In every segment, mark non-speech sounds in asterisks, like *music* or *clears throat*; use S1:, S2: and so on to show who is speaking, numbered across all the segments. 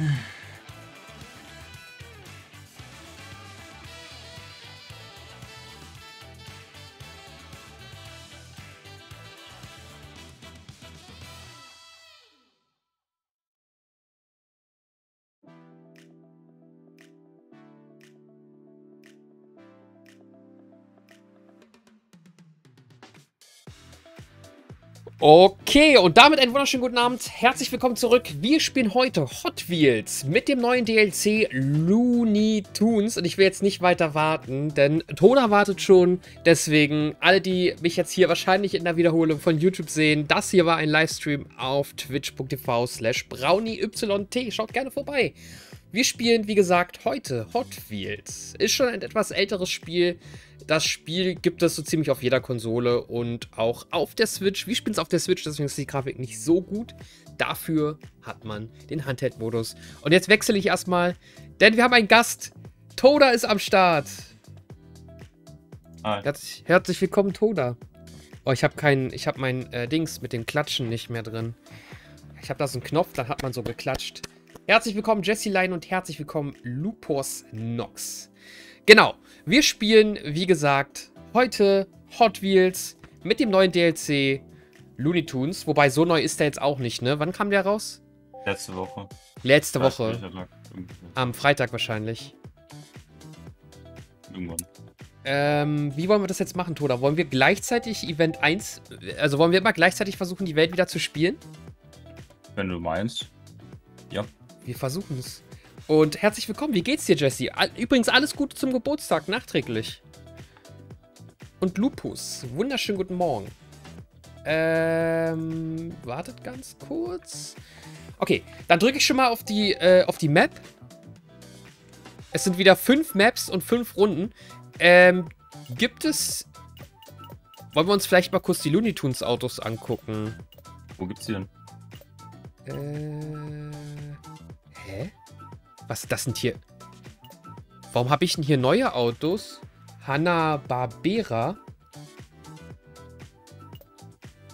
S1: Mm-hmm. *sighs* *sighs* Okay, und damit einen wunderschönen guten Abend. Herzlich willkommen zurück. Wir spielen heute Hot Wheels mit dem neuen DLC Looney Tunes. Und ich will jetzt nicht weiter warten, denn Toda wartet schon. Deswegen, alle, die mich jetzt hier wahrscheinlich in der Wiederholung von YouTube sehen, das hier war ein Livestream auf twitch.tv slash brownieyt. Schaut gerne vorbei. Wir spielen, wie gesagt, heute Hot Wheels. Ist schon ein etwas älteres Spiel. Das Spiel gibt es so ziemlich auf jeder Konsole und auch auf der Switch. Wir spielen es auf der Switch, deswegen ist die Grafik nicht so gut. Dafür hat man den Handheld-Modus. Und jetzt wechsle ich erstmal, denn wir haben einen Gast. Toda ist am Start. Hi. Herzlich, herzlich willkommen, Toda. Oh, ich habe keinen, ich habe mein äh, Dings mit dem Klatschen nicht mehr drin. Ich habe da so einen Knopf, da hat man so geklatscht. Herzlich willkommen, Jesse Line und herzlich willkommen, Lupus Nox. Genau, wir spielen, wie gesagt, heute Hot Wheels mit dem neuen DLC Looney Tunes. Wobei, so neu ist der jetzt auch nicht, ne? Wann kam der raus?
S2: Letzte Woche.
S1: Letzte Woche. Am Freitag wahrscheinlich.
S2: Irgendwann.
S1: Ähm, wie wollen wir das jetzt machen, Toda? Wollen wir gleichzeitig Event 1, also wollen wir immer gleichzeitig versuchen, die Welt wieder zu spielen?
S2: Wenn du meinst. Ja.
S1: Wir versuchen es. Und herzlich willkommen. Wie geht's dir, Jesse? Übrigens alles Gute zum Geburtstag, nachträglich. Und Lupus. Wunderschönen guten Morgen. Ähm, wartet ganz kurz. Okay, dann drücke ich schon mal auf die, äh, auf die Map. Es sind wieder fünf Maps und fünf Runden. Ähm, gibt es... Wollen wir uns vielleicht mal kurz die Looney Tunes Autos angucken?
S2: Wo gibt's die denn?
S1: Äh... Hä? Was das sind hier... Warum habe ich denn hier neue Autos? Hanna-Barbera.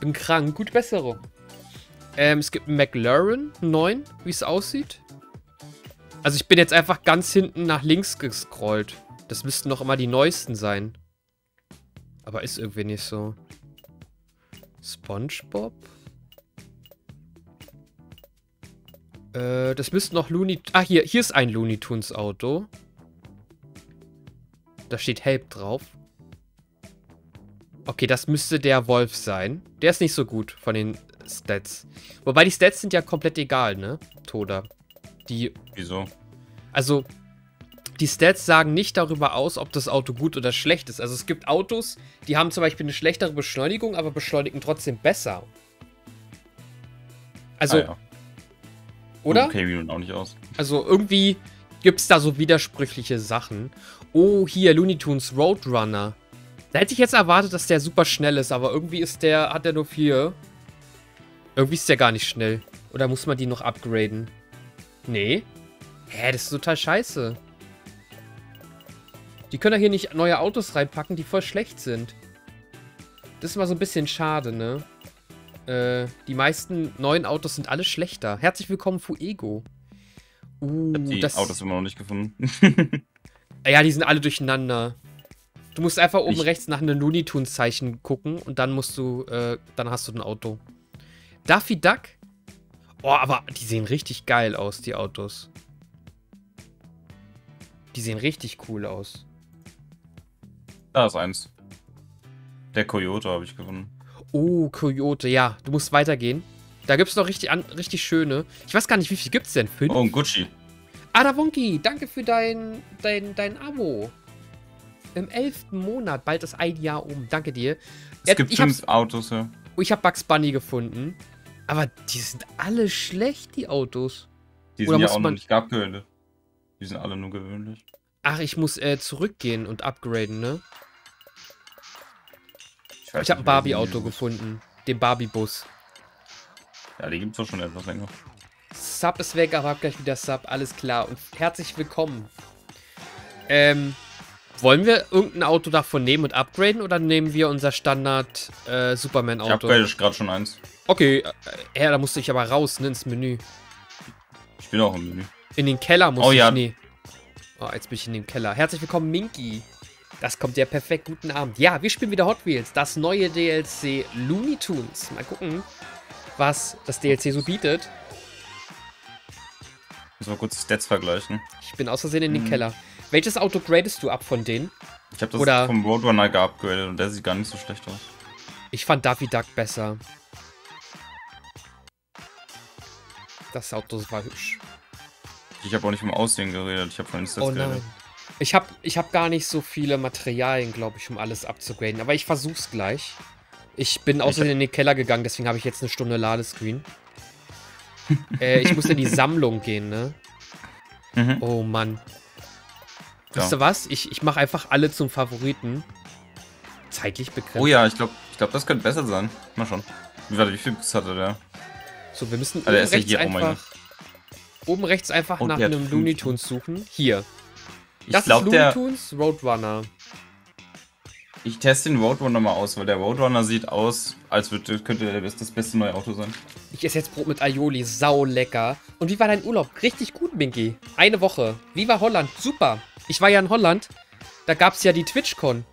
S1: Bin krank. Gute Besserung. Ähm, es gibt einen McLaren 9, wie es aussieht. Also ich bin jetzt einfach ganz hinten nach links gescrollt. Das müssten noch immer die neuesten sein. Aber ist irgendwie nicht so. SpongeBob? Äh, das müsste noch Looney... Ah, hier, hier ist ein Looney Tunes Auto. Da steht Help drauf. Okay, das müsste der Wolf sein. Der ist nicht so gut von den Stats. Wobei die Stats sind ja komplett egal, ne? Toda. Die...
S2: Wieso?
S1: Also, die Stats sagen nicht darüber aus, ob das Auto gut oder schlecht ist. Also es gibt Autos, die haben zum Beispiel eine schlechtere Beschleunigung, aber beschleunigen trotzdem besser. Also, ah, ja. Oder?
S2: Okay, nun auch nicht aus.
S1: Also irgendwie gibt es da so widersprüchliche Sachen. Oh, hier, Looney Tunes Roadrunner. Da hätte ich jetzt erwartet, dass der super schnell ist, aber irgendwie ist der, hat der nur vier. Irgendwie ist der gar nicht schnell. Oder muss man die noch upgraden? Nee. Hä, das ist total scheiße. Die können ja hier nicht neue Autos reinpacken, die voll schlecht sind. Das ist mal so ein bisschen schade, ne? Äh, die meisten neuen Autos sind alle schlechter. Herzlich willkommen, Fuego.
S2: Uh, ich hab die das... Autos immer noch nicht gefunden. *laughs*
S1: ja, die sind alle durcheinander. Du musst einfach oben ich... rechts nach einem Looney Tunes Zeichen gucken und dann musst du, äh, dann hast du ein Auto. Daffy Duck? Oh, aber die sehen richtig geil aus, die Autos. Die sehen richtig cool aus.
S2: Da ist eins. Der Coyote habe ich gefunden.
S1: Oh, Coyote, ja. Du musst weitergehen. Da gibt es noch richtig, an, richtig schöne. Ich weiß gar nicht, wie viel gibt es denn? Fünf?
S2: Oh, ein Gucci.
S1: Adavonki, danke für dein, dein, dein Abo. Im elften Monat, bald ist ein Jahr um. Danke dir.
S2: Es gibt ich fünf Autos, ja.
S1: Oh, ich habe Bugs Bunny gefunden. Aber die sind alle schlecht, die Autos.
S2: Die sind Oder ja auch noch nicht geupgradet. Die sind alle nur gewöhnlich.
S1: Ach, ich muss äh, zurückgehen und upgraden, ne? Ich, ich habe ein Barbie-Auto gefunden. Den Barbie-Bus.
S2: Ja, die gibt's doch schon etwas länger.
S1: Sub ist weg, aber hab gleich wieder Sub. Alles klar. Und herzlich willkommen. Ähm, wollen wir irgendein Auto davon nehmen und upgraden oder nehmen wir unser Standard äh, Superman-Auto?
S2: Ich upgrade gerade schon eins.
S1: Okay, äh, ja, da musste ich aber raus, ne, ins Menü.
S2: Ich bin auch im Menü.
S1: In den Keller muss
S2: Oh
S1: ich.
S2: ja.
S1: Nee. Oh, jetzt bin ich in den Keller. Herzlich willkommen, Minky. Das kommt ja perfekt. Guten Abend. Ja, wir spielen wieder Hot Wheels. Das neue DLC Looney Tunes. Mal gucken, was das DLC so bietet.
S2: Müssen wir kurz die Stats vergleichen.
S1: Ich bin aus Versehen in den
S2: Hm.
S1: Keller. Welches Auto gradest du ab von denen?
S2: Ich habe das
S1: Oder-
S2: vom Roadrunner geupgradet und der sieht gar nicht so schlecht aus.
S1: Ich fand Daffy Duck besser. Das Auto war hübsch.
S2: Ich habe auch nicht vom Aussehen geredet, ich habe von den Stats
S1: Oh
S2: geredet.
S1: nein. Ich habe ich hab gar nicht so viele Materialien, glaube ich, um alles abzugraden. Aber ich versuch's gleich. Ich bin außerdem in den Keller gegangen, deswegen habe ich jetzt eine Stunde Ladescreen. *laughs* äh, ich muss in die Sammlung gehen, ne?
S2: Mhm.
S1: Oh Mann.
S2: Ja.
S1: Wisst ihr was? Ich, ich mache einfach alle zum Favoriten. Zeitlich begrenzt.
S2: Oh ja, ich glaube, ich glaub, das könnte besser sein. Mal schon. Wie, warte, wie viel Boost hatte der?
S1: So, wir müssen
S2: der
S1: oben rechts
S2: hier, oh mein
S1: einfach. oben rechts einfach
S2: Oh,
S1: nach einem. Looney Tunes suchen. Hier.
S2: Ich
S1: Das
S2: glaube,
S1: ist Looney
S2: der.
S1: Tunes Roadrunner.
S2: Ich teste den Roadrunner mal aus, weil der Roadrunner sieht aus, als würde, könnte der das beste neue Auto sein.
S1: Ich esse jetzt Brot mit Aioli, sau lecker. Und wie war dein Urlaub? Richtig gut, Minky. Eine Woche. Wie war Holland? Super. Ich war ja in Holland. Da gab es ja die TwitchCon.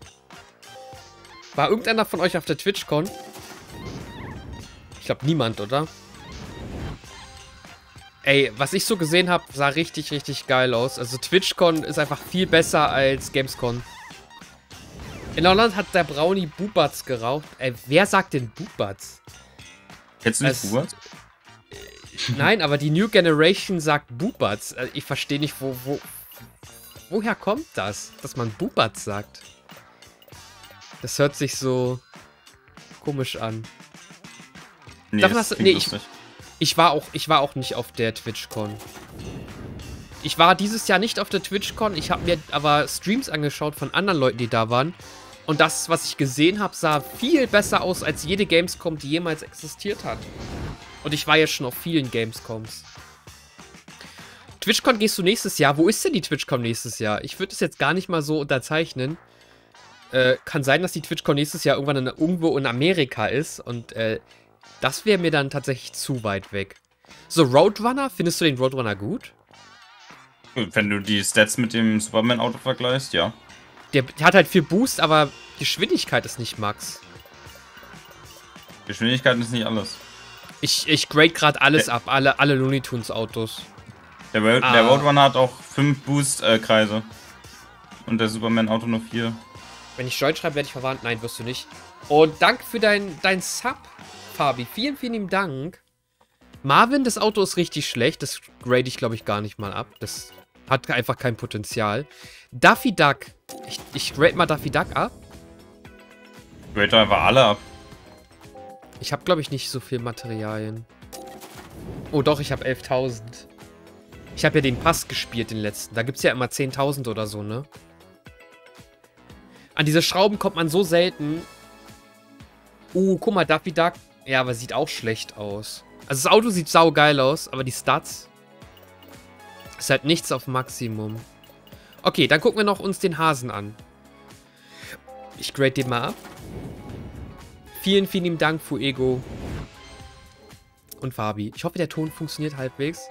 S1: War irgendeiner von euch auf der TwitchCon? Ich glaube niemand, oder? Ey, was ich so gesehen habe, sah richtig, richtig geil aus. Also TwitchCon ist einfach viel besser als Gamescon. In Holland hat der Brownie Bubatz geraucht. Ey, wer sagt denn Bubatz?
S2: Kennst du nicht
S1: Es-
S2: Hubert? *laughs*
S1: Nein, aber die New Generation sagt Bubatz. Äh, Ich verstehe nicht, wo, wo. Woher kommt das, dass man Bubatz sagt? Das hört sich so komisch an.
S2: Nee,
S1: Davon hast du- nee, ich-. Ich war auch, ich war auch nicht auf der TwitchCon. Ich war dieses Jahr nicht auf der TwitchCon. Ich habe mir aber Streams angeschaut von anderen Leuten, die da waren. Und das, was ich gesehen habe, sah viel besser aus als jede Gamescom, die jemals existiert hat. Und ich war jetzt schon auf vielen Gamescoms. TwitchCon gehst du nächstes Jahr. Wo ist denn die TwitchCon nächstes Jahr? Ich würde es jetzt gar nicht mal so unterzeichnen. Äh, kann sein, dass die TwitchCon nächstes Jahr irgendwann in, irgendwo in Amerika ist. Und äh, das wäre mir dann tatsächlich zu weit weg. So, Roadrunner, findest du den Roadrunner gut?
S2: Wenn du die Stats mit dem Superman-Auto vergleichst, ja.
S1: Der, der hat halt viel Boost, aber Geschwindigkeit ist nicht Max.
S2: Geschwindigkeit ist nicht alles.
S1: Ich, ich grade gerade alles ab, alle, alle Looney Tunes Autos.
S2: Der, Road,
S1: Ah.
S2: der Roadrunner hat auch 5 Boost-Kreise. Und der Superman-Auto nur 4.
S1: Wenn ich Joint schreibe, werde ich verwandt. Nein, wirst du nicht. Und danke für dein, dein Sub, Fabi. Vielen, vielen lieben Dank. Marvin, das Auto ist richtig schlecht. Das grade ich, glaube ich, gar nicht mal ab. Das hat einfach kein Potenzial. Duffy Duck. Ich, ich grade mal Duffy Duck ab.
S2: Rate einfach alle ab.
S1: Ich habe, glaube ich, nicht so viel Materialien. Oh doch, ich habe 11.000. Ich habe ja den Pass gespielt, den letzten. Da gibt es ja immer 10.000 oder so, ne? An diese Schrauben kommt man so selten. Uh, guck mal, Duffy Duck. Ja, aber sieht auch schlecht aus. Also das Auto sieht saugeil aus, aber die Stats ist halt nichts auf Maximum. Okay, dann gucken wir noch uns den Hasen an. Ich grade den mal ab. Vielen, vielen lieben Dank, Fuego. Und Fabi. Ich hoffe, der Ton funktioniert halbwegs.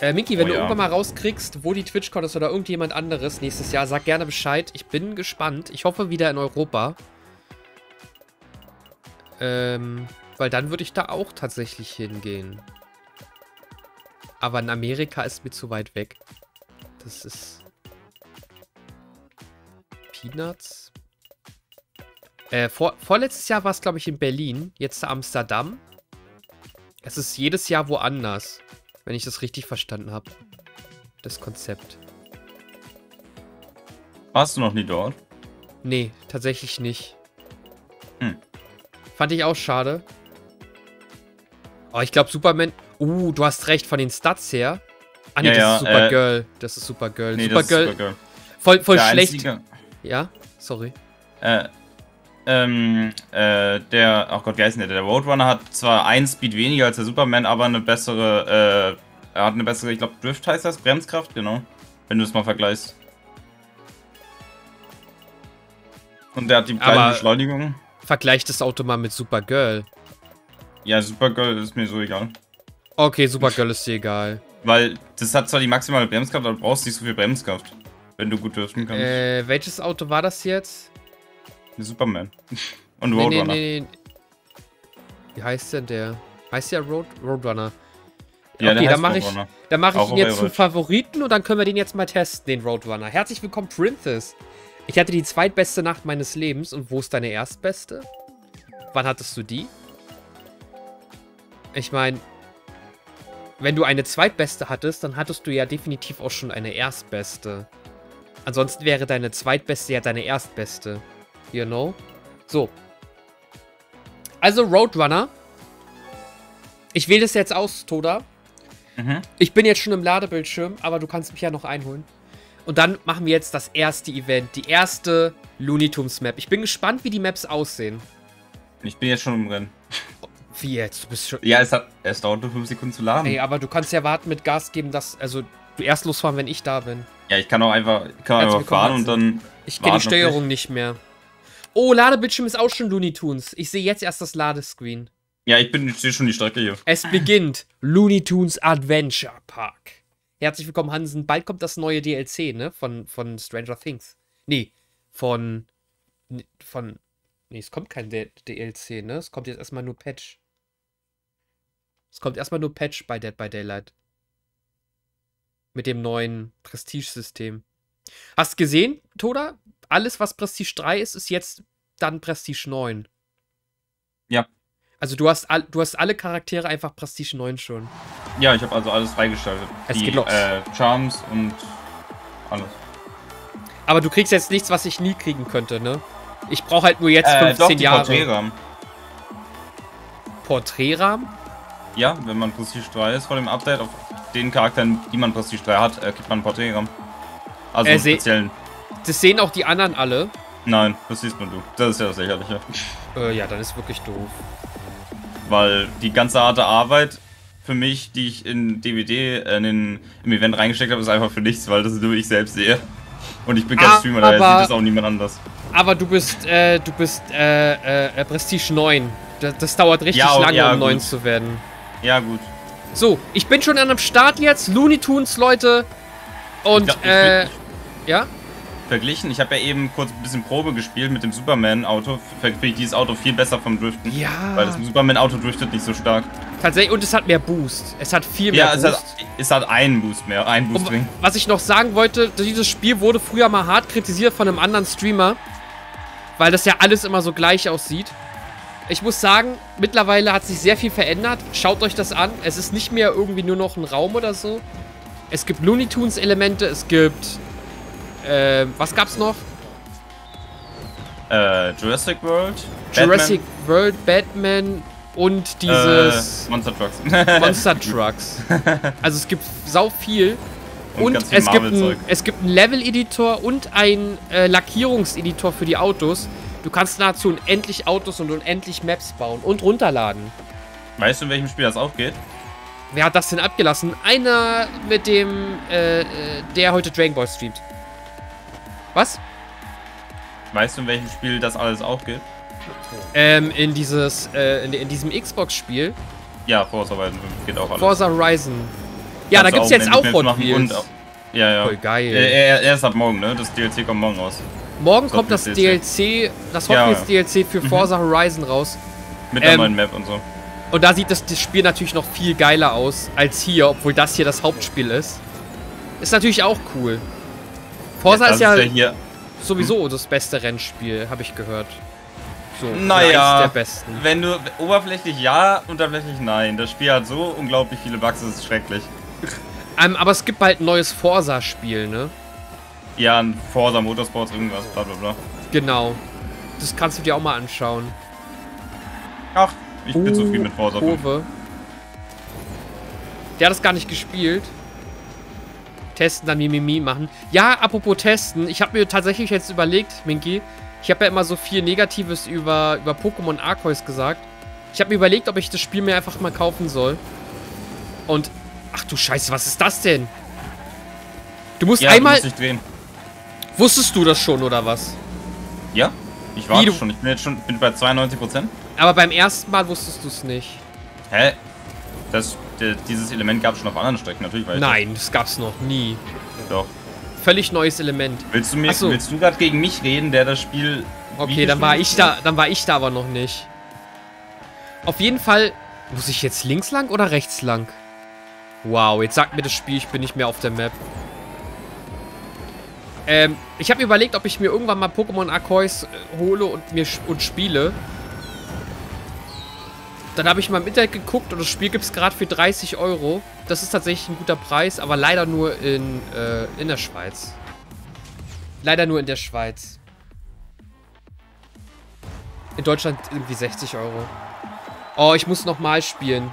S1: Äh, Miki, wenn
S2: Oh
S1: du
S2: ja.
S1: irgendwann mal rauskriegst, wo die TwitchCon ist oder irgendjemand anderes nächstes Jahr, sag gerne Bescheid. Ich bin gespannt. Ich hoffe wieder in Europa. Ähm, weil dann würde ich da auch tatsächlich hingehen. Aber in Amerika ist mir zu weit weg. Das ist. Peanuts. Äh, vor, vorletztes Jahr war es, glaube ich, in Berlin. Jetzt Amsterdam. Es ist jedes Jahr woanders. Wenn ich das richtig verstanden habe. Das Konzept.
S2: Warst du noch nie dort?
S1: Nee, tatsächlich nicht.
S2: Hm.
S1: Fand ich auch schade. Oh, ich glaube Superman. Uh, du hast recht, von den Stats her. Ah, nee,
S2: Ja,
S1: das
S2: ja,
S1: ist Supergirl.
S2: äh,
S1: das ist Supergirl.
S2: Nee, das ist
S1: Supergirl.
S2: Supergirl.
S1: Voll, voll
S2: Der
S1: schlecht.
S2: einzige-
S1: Ja, sorry.
S2: Äh, ähm, äh, der, ach Gott, wie heißt denn der? Der Roadrunner hat zwar ein Speed weniger als der Superman, aber eine bessere, äh, er hat eine bessere, ich glaube, Drift heißt das, Bremskraft, genau. Wenn du es mal vergleichst. Und der hat die gleiche Beschleunigung.
S1: Vergleich das Auto mal mit Supergirl.
S2: Ja, Supergirl ist mir so egal.
S1: Okay, Supergirl ist dir egal.
S2: Weil das hat zwar die maximale Bremskraft, aber du brauchst nicht so viel Bremskraft, wenn du gut driften kannst.
S1: Äh, welches Auto war das jetzt?
S2: Superman. *laughs* Und
S1: Nee,
S2: Roadrunner.
S1: nee, nee. Wie heißt denn der? Heißt der Road, Roadrunner?
S2: Ja,
S1: okay, dann mache ich, dann mach ich ihn jetzt zum. Favoriten und dann können wir den jetzt mal testen, den Roadrunner. Herzlich willkommen, Princess. Ich hatte die zweitbeste Nacht meines Lebens und wo ist deine erstbeste? Wann hattest du die? Ich meine, wenn du eine zweitbeste hattest, dann hattest du ja definitiv auch schon eine erstbeste. Ansonsten wäre deine zweitbeste ja deine erstbeste. You know? So. Also Roadrunner. Ich wähle das jetzt aus, Toda.
S2: Mhm.
S1: Ich bin jetzt schon im Ladebildschirm, aber du kannst mich ja noch einholen. Und dann machen wir jetzt das erste Event, die erste Looney Tunes Map. Ich bin gespannt, wie die Maps aussehen.
S2: Ich bin jetzt schon im Rennen.
S1: Wie jetzt? Du bist schon.
S2: Ja, es, hat, es dauert nur 5 Sekunden zu laden.
S1: Ey, aber du kannst ja warten mit Gas geben, dass. Also, du erst losfahren, wenn ich da bin.
S2: Ja, ich kann auch einfach, kann
S1: Herzlich
S2: einfach fahren und dann.
S1: Ich kenne die. Steuerung nicht mehr. Oh, Ladebildschirm ist auch schon Looney Tunes. Ich sehe jetzt erst das Ladescreen.
S2: Ja, ich bin ich sehe schon die Strecke hier.
S1: Es beginnt. Looney Tunes Adventure Park. Herzlich willkommen, Hansen. Bald kommt das neue DLC, ne? Von, von Stranger Things. Nee, von. Von. Nee, es kommt kein DLC, ne? Es kommt jetzt erstmal nur Patch. Es kommt erstmal nur Patch bei Dead by Daylight. Mit dem neuen Prestige-System. Hast gesehen, Toda? Alles, was Prestige 3 ist, ist jetzt dann Prestige 9.
S2: Ja.
S1: Also du hast, all, du hast alle Charaktere einfach Prestige 9 schon.
S2: Ja, ich habe also alles freigeschaltet.
S1: Es
S2: die,
S1: geht los.
S2: Äh, Charms und alles.
S1: Aber du kriegst jetzt nichts, was ich nie kriegen könnte, ne? Ich brauche halt nur jetzt
S2: Äh,
S1: 15
S2: doch,
S1: Jahre.
S2: Porträtrahmen.
S1: Porträtrahmen?
S2: Ja, wenn man Prestige 3 ist vor dem Update, auf den Charakteren, die man Prestige 3 hat, äh, kriegt man einen Porträtrahmen. Also
S1: Äh,
S2: speziellen.
S1: Das sehen auch die anderen alle.
S2: Nein, das siehst nur du. Das ist ja das Lächerliche.
S1: Äh, ja, dann ist wirklich doof.
S2: Weil die ganze harte Arbeit für mich, die ich in DVD, äh, in den, im Event reingesteckt habe, ist einfach für nichts, weil das nur ich selbst sehe. Und ich bin kein
S1: Ah,
S2: Streamer, daher
S1: aber-
S2: sieht das auch niemand anders.
S1: Aber du bist, äh, du bist, äh, äh, Prestige 9. Das, das dauert richtig
S2: Ja,
S1: lange,
S2: ja,
S1: um 9
S2: gut.
S1: zu werden.
S2: Ja, gut.
S1: So, ich bin schon an einem Start jetzt. Looney Tunes, Leute. Und,
S2: Ich glaub, ich
S1: äh,
S2: bin-
S1: ja?
S2: Verglichen, ich habe ja eben kurz ein bisschen Probe gespielt mit dem Superman-Auto. Finde ich dieses Auto viel besser vom Driften.
S1: Ja.
S2: Weil das Superman-Auto driftet nicht so stark.
S1: Tatsächlich, und es hat mehr Boost. Es hat viel mehr
S2: Ja, es
S1: Boost.
S2: hat, es hat einen Boost mehr, einen Boost
S1: Und was ich noch sagen wollte, dieses Spiel wurde früher mal hart kritisiert von einem anderen Streamer, weil das ja alles immer so gleich aussieht. Ich muss sagen, mittlerweile hat sich sehr viel verändert. Schaut euch das an. Es ist nicht mehr irgendwie nur noch ein Raum oder so. Es gibt Looney Tunes Elemente, es gibt äh, was gab's noch?
S2: Äh, Jurassic World.
S1: Jurassic World, Batman und dieses
S2: Äh, Monster Trucks. *laughs*
S1: Monster *laughs* Trucks. Also es gibt sau viel.
S2: Und
S1: Und, es, gibt ein, es gibt einen Level-Editor und einen äh, Lackierungseditor für die Autos. Du kannst nahezu unendlich Autos und unendlich Maps bauen und runterladen.
S2: Weißt du, in welchem Spiel das auch geht?
S1: Wer hat das denn abgelassen? Einer mit dem, äh, äh, der heute Dragon Ball streamt. Was?
S2: Weißt du, in welchem Spiel das alles auch geht?
S1: Ähm, in dieses, äh, in, in diesem Xbox-Spiel.
S2: Ja, Forza Horizon 5 geht auch alles.
S1: Forza Horizon. Ja, da
S2: Kannst
S1: gibt's
S2: du
S1: jetzt auch Hot Wheels.
S2: und auch- Ja, ja.
S1: Voll geil.
S2: Äh, er- erst ab morgen, ne? Das DLC kommt morgen raus.
S1: Morgen
S2: Hot
S1: kommt das DLC, das Hot
S2: Ja,
S1: Wheels DLC für Forza Horizon raus.
S2: Mit der
S1: Ähm,
S2: neuen Map und so.
S1: Und da sieht das, das Spiel natürlich noch viel geiler aus als hier, obwohl das hier das Hauptspiel ist. Ist natürlich auch cool. Forza
S2: das
S1: ist ja
S2: hier.
S1: sowieso das beste Rennspiel, habe ich gehört. So,
S2: Naja.
S1: der besten.
S2: Wenn du oberflächlich ja, unterflächlich nein. Das Spiel hat so unglaublich viele Bugs, das ist schrecklich.
S1: Ähm, aber es gibt bald ein neues Forza-Spiel, ne?
S2: Ja, ein Forza Motorsports, irgendwas, bla bla bla.
S1: Genau. Das kannst du dir auch mal anschauen.
S2: Ach, ich bin
S1: Uh,
S2: zufrieden mit Forza 5.
S1: Kurve. Der hat das gar nicht gespielt. Testen, dann Mimimi machen. Ja, apropos testen. Ich habe mir tatsächlich jetzt überlegt, Minky. Ich habe ja immer so viel Negatives über, über Pokémon Arceus gesagt. Ich habe mir überlegt, ob ich das Spiel mir einfach mal kaufen soll. Und. Ach du Scheiße, was ist das denn? Du musst
S2: Ja,
S1: einmal.
S2: du musst dich drehen.
S1: Wusstest du das schon, oder was?
S2: Ja, ich
S1: du-
S2: schon. Ich bin jetzt schon bin bei 92%.
S1: Aber beim ersten Mal wusstest du es nicht.
S2: Hä? Das dieses Element gab es schon auf anderen Strecken, natürlich. Weil
S1: Nein, das gab's noch nie.
S2: Doch.
S1: Völlig neues Element.
S2: Willst du mir,
S1: so.
S2: willst du gerade gegen mich reden, der das Spiel.
S1: Okay, dann war ich da, dann war ich da aber noch nicht. Auf jeden Fall, muss ich jetzt links lang oder rechts lang? Wow, jetzt sagt mir das Spiel, ich bin nicht mehr auf der Map. Ähm, ich habe mir überlegt, ob ich mir irgendwann mal Pokémon Arceus äh, hole und mir und spiele. Dann habe ich mal im Internet geguckt und das Spiel gibt es gerade für 30 Euro. Das ist tatsächlich ein guter Preis, aber leider nur in, äh, in der Schweiz. Leider nur in der Schweiz. In Deutschland irgendwie 60 Euro. Oh, ich muss nochmal spielen.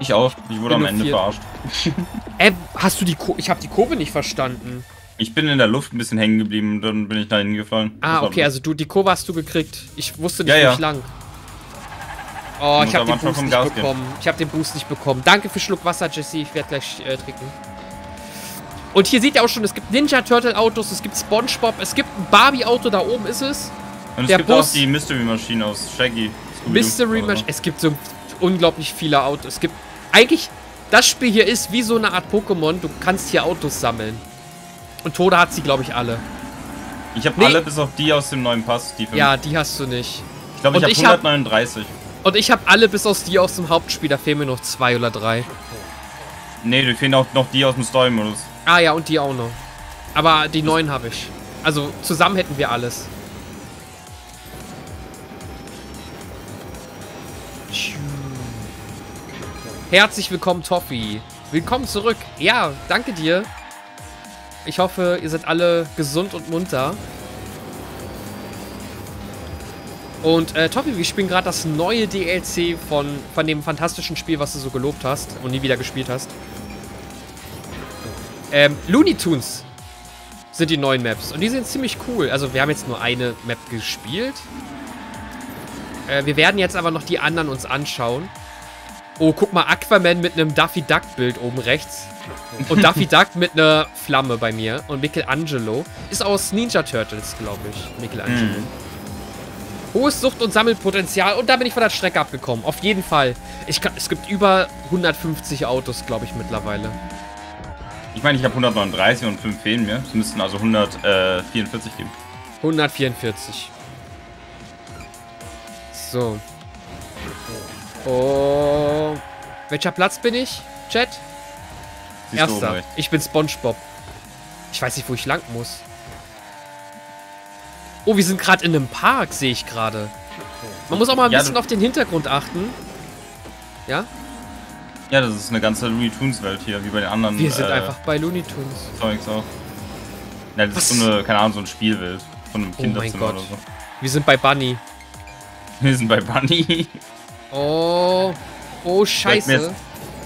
S2: Ich auch. Ich wurde
S1: Bin
S2: am Ende
S1: vier.
S2: verarscht. *laughs*
S1: Äh, hast du die Ko Ich habe die Kurve nicht verstanden.
S2: Ich bin in der Luft ein bisschen hängen geblieben und dann bin ich da hingefallen.
S1: Ah, okay, also du, die Kurve hast du gekriegt. Ich wusste nicht,
S2: Ja, ja.
S1: ich lang. Oh, ich habe den Boost nicht
S2: Gas gehen.
S1: bekommen. Ich habe den Boost nicht bekommen. Danke für Schluck Wasser, Jesse. Ich werde gleich äh, trinken. Und hier seht ihr auch schon, es gibt Ninja Turtle Autos, es gibt SpongeBob, es gibt ein Barbie Auto, da oben ist es.
S2: Und es
S1: der
S2: gibt
S1: Bus-
S2: auch die Mystery Maschine aus Shaggy.
S1: Mystery. Match. Es gibt so unglaublich viele Autos. Es gibt eigentlich, das Spiel hier ist wie so eine Art Pokémon. Du kannst hier Autos sammeln. Und Tode hat sie, glaube ich, alle.
S2: Ich habe
S1: Nee.
S2: alle bis auf die aus dem neuen Pass. Die.
S1: Ja, die hast du nicht.
S2: Ich glaube, ich habe
S1: ich hab-
S2: 139.
S1: Und ich habe alle bis aus die aus dem Hauptspiel. Da fehlen mir noch zwei oder drei.
S2: Nee, da fehlen auch noch die aus dem Story-Modus.
S1: Ah ja, und die auch noch. Aber die neuen habe ich. Also zusammen hätten wir alles. Herzlich willkommen, Toffi. Willkommen zurück. Ja, danke dir. Ich hoffe, ihr seid alle gesund und munter. Und äh, Toffi, wir spielen gerade das neue DLC von, von dem fantastischen Spiel, was du so gelobt hast und nie wieder gespielt hast. Ähm, Looney Tunes sind die neuen Maps. Und die sind ziemlich cool. Also wir haben jetzt nur eine Map gespielt. Äh, wir werden jetzt aber noch die anderen uns anschauen. Oh, guck mal, Aquaman mit einem Daffy Duck Bild oben rechts. Und Daffy Duck mit einer Flamme bei mir. Und Michelangelo ist aus Ninja Turtles, glaube ich. Michelangelo.
S2: Mhm.
S1: Hohes Sucht- und Sammelpotenzial. Und da bin ich von der Strecke abgekommen. Auf jeden Fall. Ich kann, es gibt über 150 Autos, glaube ich, mittlerweile.
S2: Ich meine, ich habe 139 und 5 fehlen mir. Es müssten also 144 geben.
S1: 144. So. Oh. Welcher Platz bin ich? Chat?
S2: Siehst oben
S1: Erster.
S2: rechts.
S1: Ich bin SpongeBob. Ich weiß nicht, wo ich lang muss. Oh, wir sind gerade in einem Park, sehe ich gerade. Man muss auch mal ein
S2: Ja,
S1: bisschen auf den Hintergrund achten. Ja?
S2: Ja, das ist eine ganze Looney Tunes Welt hier, wie bei den anderen
S1: Wir sind
S2: äh,
S1: einfach bei Looney Tunes.
S2: Zeugs auch. Ja, das
S1: Was?
S2: ist so eine, keine Ahnung, so ein Spielwelt von einem
S1: Oh
S2: Kinderzimmer oder so.
S1: Wir sind bei Bunny. *laughs*
S2: Wir sind bei Bunny.
S1: Oh. Oh, scheiße.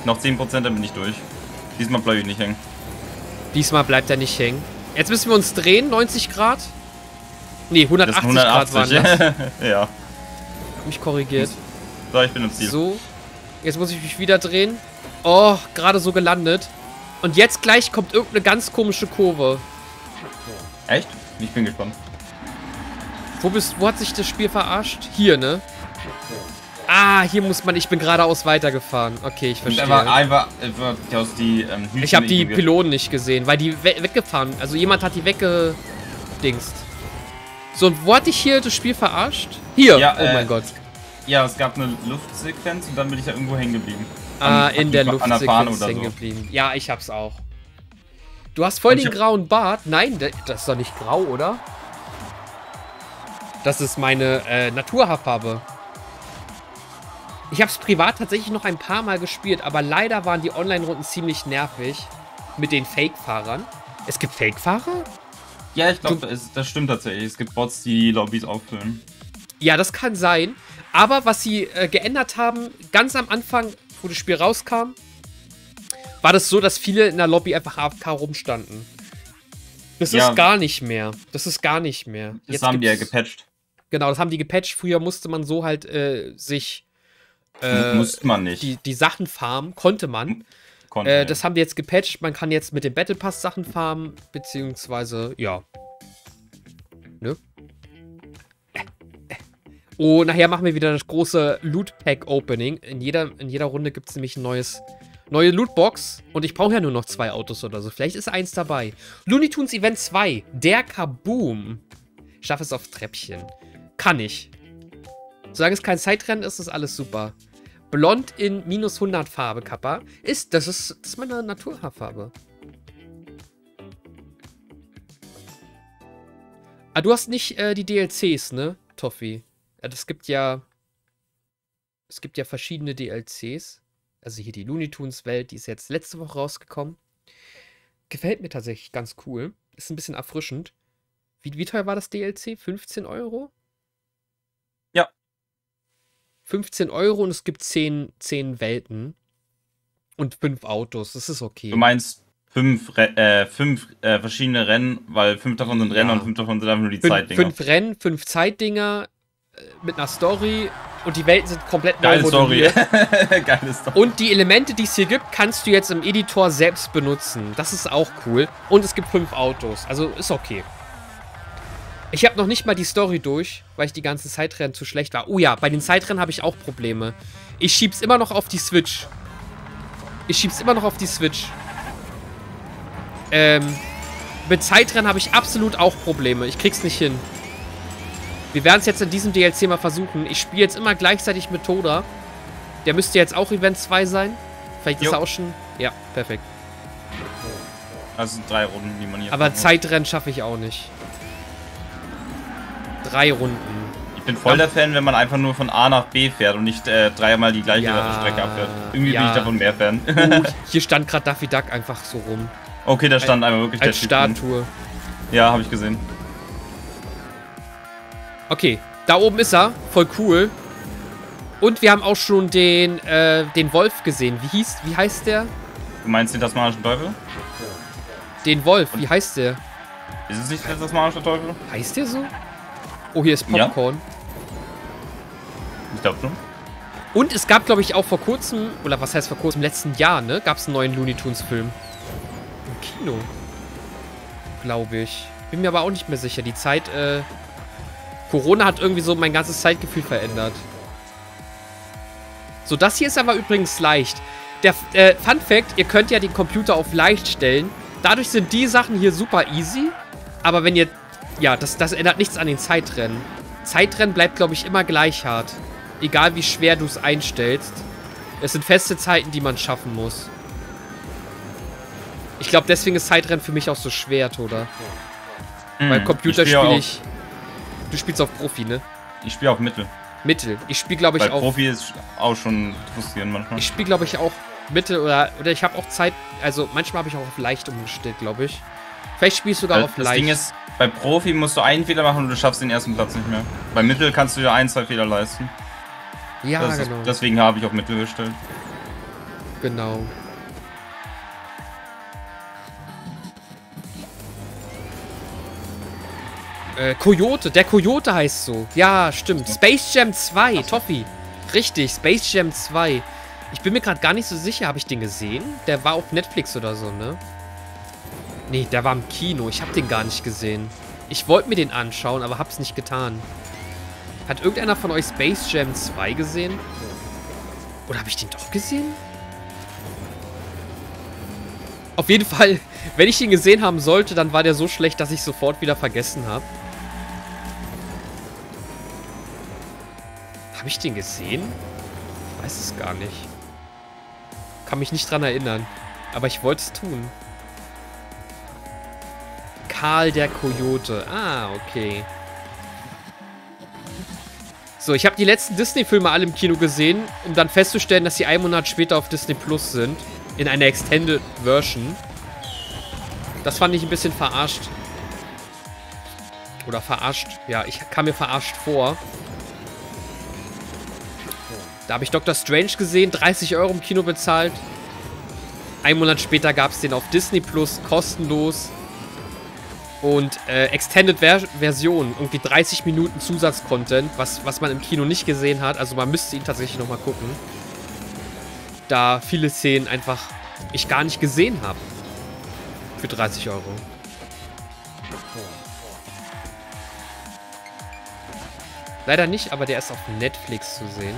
S2: Noch 10%, dann bin ich durch. Diesmal bleibe ich nicht hängen.
S1: Diesmal bleibt er nicht hängen. Jetzt müssen wir uns drehen, 90 Grad.
S2: Das
S1: 180
S2: sind
S1: Grad waren
S2: 180.
S1: das. *laughs*
S2: ja.
S1: Hab mich korrigiert.
S2: So, ich bin im Ziel.
S1: So. Jetzt muss ich mich wieder drehen. Oh, gerade so gelandet. Und jetzt gleich kommt irgendeine ganz komische Kurve.
S2: Echt? Ich bin gespannt.
S1: Wo bist, wo hat sich das Spiel verarscht? Hier, ne? Ah, hier muss man, ich bin geradeaus weitergefahren. Okay, ich verstehe.
S2: einfach, einfach, einfach die ähm,
S1: Ich habe die. Pylonen nicht gesehen, weil die we weggefahren. Also jemand hat die weggedingst. So, und wo hatte ich hier das Spiel verarscht? Hier.
S2: Ja,
S1: oh
S2: äh,
S1: mein Gott.
S2: Ja, es gab eine Luftsequenz und dann bin ich da irgendwo hängen geblieben.
S1: Ah,
S2: An-
S1: in
S2: an-
S1: der
S2: an der Fahne
S1: Luftsequenz
S2: oder
S1: hängen
S2: so.
S1: geblieben. Ja, ich hab's auch. Du hast voll
S2: Und
S1: den grauen Bart. Nein, da- das ist doch nicht grau, oder? Das ist meine äh, Naturhaarfarbe. Ich hab's privat tatsächlich noch ein paar Mal gespielt, aber leider waren die Online-Runden ziemlich nervig mit den Fake-Fahrern. Es gibt Fake-Fahrer?
S2: Ja, ich glaube, das stimmt tatsächlich. Es gibt Bots, die Lobbys auffüllen.
S1: Ja, das kann sein. Aber was sie äh, geändert haben, ganz am Anfang, wo das Spiel rauskam, war das so, dass viele in der Lobby einfach AFK rumstanden. Das
S2: Ja.
S1: ist gar nicht mehr. Das ist gar nicht mehr.
S2: Das haben die ja gepatcht.
S1: Genau, das haben die gepatcht. Früher musste man so halt äh, sich äh,
S2: Musste man nicht.
S1: die, die Sachen farmen. Konnte man.
S2: Konnte,
S1: Äh, das haben die jetzt gepatcht. Man kann jetzt mit dem Battle Pass Sachen farmen, beziehungsweise, ja. Ne? Oh, nachher machen wir wieder das große Loot Pack Opening. In jeder, in jeder Runde gibt es nämlich ein neues, Neue Lootbox. Und ich brauche ja nur noch zwei Autos oder so. Vielleicht ist eins dabei. Looney Tunes Event 2. Der Kaboom. Ich schaffe es auf Treppchen. Kann ich. Solange es kein Zeitrennen ist, ist alles super. Blond in minus 100 Farbe, Kappa. Ist, das ist, das ist meine Naturhaarfarbe. Ah, du hast nicht äh, die DLCs, ne, Toffi? Ja, das gibt ja... Es gibt ja verschiedene DLCs. Also hier die Looney Tunes Welt, die ist jetzt letzte Woche rausgekommen. Gefällt mir tatsächlich ganz cool. Ist ein bisschen erfrischend. Wie, wie teuer war das DLC? 15 Euro?
S2: Ja.
S1: 15 Euro und es gibt 10, 10 Welten. Und 5 Autos. Das ist okay.
S2: Du meinst fünf, äh, fünf äh, verschiedene Rennen, weil fünf davon sind Rennen ja. und fünf davon sind einfach nur die
S1: fünf,
S2: Zeitdinger.
S1: Fünf Rennen, fünf Zeitdinger äh, mit einer Story und die Welten sind komplett
S2: Geile neu Story. *laughs*
S1: Geile Story. Und die Elemente, die es hier gibt, kannst du jetzt im Editor selbst benutzen. Das ist auch cool. Und es gibt fünf Autos. Also ist okay. Ich habe noch nicht mal die Story durch, weil ich die ganzen Zeitrennen zu schlecht war. Oh ja, bei den Zeitrennen habe ich auch Probleme. Ich schieb's immer noch auf die Switch. Ich schieb's immer noch auf die Switch. Ähm, mit Zeitrennen habe ich absolut auch Probleme. Ich krieg's nicht hin. Wir werden es jetzt in diesem DLC mal versuchen. Ich spiele jetzt immer gleichzeitig mit Toda. Der müsste jetzt auch Event 2 sein. Vielleicht jo. ist er auch schon... Ja, perfekt.
S2: Also drei Runden, die man hier...
S1: Aber Zeitrennen schaffe ich auch nicht. Drei Runden.
S2: Ich bin voll der Fan, wenn man einfach nur von A nach B fährt und nicht äh, dreimal die gleiche ja, Strecke abfährt. Irgendwie ja. bin ich davon mehr Fan.
S1: Oh, *laughs* hier stand gerade Daffy Duck einfach so rum.
S2: Okay, da stand einmal wirklich
S1: als der Statue.
S2: Ja, habe ich gesehen.
S1: Okay, da oben ist er. Voll cool. Und wir haben auch schon den, äh, den Wolf gesehen. Wie hieß, wie heißt der?
S2: Du meinst den tasmanischen Teufel?
S1: Den Wolf, wie heißt der?
S2: Ist es nicht der tasmanische Teufel?
S1: Heißt der so? Oh, hier ist Popcorn. Ja.
S2: Ich glaube schon.
S1: Und es gab, glaube ich, auch vor kurzem, oder was heißt vor kurzem, im letzten Jahr, ne? Gab es einen neuen Looney Tunes Film. Kino. Glaube ich. Bin mir aber auch nicht mehr sicher. Die Zeit, äh... Corona hat irgendwie so mein ganzes Zeitgefühl verändert. So, das hier ist aber übrigens leicht. Der äh, Fun Fact, ihr könnt ja den Computer auf leicht stellen. Dadurch sind die Sachen hier super easy. Aber wenn ihr... Ja, das, das ändert nichts an den Zeitrennen. Zeitrennen bleibt, glaube ich, immer gleich hart. Egal wie schwer du es einstellst. Es sind feste Zeiten, die man schaffen muss. Ich glaube, deswegen ist Zeitrennen für mich auch so schwer, Toda. Mhm, Weil Computer spiele ich. Du spielst auf Profi, ne?
S2: Ich spiele auf Mittel.
S1: Mittel. Ich spiele, glaube ich,
S2: Weil Profi ist auch schon frustrierend manchmal.
S1: Ich spiele, glaube ich, auch Mittel oder, oder ich habe auch Zeit. Also manchmal habe ich auch auf leicht umgestellt, glaube ich. Vielleicht spielst du sogar Weil auf
S2: das
S1: leicht.
S2: Das Ding ist, bei Profi musst du einen Fehler machen und du schaffst den ersten Platz nicht mehr. Bei Mittel kannst du dir ein, zwei Fehler leisten.
S1: Ja, das genau.
S2: Ist, deswegen habe ich auf Mittel gestellt.
S1: Genau. Äh, Coyote. Der Coyote heißt so. Ja, stimmt. Space Jam 2. Toffi. Richtig, Space Jam 2. Ich bin mir gerade gar nicht so sicher. Habe ich den gesehen? Der war auf Netflix oder so, ne? Nee, der war im Kino. Ich habe den gar nicht gesehen. Ich wollte mir den anschauen, aber hab's nicht getan. Hat irgendeiner von euch Space Jam 2 gesehen? Oder habe ich den doch gesehen? Auf jeden Fall, *laughs* wenn ich ihn gesehen haben sollte, dann war der so schlecht, dass ich sofort wieder vergessen habe. Habe ich den gesehen? Ich weiß es gar nicht. Kann mich nicht dran erinnern. Aber ich wollte es tun. Karl der Kojote. Ah, okay. So, ich habe die letzten Disney-Filme alle im Kino gesehen, um dann festzustellen, dass sie einen Monat später auf Disney Plus sind. In einer Extended Version. Das fand ich ein bisschen verarscht. Oder verarscht. Ja, ich kam mir verarscht vor. Da habe ich Doctor Strange gesehen, 30 Euro im Kino bezahlt. Ein Monat später gab es den auf Disney Plus, kostenlos. Und äh, Extended Ver Version, irgendwie 30 Minuten Zusatzcontent, was, was man im Kino nicht gesehen hat. Also man müsste ihn tatsächlich nochmal gucken. Da viele Szenen einfach ich gar nicht gesehen habe. Für 30 Euro. Leider nicht, aber der ist auf Netflix zu sehen.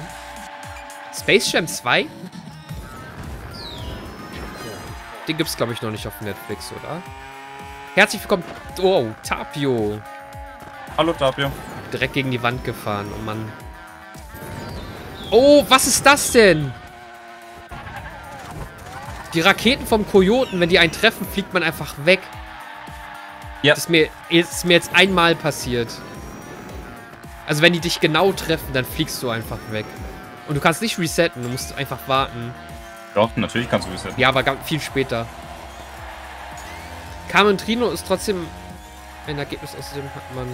S1: Space Jam 2? Den gibt's, glaube ich, noch nicht auf Netflix, oder? Herzlich willkommen. Oh, Tapio.
S2: Hallo Tapio.
S1: Direkt gegen die Wand gefahren. Oh Mann. Oh, was ist das denn? Die Raketen vom Kojoten, wenn die einen treffen, fliegt man einfach weg. Ja. Das ist mir, ist mir jetzt einmal passiert. Also wenn die dich genau treffen, dann fliegst du einfach weg. Und du kannst nicht resetten, du musst einfach warten.
S2: Doch, natürlich kannst du resetten.
S1: Ja, aber viel später. Carmen Trino ist trotzdem ein Ergebnis, außerdem hat man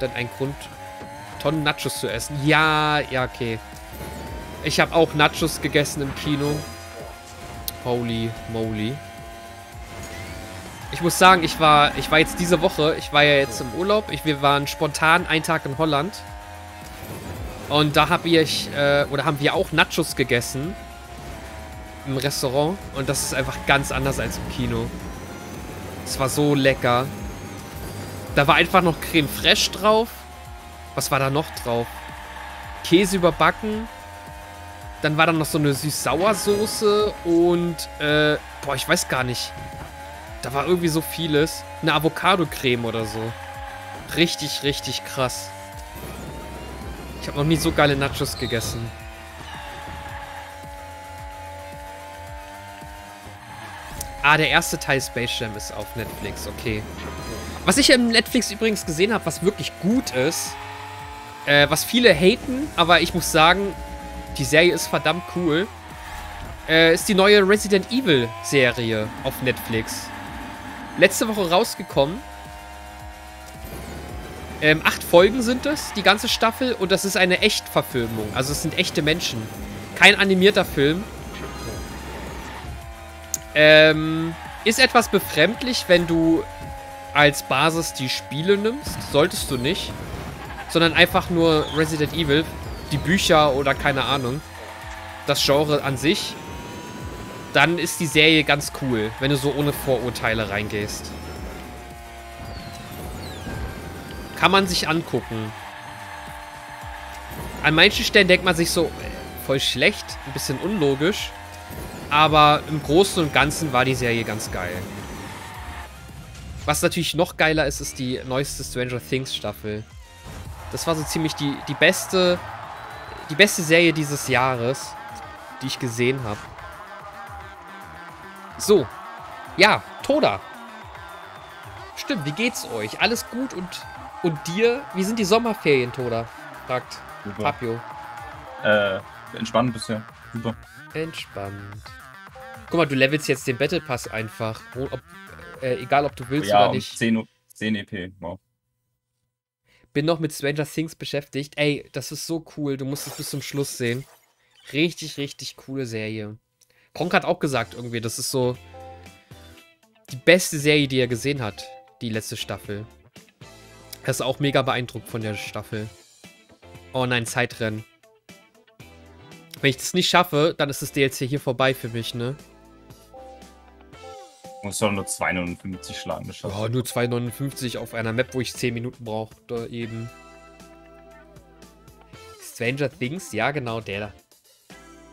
S1: dann einen Grund, Tonnen Nachos zu essen. Ja, ja, okay. Ich habe auch Nachos gegessen im Kino. Holy moly. Ich muss sagen, ich war, ich war jetzt diese Woche, ich war ja jetzt im Urlaub. Ich, wir waren spontan einen Tag in Holland. Und da habe ich, äh, oder haben wir auch Nachos gegessen. Im Restaurant. Und das ist einfach ganz anders als im Kino. Es war so lecker. Da war einfach noch Creme Fraiche drauf. Was war da noch drauf? Käse überbacken. Dann war da noch so eine süß-sauer-Soße und, äh, boah, ich weiß gar nicht. Da war irgendwie so vieles. Eine Avocado-Creme oder so. Richtig, richtig krass. Ich habe noch nie so geile Nachos gegessen. Ah, der erste Teil Space Jam ist auf Netflix, okay. Was ich im Netflix übrigens gesehen habe, was wirklich gut ist, äh, was viele haten, aber ich muss sagen, die Serie ist verdammt cool, äh, ist die neue Resident Evil Serie auf Netflix. Letzte Woche rausgekommen. Ähm, acht Folgen sind es, die ganze Staffel. Und das ist eine Echtverfilmung. Also es sind echte Menschen. Kein animierter Film. Ähm, ist etwas befremdlich, wenn du als Basis die Spiele nimmst. Solltest du nicht. Sondern einfach nur Resident Evil. Die Bücher oder keine Ahnung. Das Genre an sich dann ist die Serie ganz cool, wenn du so ohne Vorurteile reingehst. Kann man sich angucken. An manchen Stellen denkt man sich so, äh, voll schlecht, ein bisschen unlogisch. Aber im Großen und Ganzen war die Serie ganz geil. Was natürlich noch geiler ist, ist die neueste Stranger Things Staffel. Das war so ziemlich die, die beste, die beste Serie dieses Jahres, die ich gesehen habe. So. Ja, Toda. Stimmt, wie geht's euch? Alles gut und, und dir? Wie sind die Sommerferien, Toda? Fragt Super. Fabio.
S2: Äh, entspannt bisher. Super.
S1: Entspannt. Guck mal, du levelst jetzt den Battle Pass einfach. Ob, äh, egal, ob du willst ja, oder nicht.
S2: Um 10, 10 EP, wow.
S1: Bin noch mit Stranger Things beschäftigt. Ey, das ist so cool. Du musst es bis zum Schluss sehen. Richtig, richtig coole Serie. Kronk hat auch gesagt irgendwie, das ist so die beste Serie, die er gesehen hat, die letzte Staffel. Er ist auch mega beeindruckt von der Staffel. Oh nein, Zeitrennen. Wenn ich das nicht schaffe, dann ist das DLC hier vorbei für mich, ne?
S2: Muss doch nur 2,59 schlagen.
S1: Oh, nur 2,59 auf einer Map, wo ich 10 Minuten brauche. Da eben. Stranger Things? Ja, genau, der da.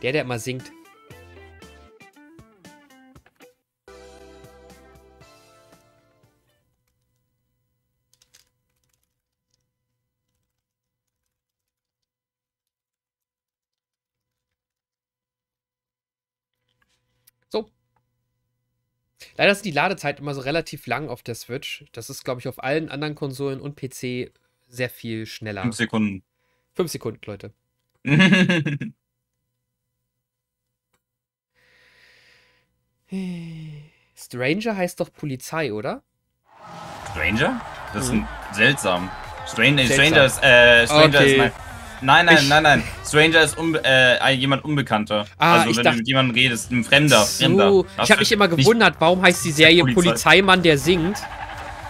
S1: Der, der immer singt. Leider ist die Ladezeit immer so relativ lang auf der Switch. Das ist, glaube ich, auf allen anderen Konsolen und PC sehr viel schneller.
S2: Fünf Sekunden.
S1: Fünf Sekunden, Leute. *laughs* Stranger heißt doch Polizei, oder?
S2: Stranger? Das ist mhm. seltsam. Stranger, Stranger ist, äh, Stranger okay. ist mein Nein, nein, ich, nein, nein. Stranger ist unbe äh, jemand Unbekannter. Ah, also wenn dachte, du mit jemandem redest, ein Fremder.
S1: So. Fremder. Ich habe mich immer gewundert, warum heißt die Serie Polizei. Polizeimann, der singt?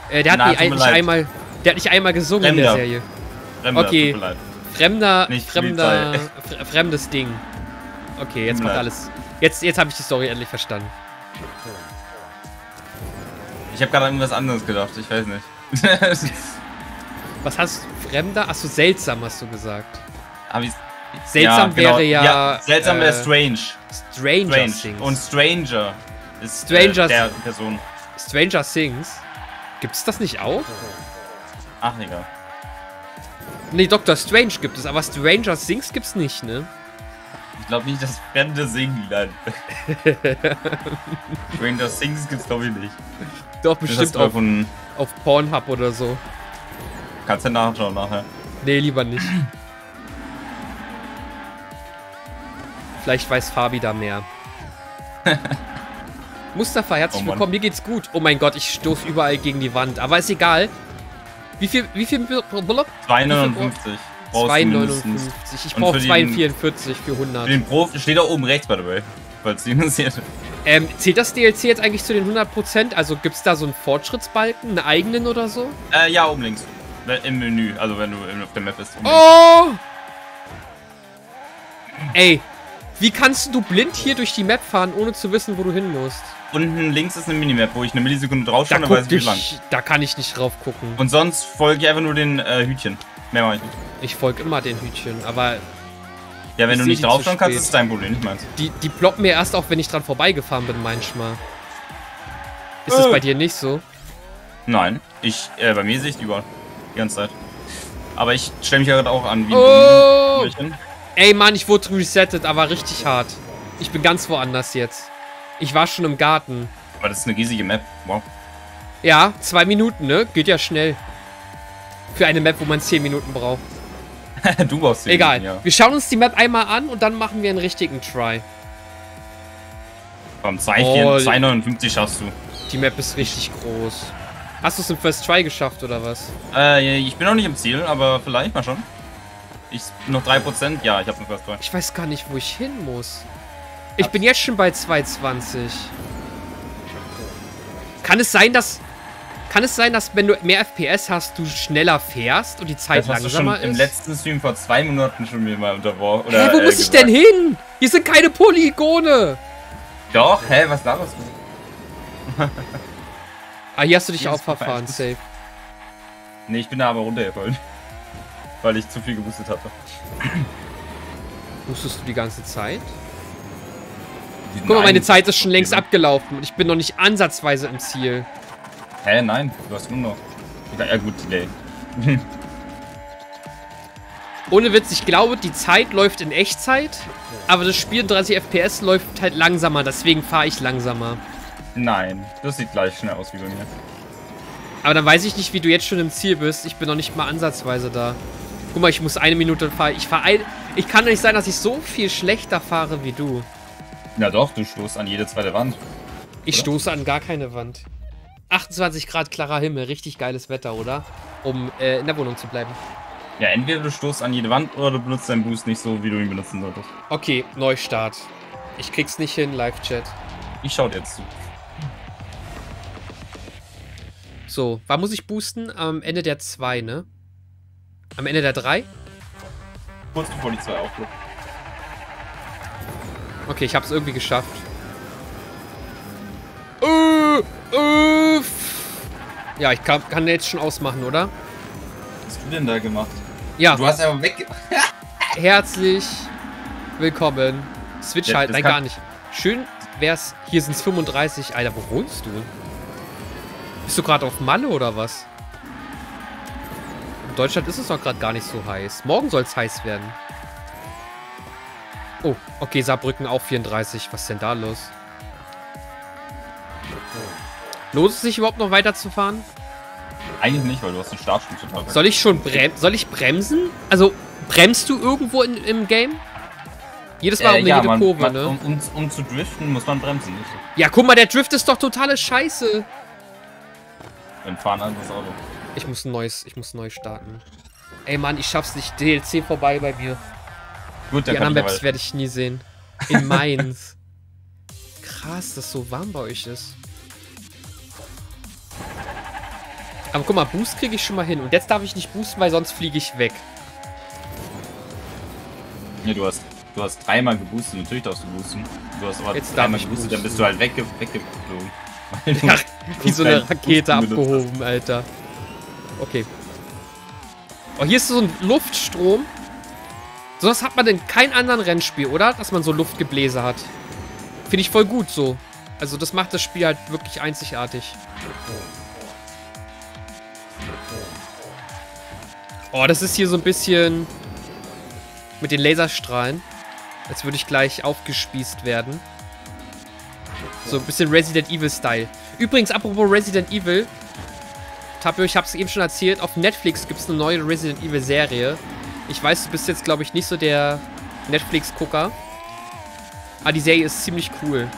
S1: Äh, der, hat Na, nicht einmal, der hat nicht einmal gesungen Fremder. in der Serie. Fremder, okay. Fremder, nicht fremder, *laughs* fremdes Ding. Okay, jetzt kommt alles. Jetzt, jetzt habe ich die Story endlich verstanden.
S2: Ich habe gerade an irgendwas anderes gedacht, ich weiß nicht. *laughs*
S1: Was hast du? Fremder? Achso, seltsam hast du gesagt.
S2: Aber ich,
S1: seltsam ja, genau. wäre ja. ja
S2: seltsam wäre äh, strange.
S1: Stranger
S2: strange. Und Stranger. ist
S1: Strangers-
S2: äh, der Person.
S1: Stranger Things. Gibt's das nicht auch?
S2: Ach, egal.
S1: Nee, Doctor Strange gibt es, aber Stranger Things gibt's nicht, ne?
S2: Ich glaube nicht, dass Fremde singen. Nein. *laughs* Stranger Things gibt's glaube ich nicht.
S1: Doch, bestimmt auf, auf Pornhub oder so.
S2: Kannst du nachschauen nachher.
S1: Nee, lieber nicht. Vielleicht weiß Fabi da mehr. *laughs* Mustafa, herzlich
S2: Oh
S1: willkommen. Mir geht's gut. Oh mein Gott, ich stoß überall gegen die Wand. Aber ist egal. Wie viel, wie viel Block?
S2: 2,59. brauchst du mindestens.
S1: 2,59. Ich brauche
S2: für den-
S1: 2,44 für 100.
S2: Für den Profi steht da oben rechts, by the way. Falls Sie interessiert.
S1: Ähm, zählt das DLC jetzt eigentlich zu den 100%? Also gibt's da so einen Fortschrittsbalken, einen eigenen oder so?
S2: Äh, ja, oben links. Im Menü, also wenn du auf der Map bist.
S1: Oh! Ey, wie kannst du blind hier durch die Map fahren, ohne zu wissen, wo du hin musst?
S2: Unten links ist eine Minimap, wo ich eine Millisekunde drauf
S1: Da,
S2: schaue, dann weiß ich wie lang.
S1: da kann ich nicht drauf gucken.
S2: Und sonst folge ich einfach nur den äh, Hütchen. Mehr mache ich nicht.
S1: Ich folge immer den Hütchen, aber
S2: Ja, wenn du nicht
S1: die zu
S2: drauf schauen kannst, ist es dein Problem, nicht meins.
S1: die, die ploppen mir erst auf, wenn ich dran vorbeigefahren bin, manchmal. Ist das
S2: Äh.
S1: bei dir nicht so?
S2: Nein, ich, äh, bei mir sehe ich überall. Die ganze Zeit. Aber ich stelle mich ja gerade auch an wie ein
S1: Oh!
S2: Dummchen.
S1: Ey, Mann, ich wurde resettet, aber richtig hart. Ich bin ganz woanders jetzt. Ich war schon im Garten.
S2: Aber das ist eine riesige Map. Wow.
S1: Ja, zwei Minuten, ne? Geht ja schnell. Für eine Map, wo man zehn Minuten braucht. *laughs*
S2: du brauchst den,
S1: Egal.
S2: Ja.
S1: Wir schauen uns die Map einmal an und dann machen wir einen richtigen Try.
S2: Komm, 2,
S1: Oh,
S2: 4, 2,59 schaffst du.
S1: Die Map ist richtig groß. Hast du es im First Try geschafft oder was?
S2: Äh, ich bin noch nicht im Ziel, aber vielleicht mal schon. Ich noch 3%? Ja, ich habe noch was dran.
S1: Ich weiß gar nicht, wo ich hin muss. Ich bin jetzt schon bei 220. Kann es sein, dass... Kann es sein, dass wenn du mehr FPS hast, du schneller fährst und die Zeit
S2: Das hast du schon
S1: langsamer
S2: im
S1: ist?
S2: letzten Stream vor zwei Monaten schon mir mal unterbrochen.
S1: Hä, wo
S2: äh,
S1: muss ich
S2: gesagt.
S1: denn hin? Hier sind keine Polygone.
S2: Doch, hä, was laberst du? *laughs*
S1: Ah, hier hast du dich auch verfahren, safe.
S2: Nee, ich bin da aber runtergefallen. Weil ich zu viel geboostet hatte.
S1: Wusstest du die ganze Zeit? Guck mal, meine Zeit ist schon längst abgelaufen und ich bin noch nicht ansatzweise im Ziel.
S2: Hä, nein, du hast nur noch. Ja, gut, nee. *laughs*
S1: Ohne Witz, ich glaube, die Zeit läuft in Echtzeit, aber das Spiel in 30 FPS läuft halt langsamer, deswegen fahre ich langsamer.
S2: Nein, das sieht gleich schnell aus wie bei mir.
S1: Aber dann weiß ich nicht, wie du jetzt schon im Ziel bist. Ich bin noch nicht mal ansatzweise da. Guck mal, ich muss eine Minute fahren. Ich fahre ein... Ich kann doch nicht sein, dass ich so viel schlechter fahre wie du.
S2: Na doch, du stoßt an jede zweite Wand.
S1: Ich
S2: Oder?
S1: stoße an gar keine Wand. 28 Grad klarer Himmel, richtig geiles Wetter, oder? Um äh, in der Wohnung zu bleiben.
S2: Ja, entweder du stoßt an jede Wand oder du benutzt deinen Boost nicht so, wie du ihn benutzen solltest.
S1: Okay, Neustart. Ich krieg's nicht hin, Live-Chat.
S2: Ich schau dir jetzt zu.
S1: So, wann muss ich boosten? Am Ende der 2, ne? Am Ende der 3?
S2: Kurz bevor die zwei aufkommen.
S1: Okay, ich hab's irgendwie geschafft. Äh, äh, ja, ich kann, kann jetzt schon ausmachen, oder?
S2: Was hast du denn da gemacht?
S1: Ja,
S2: Du hast einfach weg. *laughs*
S1: herzlich willkommen. Switch
S2: Ja,
S1: halt, nein, gar nicht. Schön wär's, hier sind's 35. Alter, wo wohnst du? Bist du gerade auf Malle oder was? In Deutschland ist es doch gerade gar nicht so heiß. Morgen soll's heiß werden. Oh, okay, Saarbrücken auch 34. Was ist denn da los? Lohnt es sich überhaupt noch weiterzufahren?
S2: Eigentlich nicht, weil du hast den Startschuh total.
S1: Soll ich schon brem soll ich bremsen? Also, bremst du irgendwo in, im Game? Jedes Mal um eine jede
S2: Äh, man,
S1: Kurve,
S2: man,
S1: ne?
S2: um, um, um zu driften, muss man bremsen. Nicht?
S1: Ja, guck mal, der Drift ist doch totale Scheiße.
S2: Wenn fahren anderes Auto.
S1: Ich muss ein neues, ich muss neu starten. Ey Mann, ich schaff's nicht. DLC vorbei bei mir.
S2: Gut,
S1: Die
S2: dann kann
S1: anderen Maps werde ich nie sehen. In Mainz. *laughs* Krass, dass so warm bei euch ist. Aber guck mal, Boost kriege ich schon mal hin. Und jetzt darf ich nicht boosten, weil sonst fliege ich weg.
S2: Nee, du hast, du hast dreimal geboostet, natürlich darfst du boosten. Du hast aber
S1: Jetzt
S2: dreimal geboostet, dann bist du halt wegge weggeflogen.
S1: Ja, wie so eine Rakete abgehoben, Alter. Okay. Oh, hier ist so ein Luftstrom. Sowas hat man in keinem anderen Rennspiel, oder? Dass man so Luftgebläse hat. Finde ich voll gut so. Also das macht das Spiel halt wirklich einzigartig. Oh, das ist hier so ein bisschen mit den Laserstrahlen. Als würde ich gleich aufgespießt werden. So ein bisschen Resident Evil-Style. Übrigens, apropos Resident Evil. Tapio, ich habe es eben schon erzählt, auf Netflix gibt es eine neue Resident Evil-Serie. Ich weiß, du bist jetzt, glaube ich, nicht so der Netflix-Gucker. Aber die Serie ist ziemlich cool.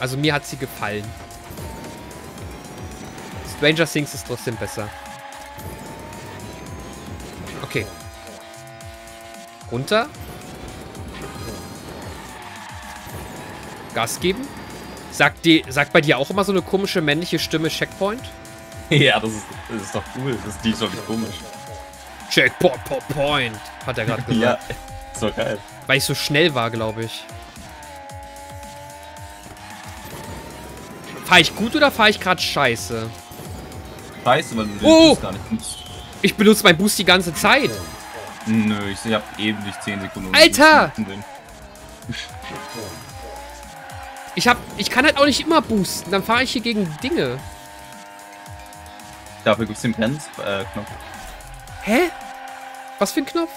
S1: Also mir hat sie gefallen. Stranger Things ist trotzdem besser. Okay. Runter. Gas geben. Sagt, die, sagt bei dir auch immer so eine komische männliche Stimme Checkpoint?
S2: Ja, das ist, das ist doch cool. Das ist, die ist doch nicht komisch.
S1: Checkpoint, point, hat er gerade *laughs* gesagt.
S2: ja, ist doch geil.
S1: Weil ich so schnell war, glaube ich. Fahre ich gut oder fahre ich gerade scheiße?
S2: Scheiße, weil du den
S1: Oh!
S2: Boost gar nicht nutzt.
S1: Ich benutze mein Boost die ganze Zeit.
S2: Nö, ich hab eben nicht 10 Sekunden.
S1: Alter! Ich hab, ich kann halt auch nicht immer boosten. Dann fahre ich hier gegen Dinge.
S2: Dafür gibt's den Bremsknopf.
S1: Hä? Was für ein Knopf?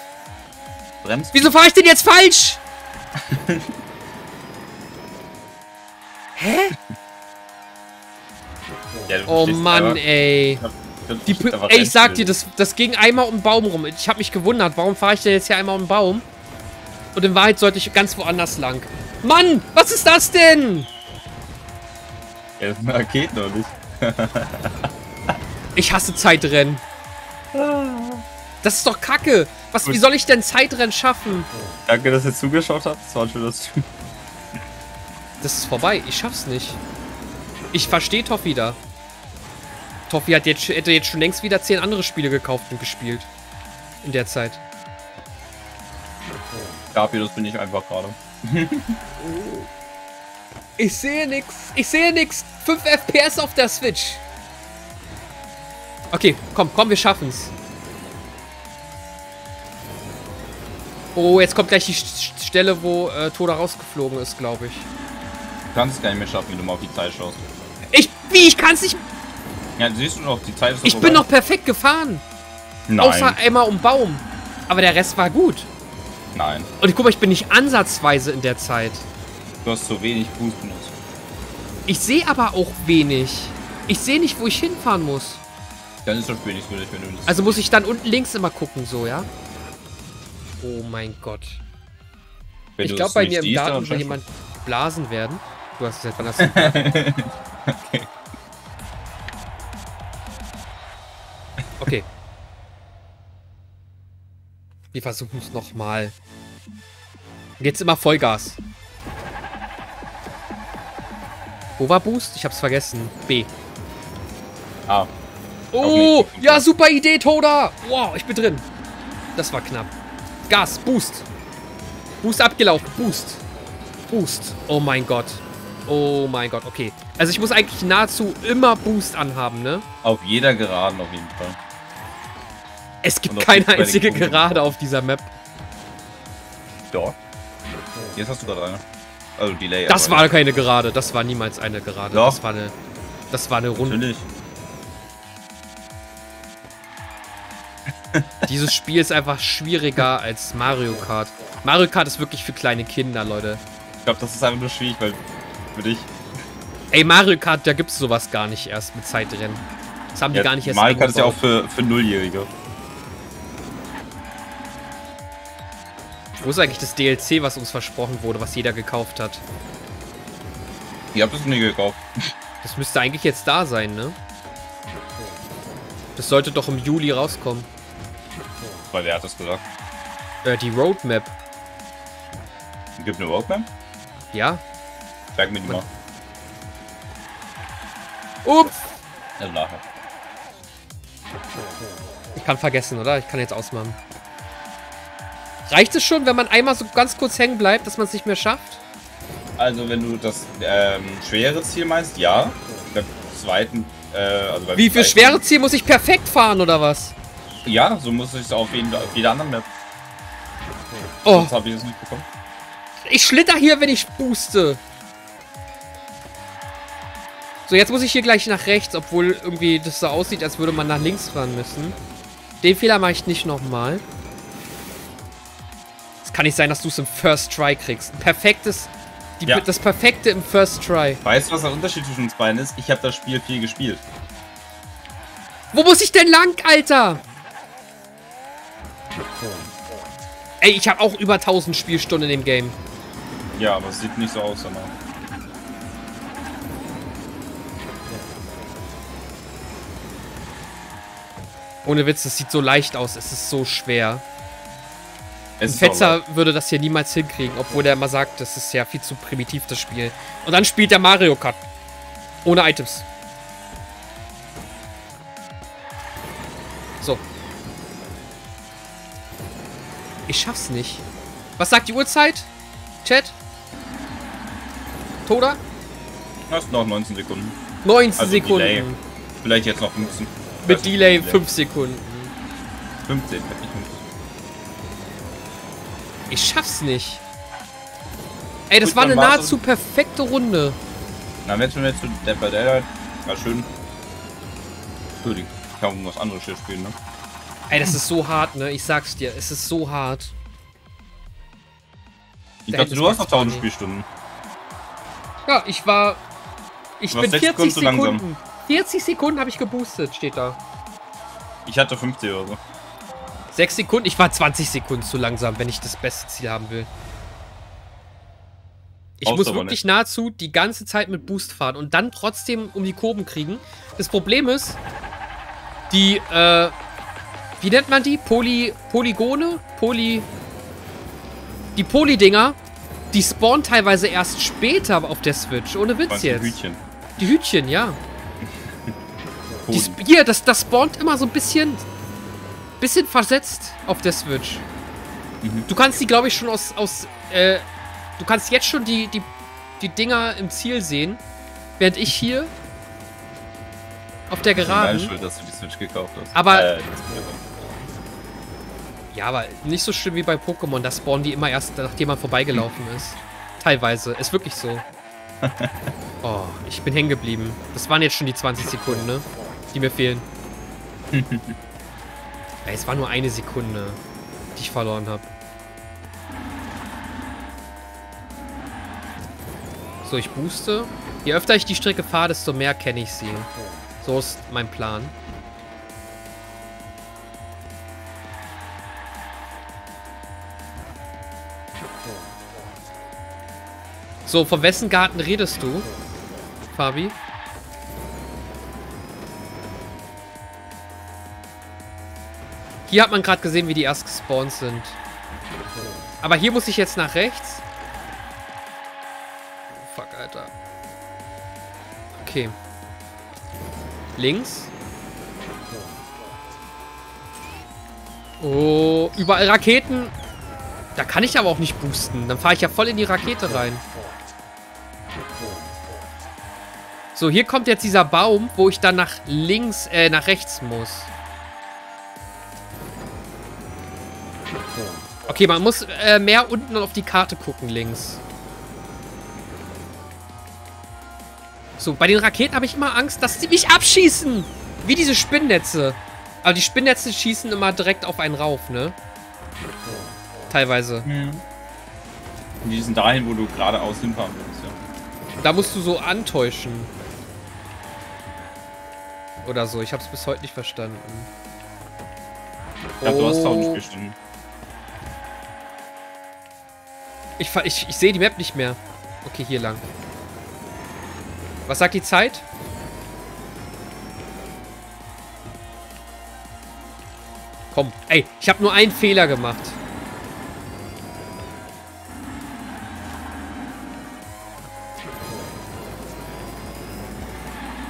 S2: Brems.
S1: Wieso fahre ich denn jetzt falsch? *laughs* Hä?
S2: Ja,
S1: Oh Mann, ey.
S2: Einfach
S1: ey, ich sag dir, das, das ging einmal um den Baum rum. Ich habe mich gewundert, warum fahre ich denn jetzt hier einmal um den Baum? Und in Wahrheit sollte ich ganz woanders lang. Mann, was ist das denn?
S2: Ja, das ist eine Rakete, oder nicht?
S1: Ich hasse Zeitrennen. Das ist doch kacke. Was, wie soll ich denn Zeitrennen schaffen?
S2: Danke, dass ihr zugeschaut habt. Das war ein schönes Stream.
S1: Das ist vorbei. Ich schaff's nicht. Ich verstehe Toffi da. Toffi hat jetzt, hätte jetzt schon längst wieder zehn andere Spiele gekauft und gespielt. In der Zeit.
S2: Gabi, das bin ich einfach gerade. *laughs*
S1: Ich sehe nix. Ich sehe nix. 5 FPS auf der Switch. Okay, komm, komm, wir schaffen's. Oh, jetzt kommt gleich die St- Stelle, wo äh, Toda rausgeflogen ist, glaube ich.
S2: Du kannst es gar nicht mehr schaffen, wenn du mal auf die Zeit schaust.
S1: Ich, wie, ich kann's nicht...
S2: Ja, siehst du noch, die Zeit ist
S1: Ich bin noch perfekt gefahren.
S2: Nein,
S1: Außer einmal um Baum. Aber der Rest war gut.
S2: Nein.
S1: Und guck mal, ich bin nicht ansatzweise in der Zeit.
S2: Du hast zu wenig Boost benutzt.
S1: Ich sehe aber auch wenig. Ich sehe nicht, wo ich hinfahren muss.
S2: Dann ist das Spiel nicht für dich, wenn du
S1: Also muss ich dann unten links immer gucken, so, ja? Oh mein Gott.
S2: wenn
S1: ich glaube, bei mir im Garten
S2: scheint-
S1: jemand blasen werden. Du hast es jetzt, wann hast du... Okay. Wir versuchen es nochmal. Jetzt immer Vollgas. Wo war Boost? Ich hab's vergessen. B.
S2: Ah,
S1: Oh, ja, super Idee, Toda. Wow, ich bin drin. Das war knapp. Gas, Boost. Boost abgelaufen, Boost. Boost. Oh mein Gott. Oh mein Gott, okay. Also ich muss eigentlich nahezu immer Boost anhaben, ne?
S2: auf jeder Geraden auf jeden Fall.
S1: Es gibt keine einzige. Gerade auf dieser Map.
S2: Doch. Jetzt hast du gerade eine. Also Delay.
S1: Das war keine Gerade. Das war niemals eine Gerade.
S2: Doch.
S1: Das war eine, das war eine Runde.
S2: Natürlich. *laughs* *laughs*
S1: Dieses Spiel ist einfach schwieriger als Mario Kart. Mario Kart ist wirklich für kleine Kinder, Leute.
S2: Ich glaube, das ist einfach nur schwierig, weil für dich.
S1: Ey, Mario Kart, da gibt's sowas gar nicht erst mit Zeitrennen. Das haben die gar nicht erst
S2: Mario Kart ist ja auch für, für Nulljährige.
S1: Wo ist eigentlich das DLC, was uns versprochen wurde, was jeder gekauft hat?
S2: Ihr habt es nie gekauft.
S1: Das müsste eigentlich jetzt da sein, ne? Das sollte doch im Juli rauskommen.
S2: Weil wer hat das gesagt?
S1: Äh, die Roadmap.
S2: Gibt eine Roadmap?
S1: Ja?
S2: Sag mir die mal.
S1: Ups!
S2: Also nachher.
S1: Ich kann vergessen, oder? Ich kann jetzt ausmachen. Reicht es schon, wenn man einmal so ganz kurz hängen bleibt, dass man es nicht mehr schafft?
S2: Also wenn du das ähm, schwere Ziel meinst, ja. Beim zweiten, äh, also beim
S1: Wie für schwere Ziel muss ich perfekt fahren, oder was?
S2: Ja, so muss ich es auf, jeden, auf jeder anderen Map.
S1: Oh,
S2: Sonst habe ich es nicht bekommen.
S1: ich schlitter hier, wenn ich booste. So, jetzt muss ich hier gleich nach rechts, obwohl irgendwie das so aussieht, als würde man nach links fahren müssen. Den Fehler mache ich nicht nochmal. Es kann nicht sein, dass du es im First Try kriegst. Ein perfektes... Die,
S2: Ja.
S1: Das Perfekte im First Try.
S2: Weißt du, was der Unterschied zwischen uns beiden ist? Ich habe das Spiel viel gespielt.
S1: Wo muss ich denn lang, Alter? Ey, ich habe auch über 1000 Spielstunden in dem Game.
S2: Ja, aber es sieht nicht so aus, sondern.
S1: Ohne Witz, es sieht so leicht aus. Es ist so schwer. Ein. Fetzer würde das hier niemals hinkriegen, obwohl der immer sagt, das ist ja viel zu primitiv, das Spiel. Und dann spielt der Mario Kart. Ohne Items. So. Ich schaff's nicht. Was sagt die Uhrzeit? Chat? Toda?
S2: Das sind noch 19 Sekunden.
S1: 19
S2: Also
S1: Sekunden.
S2: Delay. Vielleicht jetzt noch 15.
S1: Mit Delay 5 Sekunden.
S2: 15, hätte ich 15.
S1: Ich schaff's nicht. Ey, das
S2: Gut,
S1: war eine nahezu perfekte Runde.
S2: Na, jetzt sind wir zu Dead by Daylight. War schön. Entschuldigung, ich kann was anderes hier spielen, ne?
S1: Ey, das ist so hart, ne? Ich sag's dir, es ist so hart.
S2: Ich
S1: Da
S2: dachte, du hast noch
S1: macht's gar
S2: 1000
S1: nicht.
S2: Spielstunden.
S1: Ja, ich war. Ich bin
S2: warst
S1: 40
S2: sechs Sekunden langsam.
S1: Sekunden. 40 Sekunden habe ich geboostet, steht da.
S2: Ich hatte 50 oder so.
S1: 6 Sekunden, ich war 20 Sekunden zu langsam, wenn ich das beste Ziel haben will. Ich muss wirklich
S2: nicht.
S1: nahezu die ganze Zeit mit Boost fahren und dann trotzdem um die Kurven kriegen. Das Problem ist, die, äh, wie nennt man die? Poly, Polygone? Poly, die Poly-Dinger, die spawnen teilweise erst später auf der Switch. Ohne Witz jetzt.
S2: Hütchen.
S1: Die Hütchen, ja. *laughs* Die,
S2: Polen.
S1: sp- hier, das, das spawnt immer so ein bisschen, bisschen versetzt auf der Switch.
S2: Mhm.
S1: Du kannst die, glaube ich, schon aus, aus, äh, du kannst jetzt schon die, die, die Dinger im Ziel sehen, während ich hier auf der Geraden,
S2: Schuld, dass du die Switch gekauft hast.
S1: Aber-
S2: Äh,
S1: ja, aber nicht so schlimm wie bei Pokémon, da spawnen die immer erst, nachdem man vorbeigelaufen *laughs* ist. Teilweise, ist wirklich so. *laughs* Oh, ich bin hängen geblieben. Das waren jetzt schon die 20 Sekunden, ne? Die mir fehlen. *laughs* Es war nur eine Sekunde, die ich verloren habe. So, ich booste. Je öfter ich die Strecke fahre, desto mehr kenne ich sie. So ist mein Plan. So, von wessen Garten redest du, Fabi? Hier hat man gerade gesehen, wie die erst gespawnt sind. Aber hier muss ich jetzt nach rechts. Fuck, Alter. Okay. Links. Oh, überall Raketen. Da kann ich aber auch nicht boosten. Dann fahre ich ja voll in die Rakete rein. So, hier kommt jetzt dieser Baum, wo ich dann nach links, äh, nach rechts muss. Okay, man muss äh, mehr unten auf die Karte gucken, links. So, bei den Raketen habe ich immer Angst, dass sie mich abschießen. Wie diese Spinnnetze. Aber die Spinnnetze schießen immer direkt auf einen rauf, ne? Teilweise.
S2: Mhm. Die sind dahin, wo du geradeaus hinfahren willst, ja.
S1: Da musst du so antäuschen. Oder so. Ich habe es bis heute nicht verstanden.
S2: Ich glaube, du hast 1000
S1: Oh. Ich, ich, ich sehe die Map nicht mehr. Okay, hier lang. Was sagt die Zeit? Komm, ey, ich habe nur einen Fehler gemacht.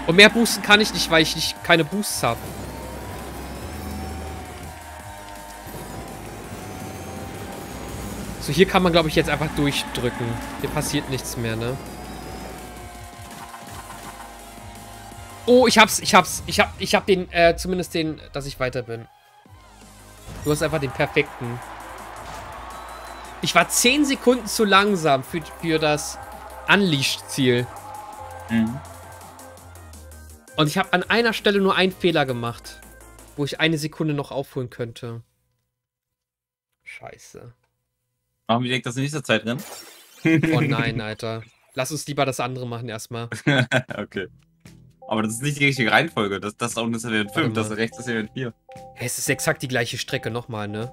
S1: Und mehr boosten kann ich nicht, weil ich nicht, keine Boosts habe. So, hier kann man, glaube ich, jetzt einfach durchdrücken. Hier passiert nichts mehr, ne? Oh, ich hab's, ich hab's. Ich hab, ich hab den, äh, zumindest den, dass ich weiter bin. Du hast einfach den perfekten. Ich war 10 Sekunden zu langsam für, für das Unleashed-Ziel.
S2: Mhm.
S1: Und ich habe an einer Stelle nur einen Fehler gemacht, wo ich eine Sekunde noch aufholen könnte. Scheiße.
S2: Machen wir direkt das nächste Zeitrennen? *laughs*
S1: Oh nein, *laughs* Alter. Lass uns lieber das andere machen erstmal. *laughs*
S2: okay. Aber das ist nicht die richtige Reihenfolge. Das, das da unten ist Event 5, das rechts ist Event 4.
S1: Hey, es ist exakt die gleiche Strecke nochmal, ne?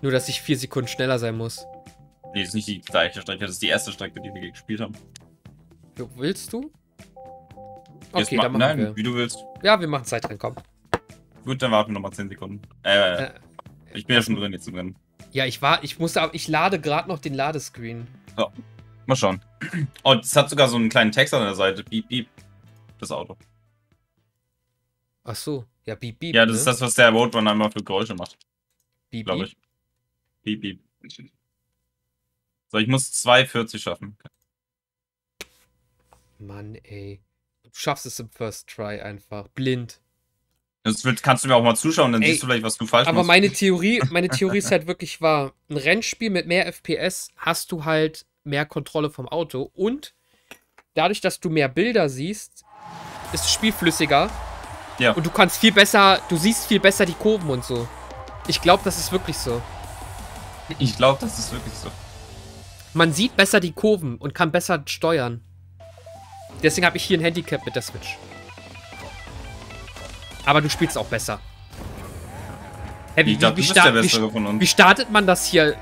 S1: Nur, dass ich vier Sekunden schneller sein muss.
S2: Nee, das ist nicht die gleiche Strecke, das ist die erste Strecke, die wir gespielt haben.
S1: Willst du? Okay,
S2: ma-
S1: dann machen
S2: Nein,
S1: wir.
S2: wie du willst.
S1: Ja, wir machen Zeitrennen, komm.
S2: Gut, dann warten wir nochmal 10 Sekunden. Äh,
S1: Äh,
S2: ich bin ja schon drin jetzt im Rennen.
S1: Ja, ich war, ich musste, aber ich lade gerade noch den Ladescreen.
S2: Mal schauen. Oh, es hat sogar so einen kleinen Text an der Seite. Piep, piep. Das Auto.
S1: Ach so, ja, beep, beep.
S2: Ja, das
S1: ne?
S2: ist das, was der Roadrunner immer für Geräusche macht,
S1: beep,
S2: glaube
S1: beep.
S2: ich. Piep, piep. So, ich muss 2,40 schaffen.
S1: Mann, ey. Du schaffst es im First Try einfach. Blind.
S2: Das wird, kannst du mir auch mal zuschauen, dann
S1: Ey,
S2: siehst du vielleicht, was du falsch
S1: Aber
S2: machst.
S1: meine Theorie, *laughs* meine Theorie ist halt wirklich wahr. Ein Rennspiel mit mehr FPS hast du halt mehr Kontrolle vom Auto und dadurch, dass du mehr Bilder siehst, ist das Spiel flüssiger.
S2: Ja.
S1: Und du kannst viel besser, du siehst viel besser die Kurven und so. Ich glaube, das ist wirklich so.
S2: Ich glaube, das ist wirklich so.
S1: Man sieht besser die Kurven und kann besser steuern. Deswegen habe ich hier ein Handicap mit der Switch. Aber du spielst auch besser. Hä, wie,
S2: Ich glaube,
S1: wie, wie,
S2: bist der
S1: sta- wie, startet man das hier?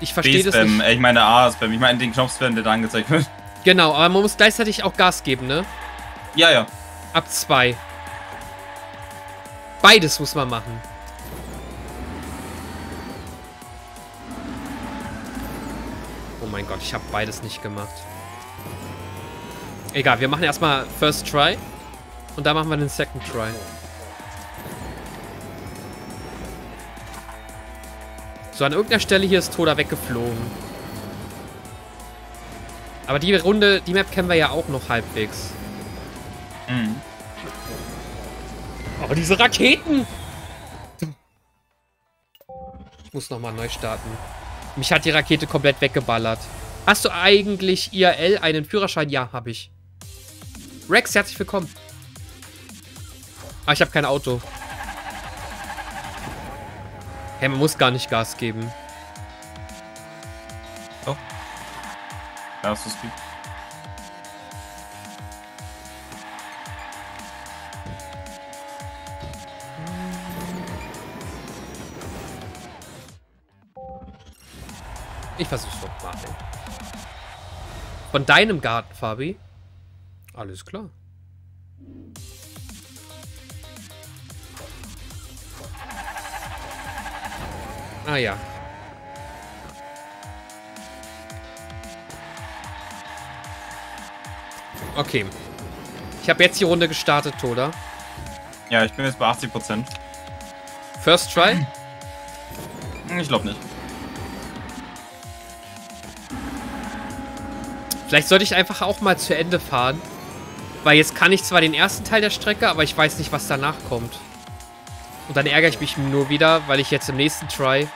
S1: Ich verstehe das nicht.
S2: Ich meine A-Spam. Ich meine den Knopfspam, der da angezeigt wird. *laughs*
S1: Genau, aber man muss gleichzeitig auch Gas geben, ne?
S2: Ja, ja.
S1: Ab zwei. Beides muss man machen. Oh mein Gott, ich habe beides nicht gemacht. Egal, wir machen erstmal First Try. Und dann machen wir den Second Try. So, an irgendeiner Stelle hier ist Toda weggeflogen. Aber die Runde, die Map kennen wir ja auch noch halbwegs.
S2: Mhm.
S1: Aber diese Raketen! Ich muss nochmal neu starten. Mich hat die Rakete komplett weggeballert. Hast du eigentlich IRL einen Führerschein? Ja, habe ich. Rex, herzlich willkommen. Ah, ich habe kein Auto. Hä, man muss gar nicht Gas geben.
S2: Da hast du Speed.
S1: Ich versuch's doch mal. Von deinem Garten, Fabi? Alles klar. Ah ja. Okay. Ich habe jetzt die Runde gestartet, Toda.
S2: Ja, ich bin jetzt bei 80%.
S1: First try?
S2: Ich glaube nicht.
S1: Vielleicht sollte ich einfach auch mal zu Ende fahren. Weil jetzt kann ich zwar den ersten Teil der Strecke, aber ich weiß nicht, was danach kommt. Und dann ärgere ich mich nur wieder, weil ich jetzt im nächsten Try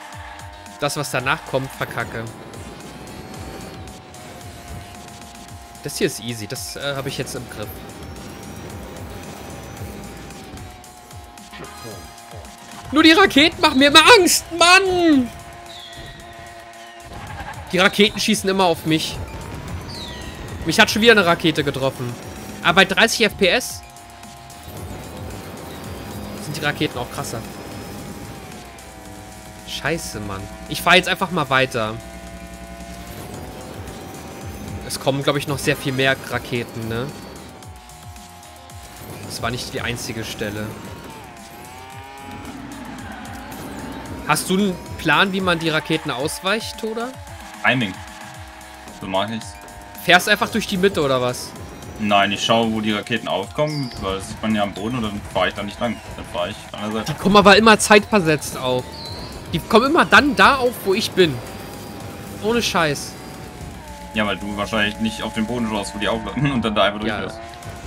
S1: das, was danach kommt, verkacke. Das hier ist easy. Das äh, habe ich jetzt im Griff. Nur die Raketen machen mir immer Angst, Mann! Die Raketen schießen immer auf mich. Mich hat schon wieder eine Rakete getroffen. Aber bei 30 FPS sind die Raketen auch krasser. Scheiße, Mann. Ich fahre jetzt einfach mal weiter. Es kommen, glaube ich, noch sehr viel mehr Raketen, ne? Das war nicht die einzige Stelle. Hast du einen Plan, wie man die Raketen ausweicht, oder?
S2: Timing. So mache ich's.
S1: Fährst einfach durch die Mitte, oder was?
S2: Nein, ich schaue, wo die Raketen aufkommen, weil das sieht man ja am Boden und dann fahre ich da nicht lang. Dann fahre ich an der Seite.
S1: Die kommen aber immer zeitversetzt auf. Die kommen immer dann da auf, wo ich bin. Ohne Scheiß.
S2: Ja, weil du wahrscheinlich nicht auf den Boden schaust, wo die auflaufen und dann da einfach
S1: Ja.
S2: durchfährst.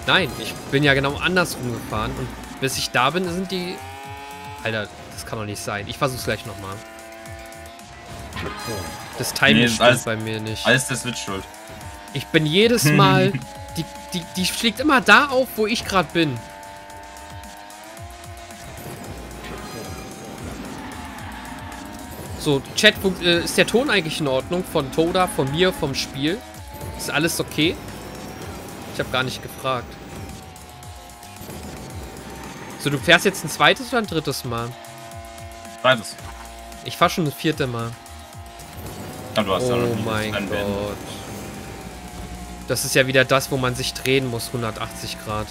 S1: Nein, ich bin ja genau andersrum gefahren. Und bis ich da bin, sind die... Alter, das kann doch nicht sein. Ich versuch's gleich nochmal. Das Timing
S2: Nee,
S1: stimmt bei mir nicht.
S2: Alles der Switch schuld.
S1: Ich bin jedes Mal *laughs* Die, die, die schlägt immer da auf, wo ich gerade bin. So, Chat, äh, ist der Ton eigentlich in Ordnung? Von Toda, von mir, vom Spiel? Ist alles okay? Ich habe gar nicht gefragt. So, du fährst jetzt ein zweites oder ein drittes Mal?
S2: Zweites.
S1: Ich fahr schon das vierte Mal.
S2: Ja, du hast ja noch
S1: Oh mein Gott. Das ist ja wieder das, wo man sich drehen muss, 180 Grad.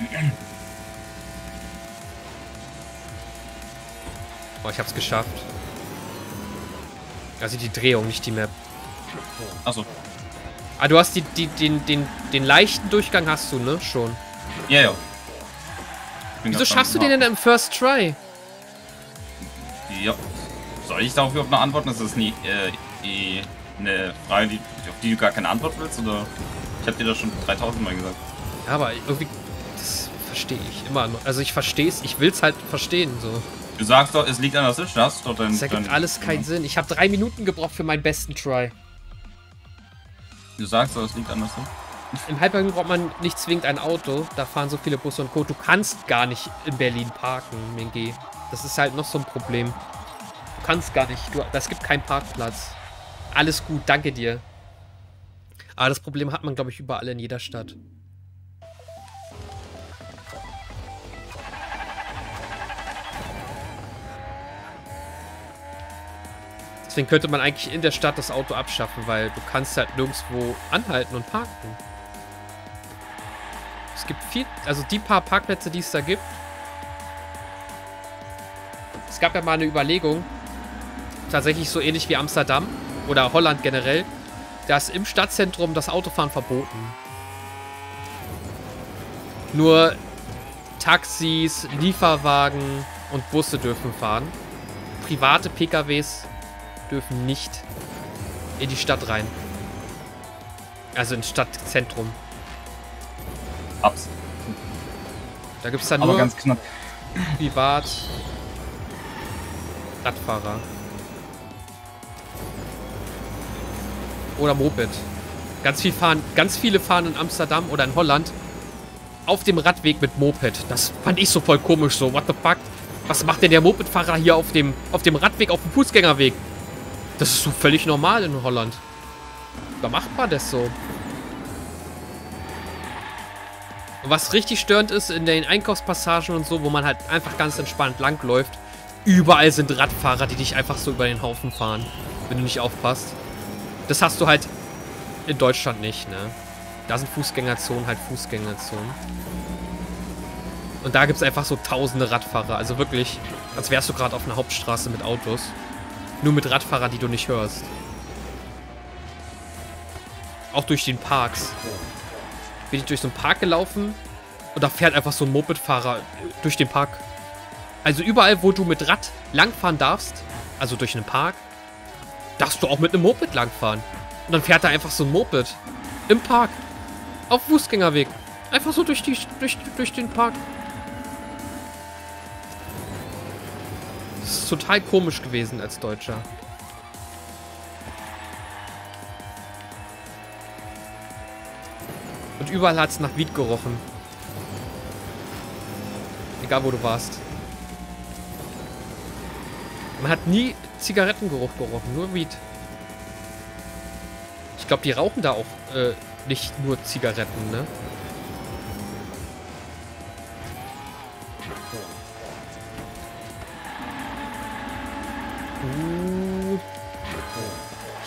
S1: *clears throat* Oh, ich hab's geschafft. Also die Drehung, nicht die Map.
S2: Achso.
S1: Ah, du hast die, die, den, den, den leichten Durchgang hast du, ne? Schon.
S2: Ja, ja.
S1: Wieso schaffst du den denn im First Try?
S2: Ja. Soll ich darauf überhaupt noch antworten? Ist das nie äh, eh eine Frage, die, auf die du gar keine Antwort willst? Oder ich habe dir das schon 3000 Mal gesagt.
S1: Ja, aber irgendwie, das verstehe ich immer noch. Also ich verstehe es, ich will's halt verstehen, so.
S2: Du sagst doch, es liegt an der Switch, das ist doch dein...
S1: Das ergibt
S2: dein-
S1: alles keinen Sinn. Ich habe drei Minuten gebraucht für meinen besten Try.
S2: Du sagst doch, es liegt an der Switch.
S1: Im Halbberg braucht man nicht zwingend ein Auto. Da fahren so viele Busse und Co. Du kannst gar nicht in Berlin parken, Mingi. Das ist halt noch so ein Problem. Du kannst gar nicht. Du, das gibt keinen Parkplatz. Alles gut, danke dir. Aber das Problem hat man, glaube ich, überall in jeder Stadt. Deswegen könnte man eigentlich in der Stadt das Auto abschaffen, weil du kannst halt nirgendwo anhalten und parken. Es gibt viel, also die paar Parkplätze, die es da gibt. Es gab ja mal eine Überlegung, tatsächlich so ähnlich wie Amsterdam oder Holland generell, dass im Stadtzentrum das Autofahren verboten. Nur Taxis, Lieferwagen und Busse dürfen fahren. Private PKWs dürfen nicht in die Stadt rein. Also ins Stadtzentrum.
S2: Abs.
S1: Da gibt es dann
S2: Aber
S1: nur
S2: ganz knapp.
S1: privat Radfahrer. Oder Moped. Ganz, viel fahren, ganz viele fahren in Amsterdam oder in Holland auf dem Radweg mit Moped. Das fand ich so voll komisch so. What the fuck? Was macht denn der Mopedfahrer hier auf dem, auf dem Radweg, auf dem Fußgängerweg? Das ist so völlig normal in Holland. Da macht man das so. Und was richtig störend ist in den Einkaufspassagen und so, wo man halt einfach ganz entspannt langläuft, überall sind Radfahrer, die dich einfach so über den Haufen fahren, wenn du nicht aufpasst. Das hast du halt in Deutschland nicht, ne? Da sind Fußgängerzonen halt Fußgängerzonen. Und da gibt es einfach so tausende Radfahrer. Also wirklich, als wärst du gerade auf einer Hauptstraße mit Autos. Nur mit Radfahrern, die du nicht hörst. Auch durch den Parks. Bin ich durch so einen Park gelaufen und da fährt einfach so ein Mopedfahrer durch den Park. Also überall, wo du mit Rad langfahren darfst, also durch einen Park, darfst du auch mit einem Moped langfahren. Und dann fährt da einfach so ein Moped. Im Park. Auf Fußgängerweg. Einfach so durch, die, durch, durch den Park. Das ist total komisch gewesen als Deutscher. Und überall hat es nach Weed gerochen. Egal wo du warst. Man hat nie Zigarettengeruch gerochen, nur Weed. Ich glaube, die rauchen da auch äh, nicht nur Zigaretten, ne? Uh.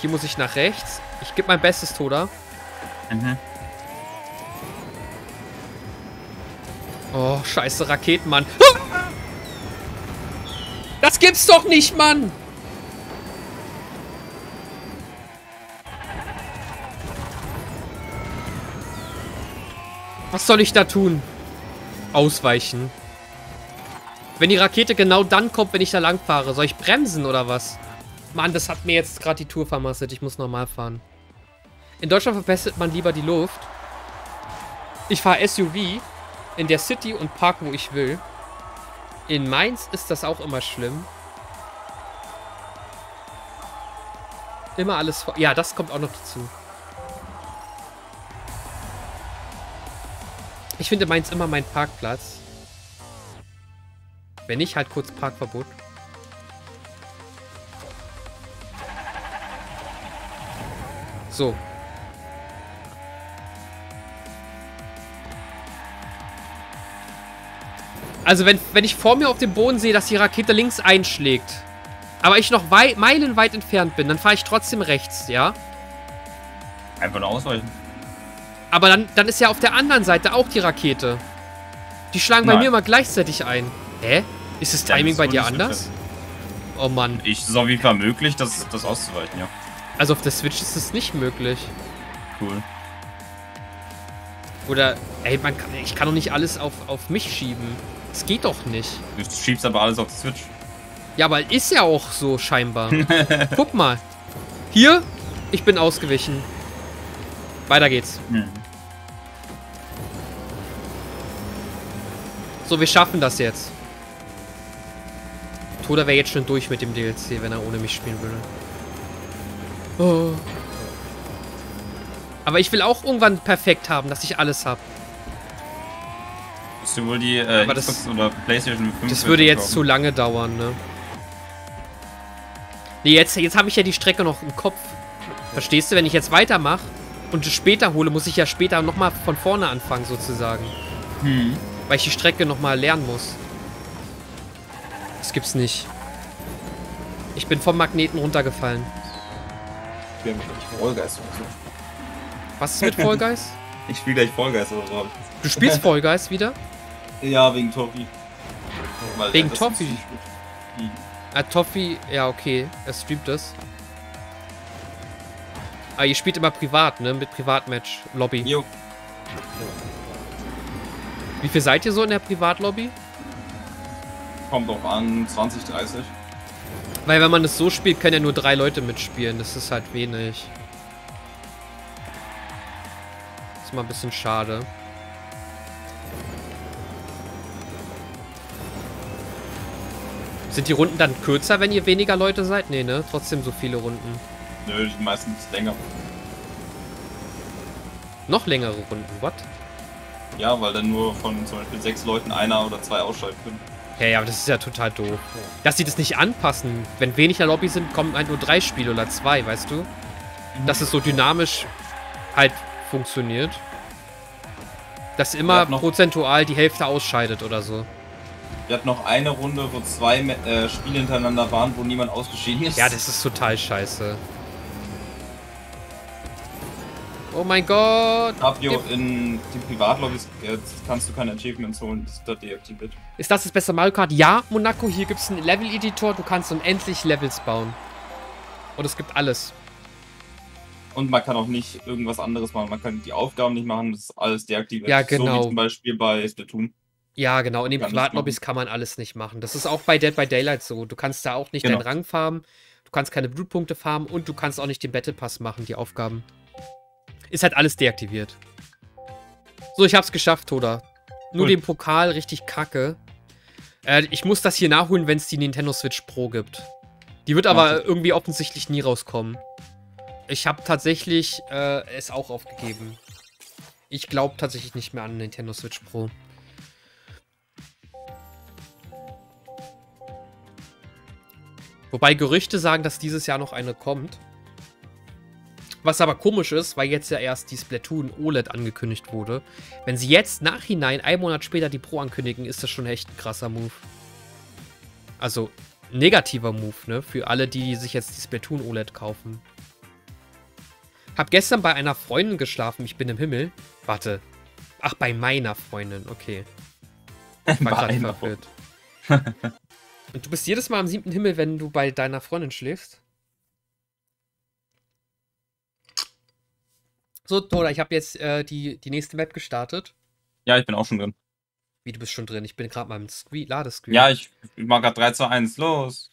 S1: Hier muss ich nach rechts. Ich gebe mein Bestes, Toda.
S2: Mhm.
S1: Oh, scheiße, Raketen, Mann. Das gibt's doch nicht, Mann! Was soll ich da tun? Ausweichen. Wenn die Rakete genau dann kommt, wenn ich da lang fahre, soll ich bremsen oder was? Mann, das hat mir jetzt gerade die Tour vermasselt. Ich muss normal fahren. In Deutschland verbessert man lieber die Luft. Ich fahre SUV in der City und park, wo ich will. In Mainz ist das auch immer schlimm. Immer alles vor. Ja, das kommt auch noch dazu. Ich finde meins immer mein Parkplatz. Wenn nicht, halt kurz Parkverbot. So. Also wenn, wenn ich vor mir auf dem Boden sehe, dass die Rakete links einschlägt, aber ich noch wei meilenweit entfernt bin, dann fahre ich trotzdem rechts, ja?
S2: Einfach nur ausweichen.
S1: Aber dann, dann ist ja auf der anderen Seite auch die Rakete. Die schlagen bei
S2: Nein.
S1: mir immer gleichzeitig ein. Hä? Ist das Timing
S2: das
S1: bei dir anders? Oh Mann.
S2: Ich, es ist auf jeden Fall möglich, das, das auszuweichen, ja.
S1: Also auf der Switch ist es nicht möglich.
S2: Cool.
S1: Oder, ey, man kann, ich kann doch nicht alles auf, auf mich schieben. Das geht doch nicht.
S2: Du schiebst aber alles auf die Switch.
S1: Ja, aber ist ja auch so scheinbar. *laughs* Guck mal. Hier, ich bin ausgewichen. Weiter geht's.
S2: Hm.
S1: So, wir schaffen das jetzt. Toda wäre jetzt schon durch mit dem DLC, wenn er ohne mich spielen würde. Oh. Aber ich will auch irgendwann perfekt haben, dass ich alles habe.
S2: Musst du wohl die äh,
S1: Aber das-
S2: Xbox oder Playstation 5
S1: Das würde jetzt zu lange dauern, ne? Nee, jetzt, jetzt habe ich ja die Strecke noch im Kopf. Verstehst du, wenn ich jetzt weitermache und es später hole, muss ich ja später nochmal von vorne anfangen, sozusagen.
S2: Hm.
S1: Weil ich die Strecke nochmal lernen muss. Das gibt's nicht. Ich bin vom Magneten runtergefallen.
S3: Ich spiele mich nicht Rollgeist oder so.
S1: Was ist mit Guys? *laughs*
S3: Ich spiele gleich Vollgeist oder so.
S1: Du spielst Guys wieder? *laughs*
S3: Ja, wegen Toffee. Weil
S1: Wegen
S3: spielt.
S1: Ah, Toffee, ja, okay. Er streamt das. Ah, ihr spielt immer privat, ne? Mit Privatmatch, Lobby.
S3: Jo.
S1: Wie viel seid ihr so in der Privatlobby?
S3: Kommt drauf an, 20, 30.
S1: Weil wenn man es so spielt, können ja nur drei Leute mitspielen. Das ist halt wenig. Ist mal ein bisschen schade. Sind die Runden dann kürzer, wenn ihr weniger Leute seid? Nee, ne? Trotzdem so viele Runden.
S3: Nö, die meistens länger.
S1: Noch längere Runden, what?
S3: Ja, weil dann nur von zum Beispiel sechs Leuten einer oder zwei ausschalten können.
S1: Ja, ja, aber das ist ja total doof. Dass sie das nicht anpassen. Wenn weniger Lobby sind, kommen halt nur drei Spiele oder zwei, weißt du? Dass es so dynamisch halt funktioniert. Dass immer prozentual die Hälfte ausscheidet oder so.
S3: Wir hatten noch eine Runde, wo zwei äh, Spiele hintereinander waren, wo niemand ausgeschieden ist.
S1: Ja, das ist total scheiße. Oh mein Gott.
S3: Fabio, in den Privatlobbys kannst du keine Achievements holen, das ist da deaktiviert.
S1: Ist das das beste Mario Kart? Ja, Monaco, hier gibt es einen Level-Editor. Du kannst unendlich Levels bauen. Und es gibt alles.
S3: Und man kann auch nicht irgendwas anderes machen. Man kann die Aufgaben nicht machen, das ist alles deaktiviert.
S1: Ja,
S3: So
S1: genau.
S3: wie zum Beispiel bei Splatoon.
S1: Ja, genau. In den Privatlobbys kann man alles nicht machen. Das ist auch bei Dead by Daylight so. Du kannst da auch nicht
S3: Genau.
S1: deinen Rang farmen. Du kannst keine Blutpunkte farmen und du kannst auch nicht den Battle Pass machen, die Aufgaben. Ist halt alles deaktiviert. So, ich hab's geschafft, Toda. Nur
S3: Cool.
S1: den Pokal richtig kacke. Äh, ich muss das hier nachholen, wenn es die Nintendo Switch Pro gibt. Die wird aber
S3: Okay.
S1: irgendwie offensichtlich nie rauskommen. Ich habe tatsächlich äh, es auch aufgegeben. Ich glaube tatsächlich nicht mehr an Nintendo Switch Pro. Wobei Gerüchte sagen, dass dieses Jahr noch eine kommt. Was aber komisch ist, weil jetzt ja erst die Splatoon OLED angekündigt wurde. Wenn sie jetzt nachhinein, einen Monat später die Pro ankündigen, ist das schon echt ein krasser Move. Also, negativer Move, ne? Für alle, die sich jetzt die Splatoon OLED kaufen. Hab gestern bei einer Freundin geschlafen, ich bin im Himmel. Warte. Ach, bei meiner Freundin, okay. Ich *laughs* war gerade verwirrt. *laughs* Und du bist jedes Mal am siebten Himmel, wenn du bei deiner Freundin schläfst? So, Toda, ich habe jetzt äh, die, die nächste Map gestartet.
S2: Ja, ich bin auch schon drin.
S1: Wie, du bist schon drin? Ich bin gerade mal im Screen Ladescreen.
S2: Ja, ich, ich mach grad 3 zu 1. Los.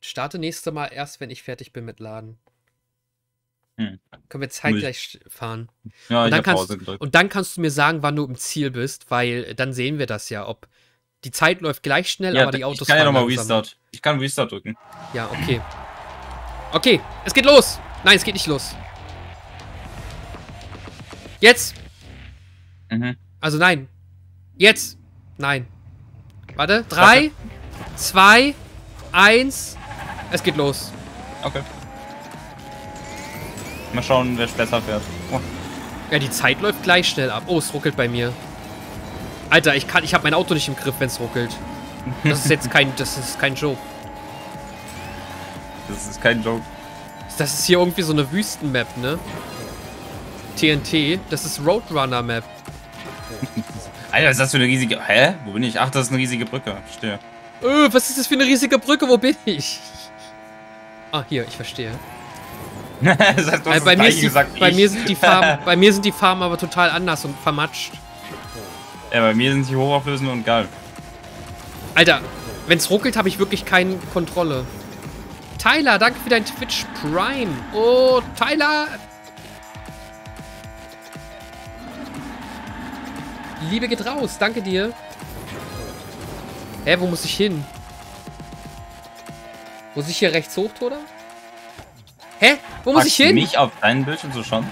S1: Starte nächste Mal erst, wenn ich fertig bin mit Laden.
S2: Hm.
S1: Können wir zeitgleich fahren.
S2: Ja,
S1: Und
S2: ich
S1: dann kannst-. Und dann kannst du mir sagen, wann du im Ziel bist, weil dann sehen wir das ja, ob die Zeit läuft gleich schnell,
S2: Ja,
S1: aber die
S2: ich
S1: Autos
S2: kann ja
S1: fahren
S2: nochmal. Restart. Ich kann Restart drücken.
S1: Ja, okay. Okay, es geht los. Nein, es geht nicht los. Jetzt.
S2: Mhm.
S1: Also nein. Jetzt. Nein. Warte. Drei, zwei, eins. Es geht los.
S2: Okay. Mal schauen, wer besser fährt. Oh.
S1: Ja, die Zeit läuft gleich schnell ab. Oh, es ruckelt bei mir. Alter, ich kann, ich habe mein Auto nicht im Griff, wenn es ruckelt. Das ist jetzt *laughs* kein, das ist kein Joke.
S2: Das ist kein Joke.
S1: Das ist hier irgendwie so eine Wüstenmap, ne? TNT. Das ist Roadrunner Map. *laughs*
S2: Alter, was ist das für eine riesige... Hä? Wo bin ich? Ach, das ist eine riesige Brücke. Verstehe.
S1: Öh, was ist das für eine riesige Brücke? Wo bin ich? *laughs* Ah, hier, ich verstehe. *laughs*
S2: das heißt,
S1: Äh, bei, mir die,
S2: gesagt,
S1: bei, mir sind die Farben, bei mir sind die Farben aber total anders und vermatscht.
S2: Ja, bei mir sind sie hochauflösend und geil.
S1: Alter, wenn's ruckelt, habe ich wirklich keine Kontrolle. Tyler, danke für dein Twitch Prime. Oh, Tyler. Liebe geht raus, danke dir. Hä, wo muss ich hin? Muss ich hier rechts hoch, oder? Hä? Wo muss ich
S2: Magst du
S1: hin?
S2: mich auf deinen Bildschirm zu schauen?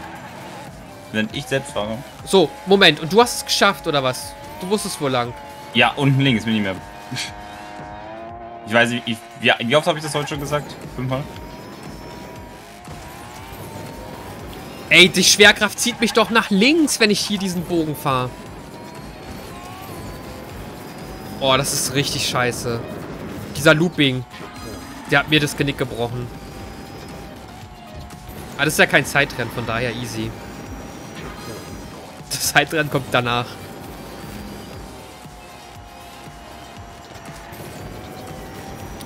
S2: Wenn ich selbst fahre.
S1: So, Moment. Und du hast es geschafft, oder was? Du wusstest wo lang.
S2: Ja, unten links bin ich mehr. Ich weiß nicht, ich, wie, wie oft habe ich das heute schon gesagt? Fünfmal?
S1: Ey, die Schwerkraft zieht mich doch nach links, wenn ich hier diesen Bogen fahre. Oh, das ist richtig scheiße. Dieser Looping. Der hat mir das Genick gebrochen. Aber das ist ja kein Zeitrennen, von daher easy. Das Zeitrennen kommt danach.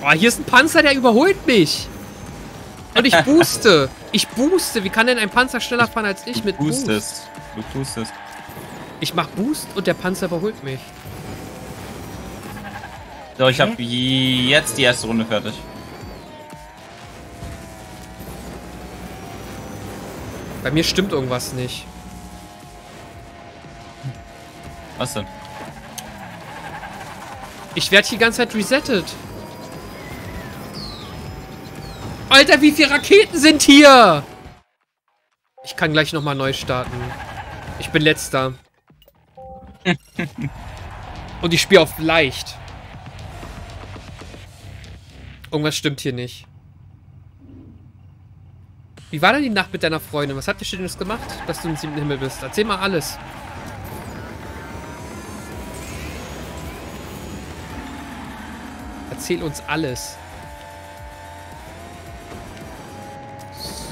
S1: Oh, hier ist ein Panzer, der überholt mich. Und ich booste. Ich booste. Wie kann denn ein Panzer schneller fahren als ich mit
S2: Du
S1: Boost?
S2: pustest. Du pustest.
S1: Ich mach Boost und der Panzer überholt mich.
S2: So, ich habe jetzt die erste Runde fertig.
S1: Bei mir stimmt irgendwas nicht.
S2: Was denn?
S1: Ich werde hier die ganze Zeit resettet. Alter, wie viele Raketen sind hier? Ich kann gleich nochmal neu starten. Ich bin letzter. *laughs* Und ich spiele auf leicht. Irgendwas stimmt hier nicht. Wie war denn die Nacht mit deiner Freundin? Was habt ihr Schönes gemacht, dass du im siebten Himmel bist? Erzähl mal alles. Erzähl uns alles.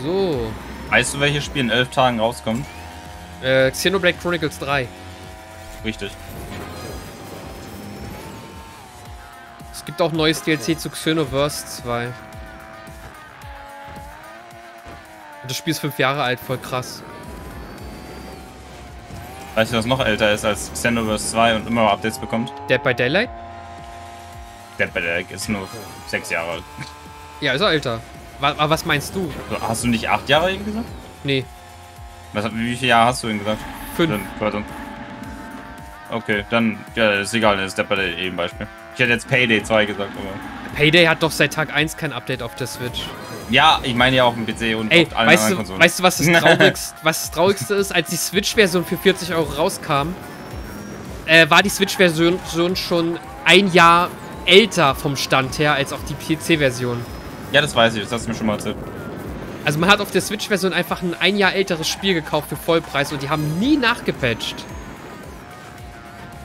S1: So.
S2: Weißt du, welches Spiel in elf Tagen rauskommt?
S1: Äh, Xenoblade Chronicles 3.
S2: Richtig.
S1: Gibt auch neues DLC zu Xenoverse 2. Und das Spiel ist fünf Jahre alt, voll krass.
S2: Weißt du, was noch älter ist als Xenoverse 2 und immer Updates bekommt?
S1: Dead by Daylight?
S2: Dead by Daylight ist nur sechs Jahre alt.
S1: Ja, ist er älter. Aber was meinst du?
S2: Hast du nicht acht Jahre eben gesagt?
S1: Nee,
S2: Was, wie viele Jahre hast du denn gesagt?
S1: fünf.
S2: Dann. Okay, dann, ja, ist egal, dann ist Dead by Daylight eben Beispiel. Ich hätte jetzt Payday 2 gesagt, aber...
S1: Payday hat doch seit Tag 1 kein Update auf der Switch.
S2: Ja, ich meine ja auf dem PC und
S1: Ey,
S2: auf allen
S1: weißt
S2: anderen
S1: du,
S2: Konsolen.
S1: weißt du, was das *laughs* Traurigste, was das Traurigste ist? Als die Switch-Version für 40 Euro rauskam, äh, war die Switch-Version schon- schon ein Jahr älter vom Stand her als auch die PC-Version.
S2: Ja, das weiß ich, das hast du mir schon mal erzählt.
S1: Also man hat auf der Switch-Version einfach ein ein Jahr älteres Spiel gekauft für Vollpreis und die haben nie nachgepatcht.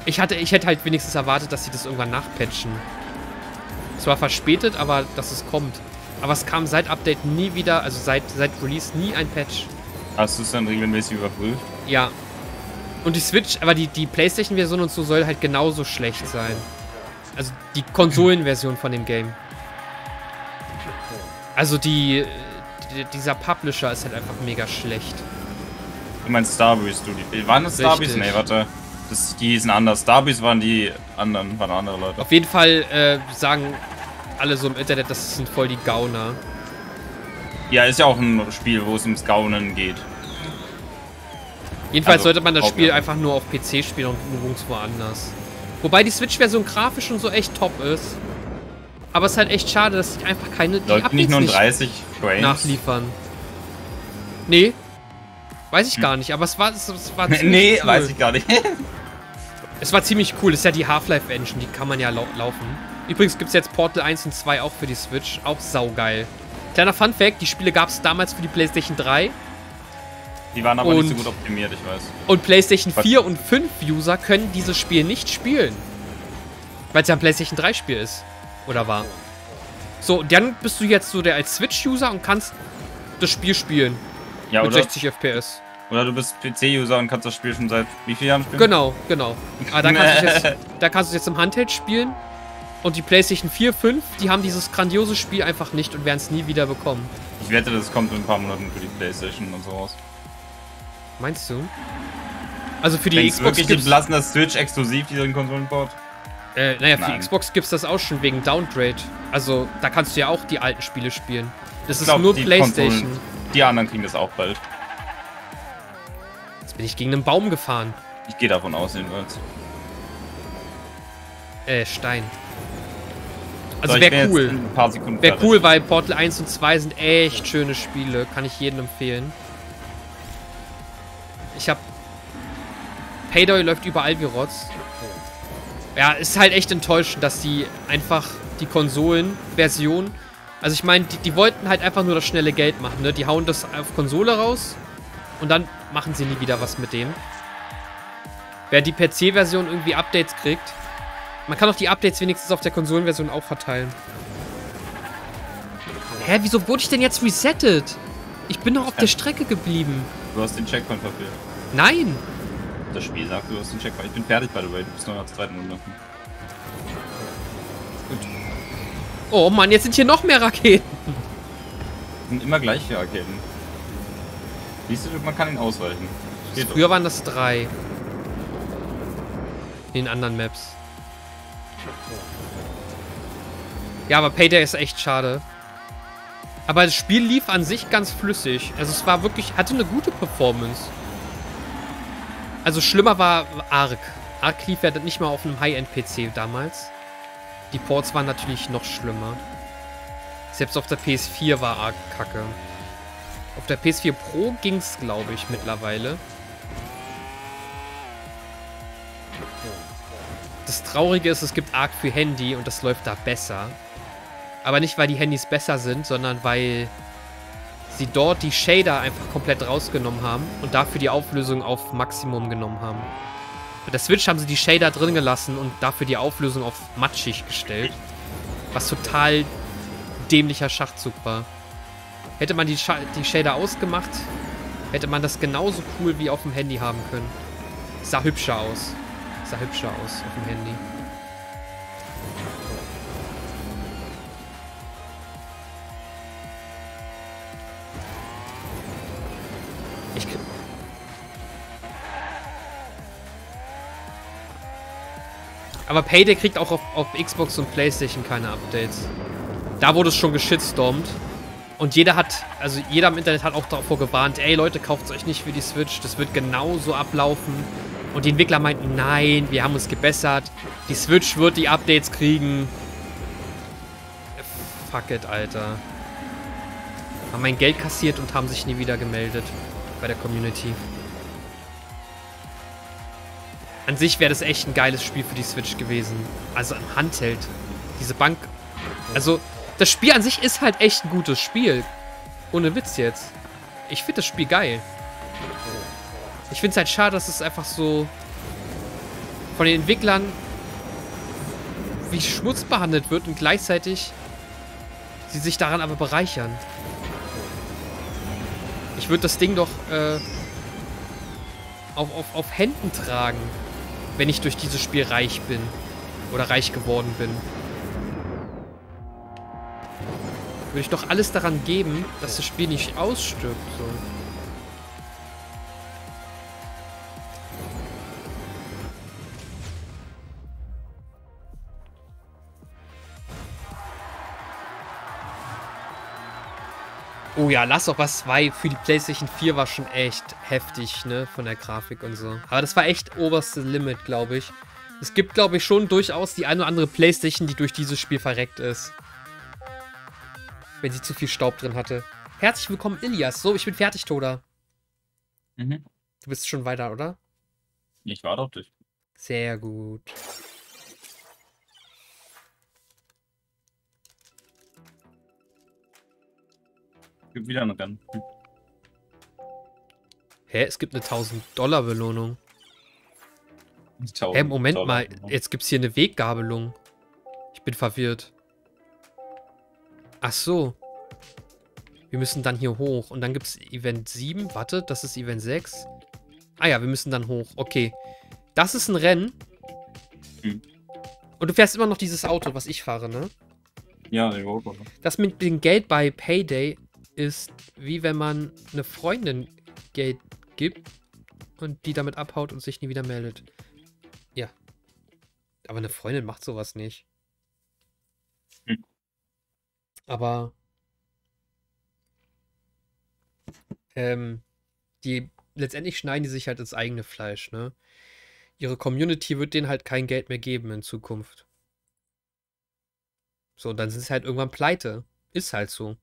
S1: Ich, hatte, ich hätte halt wenigstens erwartet, dass sie das irgendwann nachpatchen. Es war verspätet, aber dass es kommt. Aber es kam seit Update nie wieder, also seit, seit Release nie ein Patch.
S2: Hast du es dann regelmäßig überprüft?
S1: Ja. Und die Switch, aber die, die Playstation-Version und so soll halt genauso schlecht sein. Also die Konsolenversion von dem Game. Also die, die dieser Publisher ist halt einfach mega schlecht.
S2: Du meinst Starbreeze Studio. Waren das Starbreeze? Nee, warte. Das, die hießen anders. Starbreeze waren die anderen, waren andere Leute.
S1: Auf jeden Fall äh, sagen alle so im Internet, das sind voll die Gauner.
S2: Ja, ist ja auch ein Spiel, wo es ums Gaunen geht.
S1: Jedenfalls
S2: Also,
S1: sollte man das Spiel einfach nur auf PC spielen und nirgendwo anders. Wobei die Switch-Version grafisch schon so echt top ist. Aber es ist halt echt schade, dass sie einfach keine die
S2: nicht nur in
S1: Updates
S2: 30 Frames.
S1: nachliefern. Nee. Weiß ich gar nicht, aber es war, es, es war ziemlich
S2: nee,
S1: cool.
S2: weiß ich gar nicht. *laughs*
S1: Es war ziemlich cool. Das ist ja die Half-Life-Engine, die kann man ja lau laufen. Übrigens gibt es jetzt Portal 1 und 2 auch für die Switch. Auch saugeil. Kleiner Fun-Fact: Die Spiele gab es damals für die PlayStation 3.
S2: Die waren aber nicht so
S1: Und-
S2: gut optimiert, ich weiß.
S1: Und PlayStation
S2: Was?
S1: 4 und 5 User können dieses Spiel nicht spielen. Weil es ja ein PlayStation 3 Spiel ist. Oder war. So, dann bist du jetzt so der als Switch-User und kannst das Spiel spielen.
S2: Ja,
S1: mit
S2: oder,
S1: 60 FPS.
S2: Oder du bist PC-User und kannst das Spiel schon seit wie vielen Jahren spielen?
S1: Genau, genau. Aber da kannst du jetzt, *laughs* da kannst du jetzt im Handheld spielen. Und die PlayStation 4, 5, die haben dieses grandiose Spiel einfach nicht und werden es nie wieder bekommen.
S2: Ich wette, das kommt in ein paar Monaten für die Playstation und so raus.
S1: Meinst du? Also für die
S2: Denkst
S1: Xbox
S2: wirklich, die
S1: gibt's,
S2: lassen das Switch exklusiv diesen Konsolenport?
S1: äh, naja, für die. Xbox gibt's das auch schon wegen Downgrade. Also da kannst du ja auch die alten Spiele spielen. Das ist
S2: glaub,
S1: nur
S2: die
S1: PlayStation.
S2: Konsolen- Die anderen kriegen das auch bald.
S1: Jetzt bin ich gegen einen Baum gefahren.
S2: Ich gehe davon aus, jedenfalls.
S1: Äh, Stein. Also
S2: So,
S1: wäre cool. Wäre cool, weil Portal 1 und 2 sind echt schöne Spiele. Kann ich jedem empfehlen. Ich hab. Payday läuft überall wie Rotz. Ja, ist halt echt enttäuschend, dass die einfach die Konsolenversion. Also ich meine, die, die wollten halt einfach nur das schnelle Geld machen, ne? Die hauen das auf Konsole raus und dann machen sie nie wieder was mit dem. Wer die PC-Version irgendwie Updates kriegt, man kann auch die Updates wenigstens auf der Konsolenversion auch verteilen. Hä, wieso wurde ich denn jetzt resettet? Ich bin doch auf der Strecke geblieben.
S2: Du hast den Checkpoint verfehlt.
S1: Nein!
S2: Das Spiel sagt, du hast den Checkpoint. Ich bin fertig, by the way. Du bist noch in der zweiten Runde.
S1: Oh Mann, jetzt sind hier noch mehr Raketen.
S2: sind immer gleich viele Raketen. Siehst du, man kann ihn ausweichen. Geht doch.
S1: Früher waren das drei. In den anderen Maps. Ja, aber Payday ist echt schade. Aber das Spiel lief an sich ganz flüssig. Also es war wirklich, hatte eine gute Performance. Also schlimmer war Ark. Ark lief ja nicht mal auf einem High-End-PC damals. Die Ports waren natürlich noch schlimmer. Selbst auf der PS4 war Ark kacke. Auf der PS4 Pro ging's, glaube ich, mittlerweile. Das Traurige ist, es gibt Arc für Handy und das läuft da besser. Aber nicht, weil die Handys besser sind, sondern weil sie dort die Shader einfach komplett rausgenommen haben und dafür die Auflösung auf Maximum genommen haben. Bei der Switch haben sie die Shader drin gelassen und dafür die Auflösung auf matschig gestellt. Was total dämlicher Schachzug war. Hätte man die, Scha die Shader ausgemacht, hätte man das genauso cool wie auf dem Handy haben können. Sah hübscher aus. Sah hübscher aus auf dem Handy. Ich Aber Payday kriegt auch auf, auf Xbox und Playstation keine Updates. Da wurde es schon geschitstormt. Und jeder hat, also jeder im Internet hat auch davor gewarnt, ey Leute, kauft es euch nicht für die Switch, das wird genauso ablaufen. Und die Entwickler meinten, nein, wir haben uns gebessert. Die Switch wird die Updates kriegen. Fuck it, Alter. Haben mein Geld kassiert und haben sich nie wieder gemeldet bei der Community. An sich wäre das echt ein geiles Spiel für die Switch gewesen. Also ein Handheld. Diese Bank. Also, das Spiel an sich ist halt echt ein gutes Spiel. Ohne Witz jetzt. Ich finde das Spiel geil. Ich finde es halt schade, dass es einfach so von den Entwicklern wie Schmutz behandelt wird und gleichzeitig sie sich daran aber bereichern. Ich würde das Ding doch äh, auf, auf, auf Händen tragen, wenn ich durch dieses Spiel reich bin. Oder reich geworden bin. Würde ich doch alles daran geben, dass das Spiel nicht ausstirbt. So. Oh ja, Last of Us 2 für die PlayStation 4 war schon echt heftig, ne? Von der Grafik und so. Aber das war echt oberste Limit, glaube ich. Es gibt, glaube ich, schon durchaus die eine oder andere PlayStation, die durch dieses Spiel verreckt ist. Wenn sie zu viel Staub drin hatte. Herzlich willkommen, Ilias. So, ich bin fertig, Toda.
S2: Mhm.
S1: Du bist schon weiter, oder?
S2: Ich warte auf dich.
S1: Sehr gut.
S2: Gibt wieder ein Rennen. Hm.
S1: Hä, es gibt eine 1000-Dollar-Belohnung. Hä,
S2: 1000
S1: Moment
S2: Dollar.
S1: mal. Jetzt gibt's hier eine Weggabelung. Ich bin verwirrt. Ach so. Wir müssen dann hier hoch. Und dann gibt's Event 7. Warte, das ist Event 6. Ah ja, wir müssen dann hoch. Okay. Das ist ein Rennen.
S2: Hm.
S1: Und du fährst immer noch dieses Auto, was ich fahre, ne?
S2: Ja, den Roadrunner.
S1: Das mit dem Geld bei Payday ist wie wenn man eine Freundin Geld gibt und die damit abhaut und sich nie wieder meldet. Ja. Aber eine Freundin macht sowas nicht. Aber ähm, die letztendlich schneiden die sich halt ins eigene Fleisch, ne? Ihre Community wird denen halt kein Geld mehr geben in Zukunft. So, und dann sind sie halt irgendwann pleite. Ist halt so.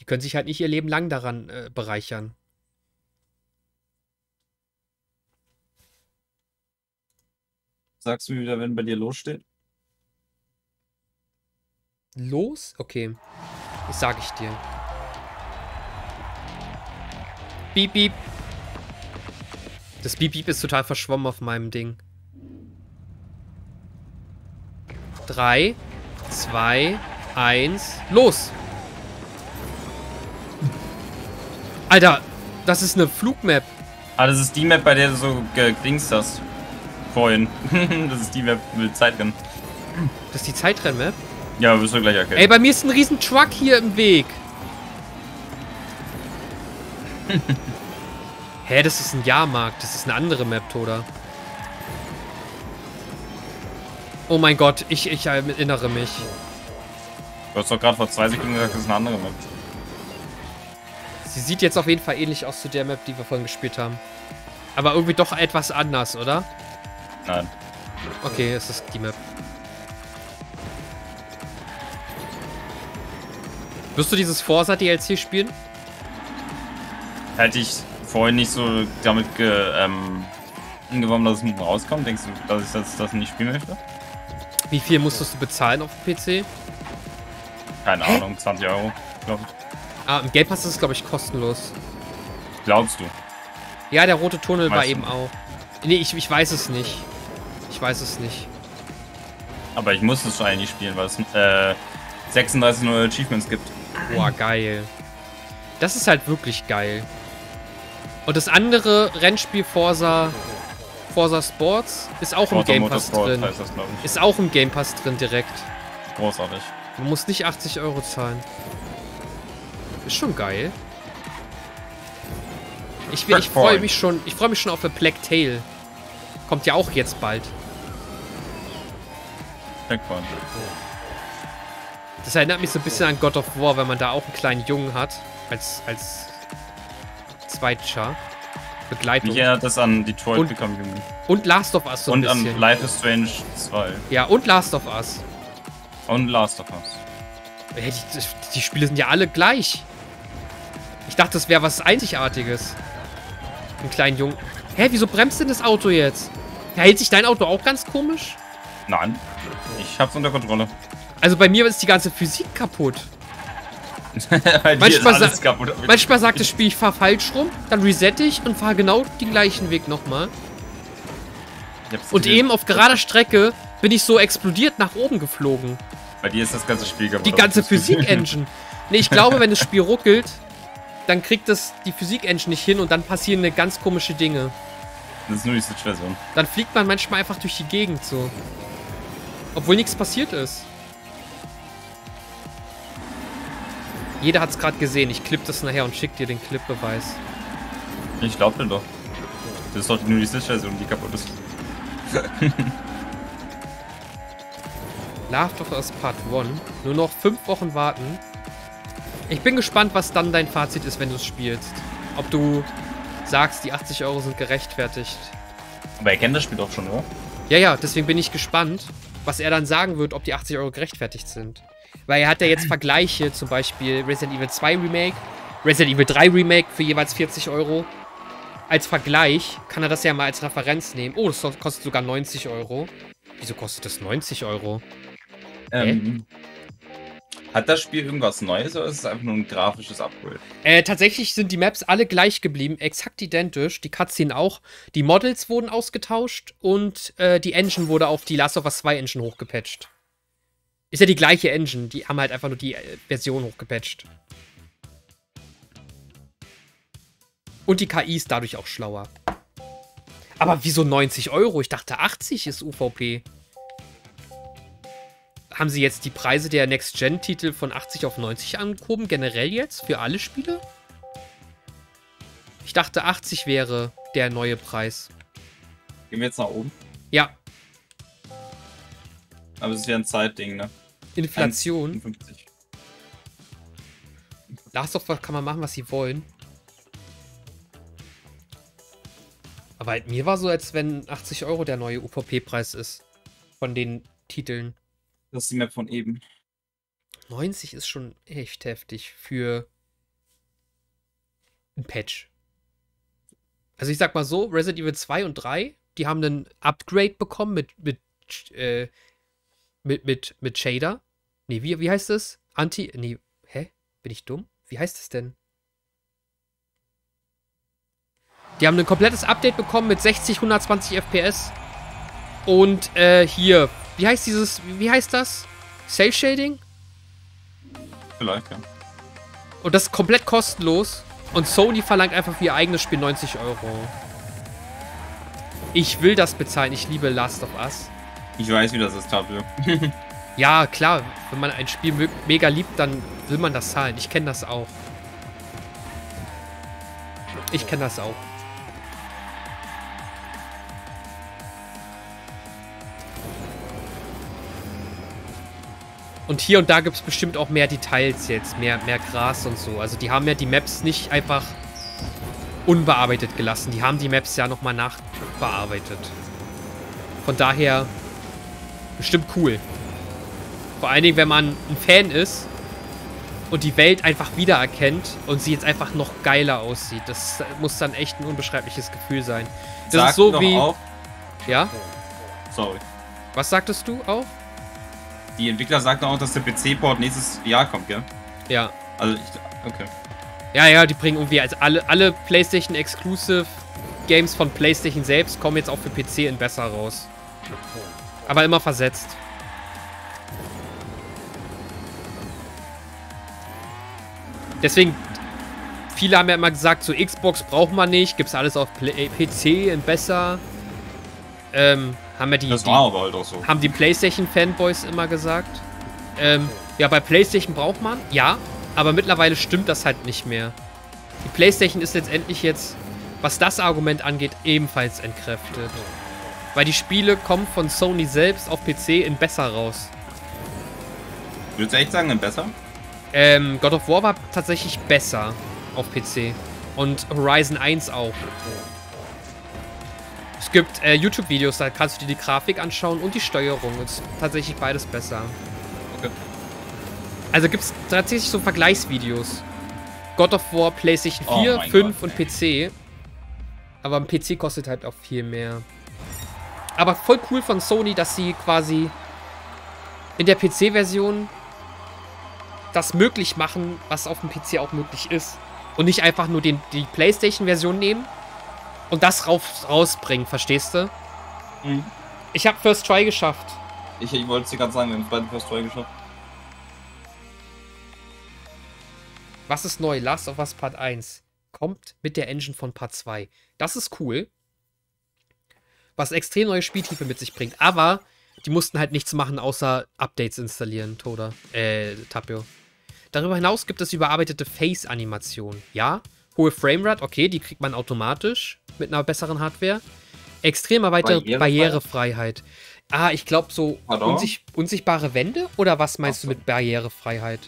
S1: Die können sich halt nicht ihr Leben lang daran äh, bereichern.
S3: Sagst du mir wieder, wenn bei dir lossteht?
S1: Los? Okay. Das sag ich dir. Piep, piep. Das Piep, piep ist total verschwommen auf meinem Ding. Drei, zwei, eins, los! Alter, das ist eine Flugmap.
S2: Ah, das ist die Map, bei der du so gedingst hast. Vorhin. *laughs* das ist die Map mit Zeitrennen.
S1: Das ist die Zeitrennmap.
S2: Ja, wirst du gleich erkennen.
S1: Ey, bei mir ist ein riesen Truck hier im Weg. *laughs* Hä, das ist ein Jahrmarkt. Das ist eine andere Map, Toda. Oh mein Gott, ich, ich erinnere mich.
S2: Du hast doch gerade vor zwei Sekunden gesagt, das ist eine andere Map.
S1: Sie sieht jetzt auf jeden Fall ähnlich aus zu der Map, die wir vorhin gespielt haben. Aber irgendwie doch etwas anders, oder?
S2: Nein.
S1: Okay, es ist die Map. Wirst du dieses Forza DLC spielen?
S2: Hätte ich vorhin nicht so damit ge, ähm, angeworben, dass es rauskommt, denkst du, dass ich das, das nicht spielen möchte?
S1: Wie viel musstest du bezahlen auf dem PC?
S2: Keine Ahnung, 20 Euro, glaube ich.
S1: Ah, im Game Pass ist es, glaube ich, kostenlos.
S2: Glaubst du?
S1: Ja, der rote Tunnel war
S2: Weißt du
S1: eben auch. Nee, ich, ich weiß es nicht. Ich weiß es nicht.
S2: Aber ich muss es schon eigentlich spielen, weil es äh, 36 neue Achievements gibt.
S1: Boah, geil. Das ist halt wirklich geil. Und das andere Rennspiel Forza, Forza Sports ist auch im
S2: Forza
S1: Game Pass
S2: Motorsport
S1: drin.
S2: heißt das.
S1: Ist auch im Game Pass drin direkt.
S2: Großartig.
S1: Man muss nicht 80 Euro zahlen. Ist schon geil. Ich, ich freue mich schon, ich freue mich schon auf A Black Tail. Kommt ja auch jetzt bald.
S2: Checkpoint.
S1: Das erinnert mich so ein bisschen an God of War, wenn man da auch einen kleinen Jungen hat. Als, als Zweitscher. Begleitung.
S2: Mich erinnert das an Detroit
S1: Und-
S2: Become Human.
S1: Und Last of Us so ein
S2: Und an
S1: bisschen.
S2: Life is Strange 2.
S1: ja, und Last of Us.
S2: Und Last of Us.
S1: Ey, die, die, die Spiele sind ja alle gleich. Ich dachte, das wäre was Einzigartiges. Einen kleinen Jungen. Hä, wieso bremst denn das Auto jetzt? Verhält sich dein Auto auch ganz komisch?
S2: Nein. Ich hab's unter Kontrolle.
S1: Also bei mir ist die ganze Physik kaputt. *laughs*
S2: Bei
S1: Manchmal sa-
S2: kaputt.
S1: Manchmal sagt das Spiel, ich fahre falsch rum, dann resette ich und fahre genau den gleichen Weg nochmal. Und
S2: gesehen.
S1: eben auf gerader Strecke bin ich so explodiert nach oben geflogen.
S2: Bei dir ist das ganze Spiel kaputt.
S1: Die ganze Physik-Engine. Nee, ich glaube, wenn das Spiel ruckelt, dann kriegt das die Physik-Engine nicht hin und dann passieren eine ganz komische Dinge.
S2: Das ist nur die Switch-Version.
S1: Dann fliegt man manchmal einfach durch die Gegend so. Obwohl nichts passiert ist. Jeder hat es gerade gesehen. Ich klipp das nachher und schick dir den Clipbeweis.
S2: Ich glaub dir doch. Das ist doch nur die Switch-Version, die kaputt ist.
S1: Last of Us Part 1. Nur noch fünf Wochen warten. Ich bin gespannt, was dann dein Fazit ist, wenn du es spielst. Ob du sagst, die 80 Euro sind gerechtfertigt.
S2: Aber er kennt das Spiel doch schon, oder?
S1: Ja, ja, deswegen bin ich gespannt, was er dann sagen wird, ob die 80 Euro gerechtfertigt sind. Weil er hat ja jetzt Vergleiche, zum Beispiel Resident Evil 2 Remake, Resident Evil 3 Remake für jeweils 40 Euro. als Vergleich kann er das ja mal als Referenz nehmen. Oh, das kostet sogar 90 Euro. Wieso kostet das 90 Euro?
S2: Ähm, hat das Spiel irgendwas Neues oder ist es einfach nur ein grafisches Upgrade?
S1: Äh, tatsächlich sind die Maps alle gleich geblieben, exakt identisch. Die Cutscene auch. Die Models wurden ausgetauscht und äh, die Engine wurde auf die Last of Us 2 Engine hochgepatcht. Ist ja die gleiche Engine, die haben halt einfach nur die äh, Version hochgepatcht. Und die KI ist dadurch auch schlauer. Aber wieso 90 Euro? Ich dachte 80 ist UVP. Haben sie jetzt die Preise der Next-Gen-Titel von 80 auf 90 angehoben? Generell jetzt? Für alle Spiele? Ich dachte 80 wäre der neue Preis.
S3: Gehen wir jetzt nach oben?
S1: Ja.
S3: Aber es ist ja ein Zeitding, ne?
S1: Inflation.
S3: 50.
S1: Last of Us kann man machen, was sie wollen. Aber halt, mir war so, als wenn 80 Euro der neue UVP-Preis ist. Von den Titeln.
S3: Das ist die Map von eben.
S1: 90 ist schon echt heftig für ein Patch. Also ich sag mal so, Resident Evil 2 und 3, die haben einen Upgrade bekommen mit, mit, äh, mit, mit, mit Shader. Nee, wie, wie heißt das? Anti. Nee, hä? Bin ich dumm? Wie heißt das denn? Die haben ein komplettes Update bekommen mit 60, 120 FPS. Und äh, hier, wie heißt dieses, wie heißt das? Safe Shading?
S3: Vielleicht, ja.
S1: Und das ist komplett kostenlos. Und Sony verlangt einfach für ihr eigenes Spiel 90 Euro. Ich will das bezahlen. Ich liebe Last of Us.
S3: Ich weiß, wie das ist, Tabio. *laughs*
S1: Ja, klar. Wenn man ein Spiel me- mega liebt, dann will man das zahlen. Ich kenne das auch. Ich kenne das auch. Und hier und da gibt es bestimmt auch mehr Details jetzt, mehr, mehr Gras und so. Also die haben ja die Maps nicht einfach unbearbeitet gelassen. Die haben die Maps ja nochmal nachbearbeitet. Von daher bestimmt cool. Vor allen Dingen, wenn man ein Fan ist und die Welt einfach wiedererkennt und sie jetzt einfach noch geiler aussieht. Das muss dann echt ein unbeschreibliches Gefühl sein. Das
S3: Sag
S1: ist so
S3: doch
S1: wie.
S3: auch.
S1: Ja?
S3: Sorry.
S1: Was sagtest du auch?
S3: Die Entwickler sagten auch, dass der PC-Port nächstes Jahr kommt, gell?
S1: Ja.
S3: Also, ich, okay.
S1: Ja, ja, die bringen irgendwie, also alle, alle PlayStation Exclusive Games von PlayStation selbst kommen jetzt auch für PC in besser raus. Aber immer versetzt. Deswegen, viele haben ja immer gesagt, so Xbox braucht man nicht, gibt's alles auf Play PC in besser. Ähm, haben ja die,
S3: Das
S1: die
S3: war aber halt auch so.
S1: haben die PlayStation-Fanboys immer gesagt. Ähm, ja, bei PlayStation braucht man, ja, aber mittlerweile stimmt das halt nicht mehr. Die PlayStation ist letztendlich jetzt, was das Argument angeht, ebenfalls entkräftet. Weil die Spiele kommen von Sony selbst auf PC in besser raus.
S3: Würdest du echt sagen, denn besser?
S1: Ähm, God of War war tatsächlich besser auf PC. Und Horizon 1 auch. Es gibt äh, YouTube-Videos, da kannst du dir die Grafik anschauen und die Steuerung. Und es ist tatsächlich beides besser.
S3: Okay.
S1: Also gibt es tatsächlich so Vergleichsvideos. God of War, PlayStation
S3: Oh
S1: 4,
S3: mein
S1: 5
S3: Gott,
S1: und PC. Aber ein PC kostet halt auch viel mehr. Aber voll cool von Sony, dass sie quasi in der PC-Version das möglich machen, was auf dem PC auch möglich ist. Und nicht einfach nur den, die PlayStation-Version nehmen und das rauf, rausbringen, verstehst du?
S3: Mhm.
S1: Ich habe First Try geschafft.
S3: Ich, ich wollte es dir gerade sagen, wir haben beide First Try geschafft.
S1: Was ist neu? Last of Us Part 1 kommt mit der Engine von Part 2. Das ist cool. Was extrem neue Spieltiefe mit sich bringt. Aber die mussten halt nichts machen, außer Updates installieren, Toda. Äh, Tapio. Darüber hinaus gibt es überarbeitete Face-Animationen. Ja, hohe Framerate, okay, die kriegt man automatisch mit einer besseren Hardware. Extrem erweiterte
S3: Barrierefreiheit?
S1: Barrierefreiheit. Ah, ich glaube so unsicht unsichtbare Wände? Oder was meinst
S3: so.
S1: du mit Barrierefreiheit?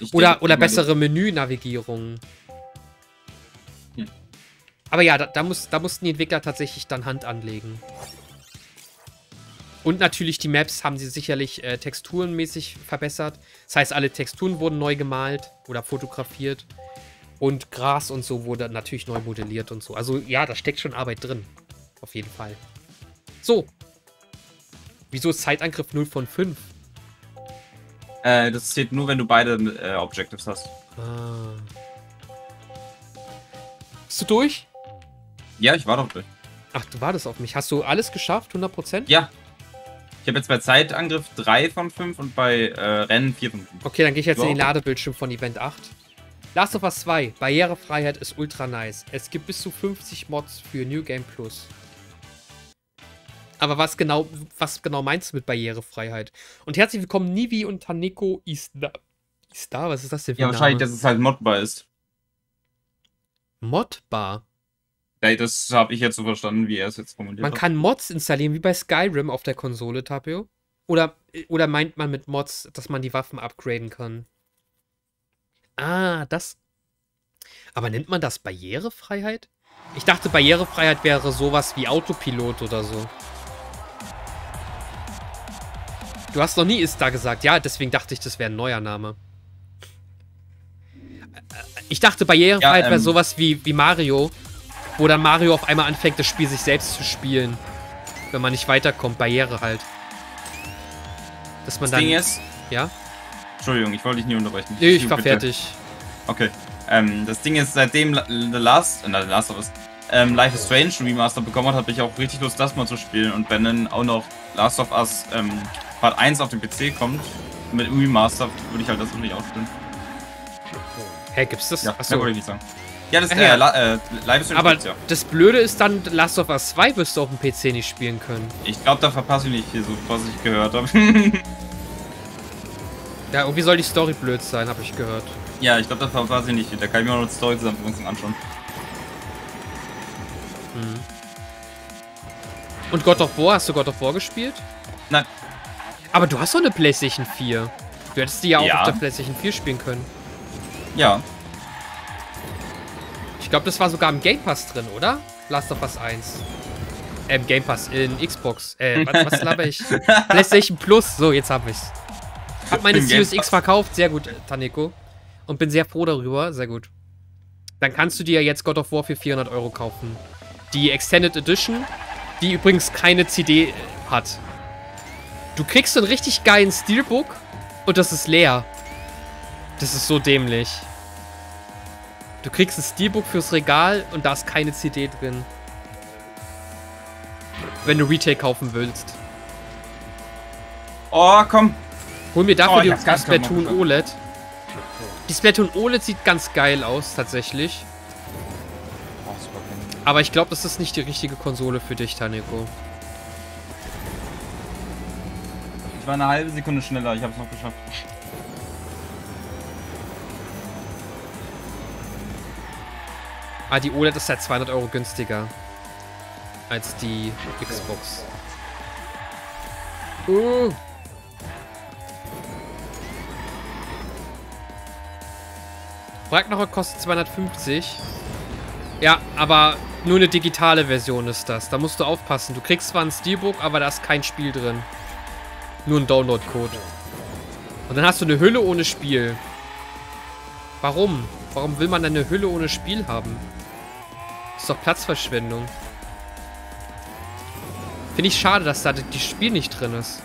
S3: Ich
S1: Oder, oder bessere Menünavigierung. Aber ja, da, da, muss, da mussten die Entwickler tatsächlich dann Hand anlegen. Und natürlich die Maps haben sie sicherlich äh, texturenmäßig verbessert. Das heißt, alle Texturen wurden neu gemalt oder fotografiert. Und Gras und so wurde natürlich neu modelliert und so. Also ja, da steckt schon Arbeit drin. Auf jeden Fall. So. Wieso ist Zeitangriff 0 von 5?
S2: Äh, das zählt nur, wenn du beide äh, Objectives hast.
S1: Ah. Bist du durch?
S2: Ja, ich war doch durch.
S1: Ach, du wartest auf mich. Hast du alles geschafft? 100%?
S2: Ja. Ich habe jetzt bei Zeitangriff 3 von 5 und bei äh, Rennen 4 von 5.
S1: Okay, dann gehe ich jetzt in den
S2: Ja.
S1: Ladebildschirm von Event 8. Last of Us 2. Barrierefreiheit ist ultra nice. Es gibt bis zu 50 Mods für New Game Plus. Aber was genau, was genau meinst du mit Barrierefreiheit? Und herzlich willkommen, Nivi und Taneko Isda. Isda? Was ist das denn für
S2: Ja,
S1: ein
S2: wahrscheinlich,
S1: Name?
S2: dass es halt modbar ist.
S1: Modbar.
S2: Das habe ich jetzt so verstanden, wie er es jetzt formuliert
S1: Man
S2: hat.
S1: kann Mods installieren, wie bei Skyrim auf der Konsole, Tapio. Oder, oder meint man mit Mods, dass man die Waffen upgraden kann? Ah, das. Aber nennt man das Barrierefreiheit? Ich dachte, Barrierefreiheit wäre sowas wie Autopilot oder so. Du hast noch nie ist da gesagt. Ja, deswegen dachte ich, das wäre ein neuer Name. Ich dachte, Barrierefreiheit
S2: Ja,
S1: wäre
S2: ähm,
S1: sowas wie, wie Mario, wo dann Mario auf einmal anfängt, das Spiel sich selbst zu spielen. Wenn man nicht weiterkommt. Barriere halt. Dass man
S2: Das
S1: dann.
S2: Ding ist,
S1: ja?
S2: Entschuldigung, ich wollte dich nie unterbrechen.
S1: Nee, ich war
S2: Bitte.
S1: fertig.
S2: Okay. Ähm, das Ding ist, seitdem The Last, äh, The Last of Us, ähm, Life is Strange Remaster bekommen hat, habe ich auch richtig Lust, das mal zu spielen. Und wenn dann auch noch Last of Us ähm, Part 1 auf den PC kommt, mit Remaster, würde ich halt das natürlich auch spielen.
S1: Hä, gibt's das?
S2: Ja,
S1: Achso.
S2: wollte ich nicht sagen. Ja, das ist
S1: ja.
S2: äh, äh, Strange
S1: Aber
S2: ja.
S1: das Blöde ist dann, Last of Us 2 wirst du auf dem PC nicht spielen können.
S2: Ich glaube, da verpasse ich nicht viel, so was ich gehört habe. *laughs*
S1: Ja, irgendwie soll die Story blöd sein, habe ich gehört.
S2: ja, ich glaube, da verpasse ich nicht viel. Da kann ich mir auch noch die Story zusammen anschauen.
S1: Und God of War, hast du God of War gespielt?
S2: Nein.
S1: Aber du hast doch eine PlayStation 4. Du hättest die ja auch
S2: Ja.
S1: auf der PlayStation 4 spielen können.
S2: Ja.
S1: Ich glaube, das war sogar im Game Pass drin, oder? Last of Us 1. Äh, im Game Pass, in Xbox. Äh, *laughs* was, was laber ich? PlayStation Plus. So, jetzt hab ich's. Hab meine Series X verkauft. Sehr gut, Taneko. Und bin sehr froh darüber. Sehr gut. Dann kannst du dir jetzt God of War für 400 Euro kaufen. Die Extended Edition, die übrigens keine CD hat. Du kriegst so einen richtig geilen Steelbook und das ist leer. Das ist so dämlich. Du kriegst ein Steelbook fürs Regal und da ist keine CD drin. Wenn du Retail kaufen willst.
S2: Oh, komm.
S1: Hol mir dafür
S2: Oh,
S1: die, Splatoon. OLED. Die Splatoon OLED sieht ganz geil aus, tatsächlich. Aber ich glaube, das ist nicht die richtige Konsole für dich, Taneko.
S2: Ich war eine halbe Sekunde schneller, ich habe es noch geschafft.
S1: Ah, die OLED ist halt 200 Euro günstiger. Als die Xbox. Uh. Ragnarok kostet 250. Ja, aber nur eine digitale Version ist das. Da musst du aufpassen. Du kriegst zwar ein Steelbook, aber da ist kein Spiel drin. Nur ein Download-Code. Und dann hast du eine Hülle ohne Spiel. Warum? Warum will man denn eine Hülle ohne Spiel haben? Ist doch Platzverschwendung. Finde ich schade, dass da das Spiel nicht drin ist.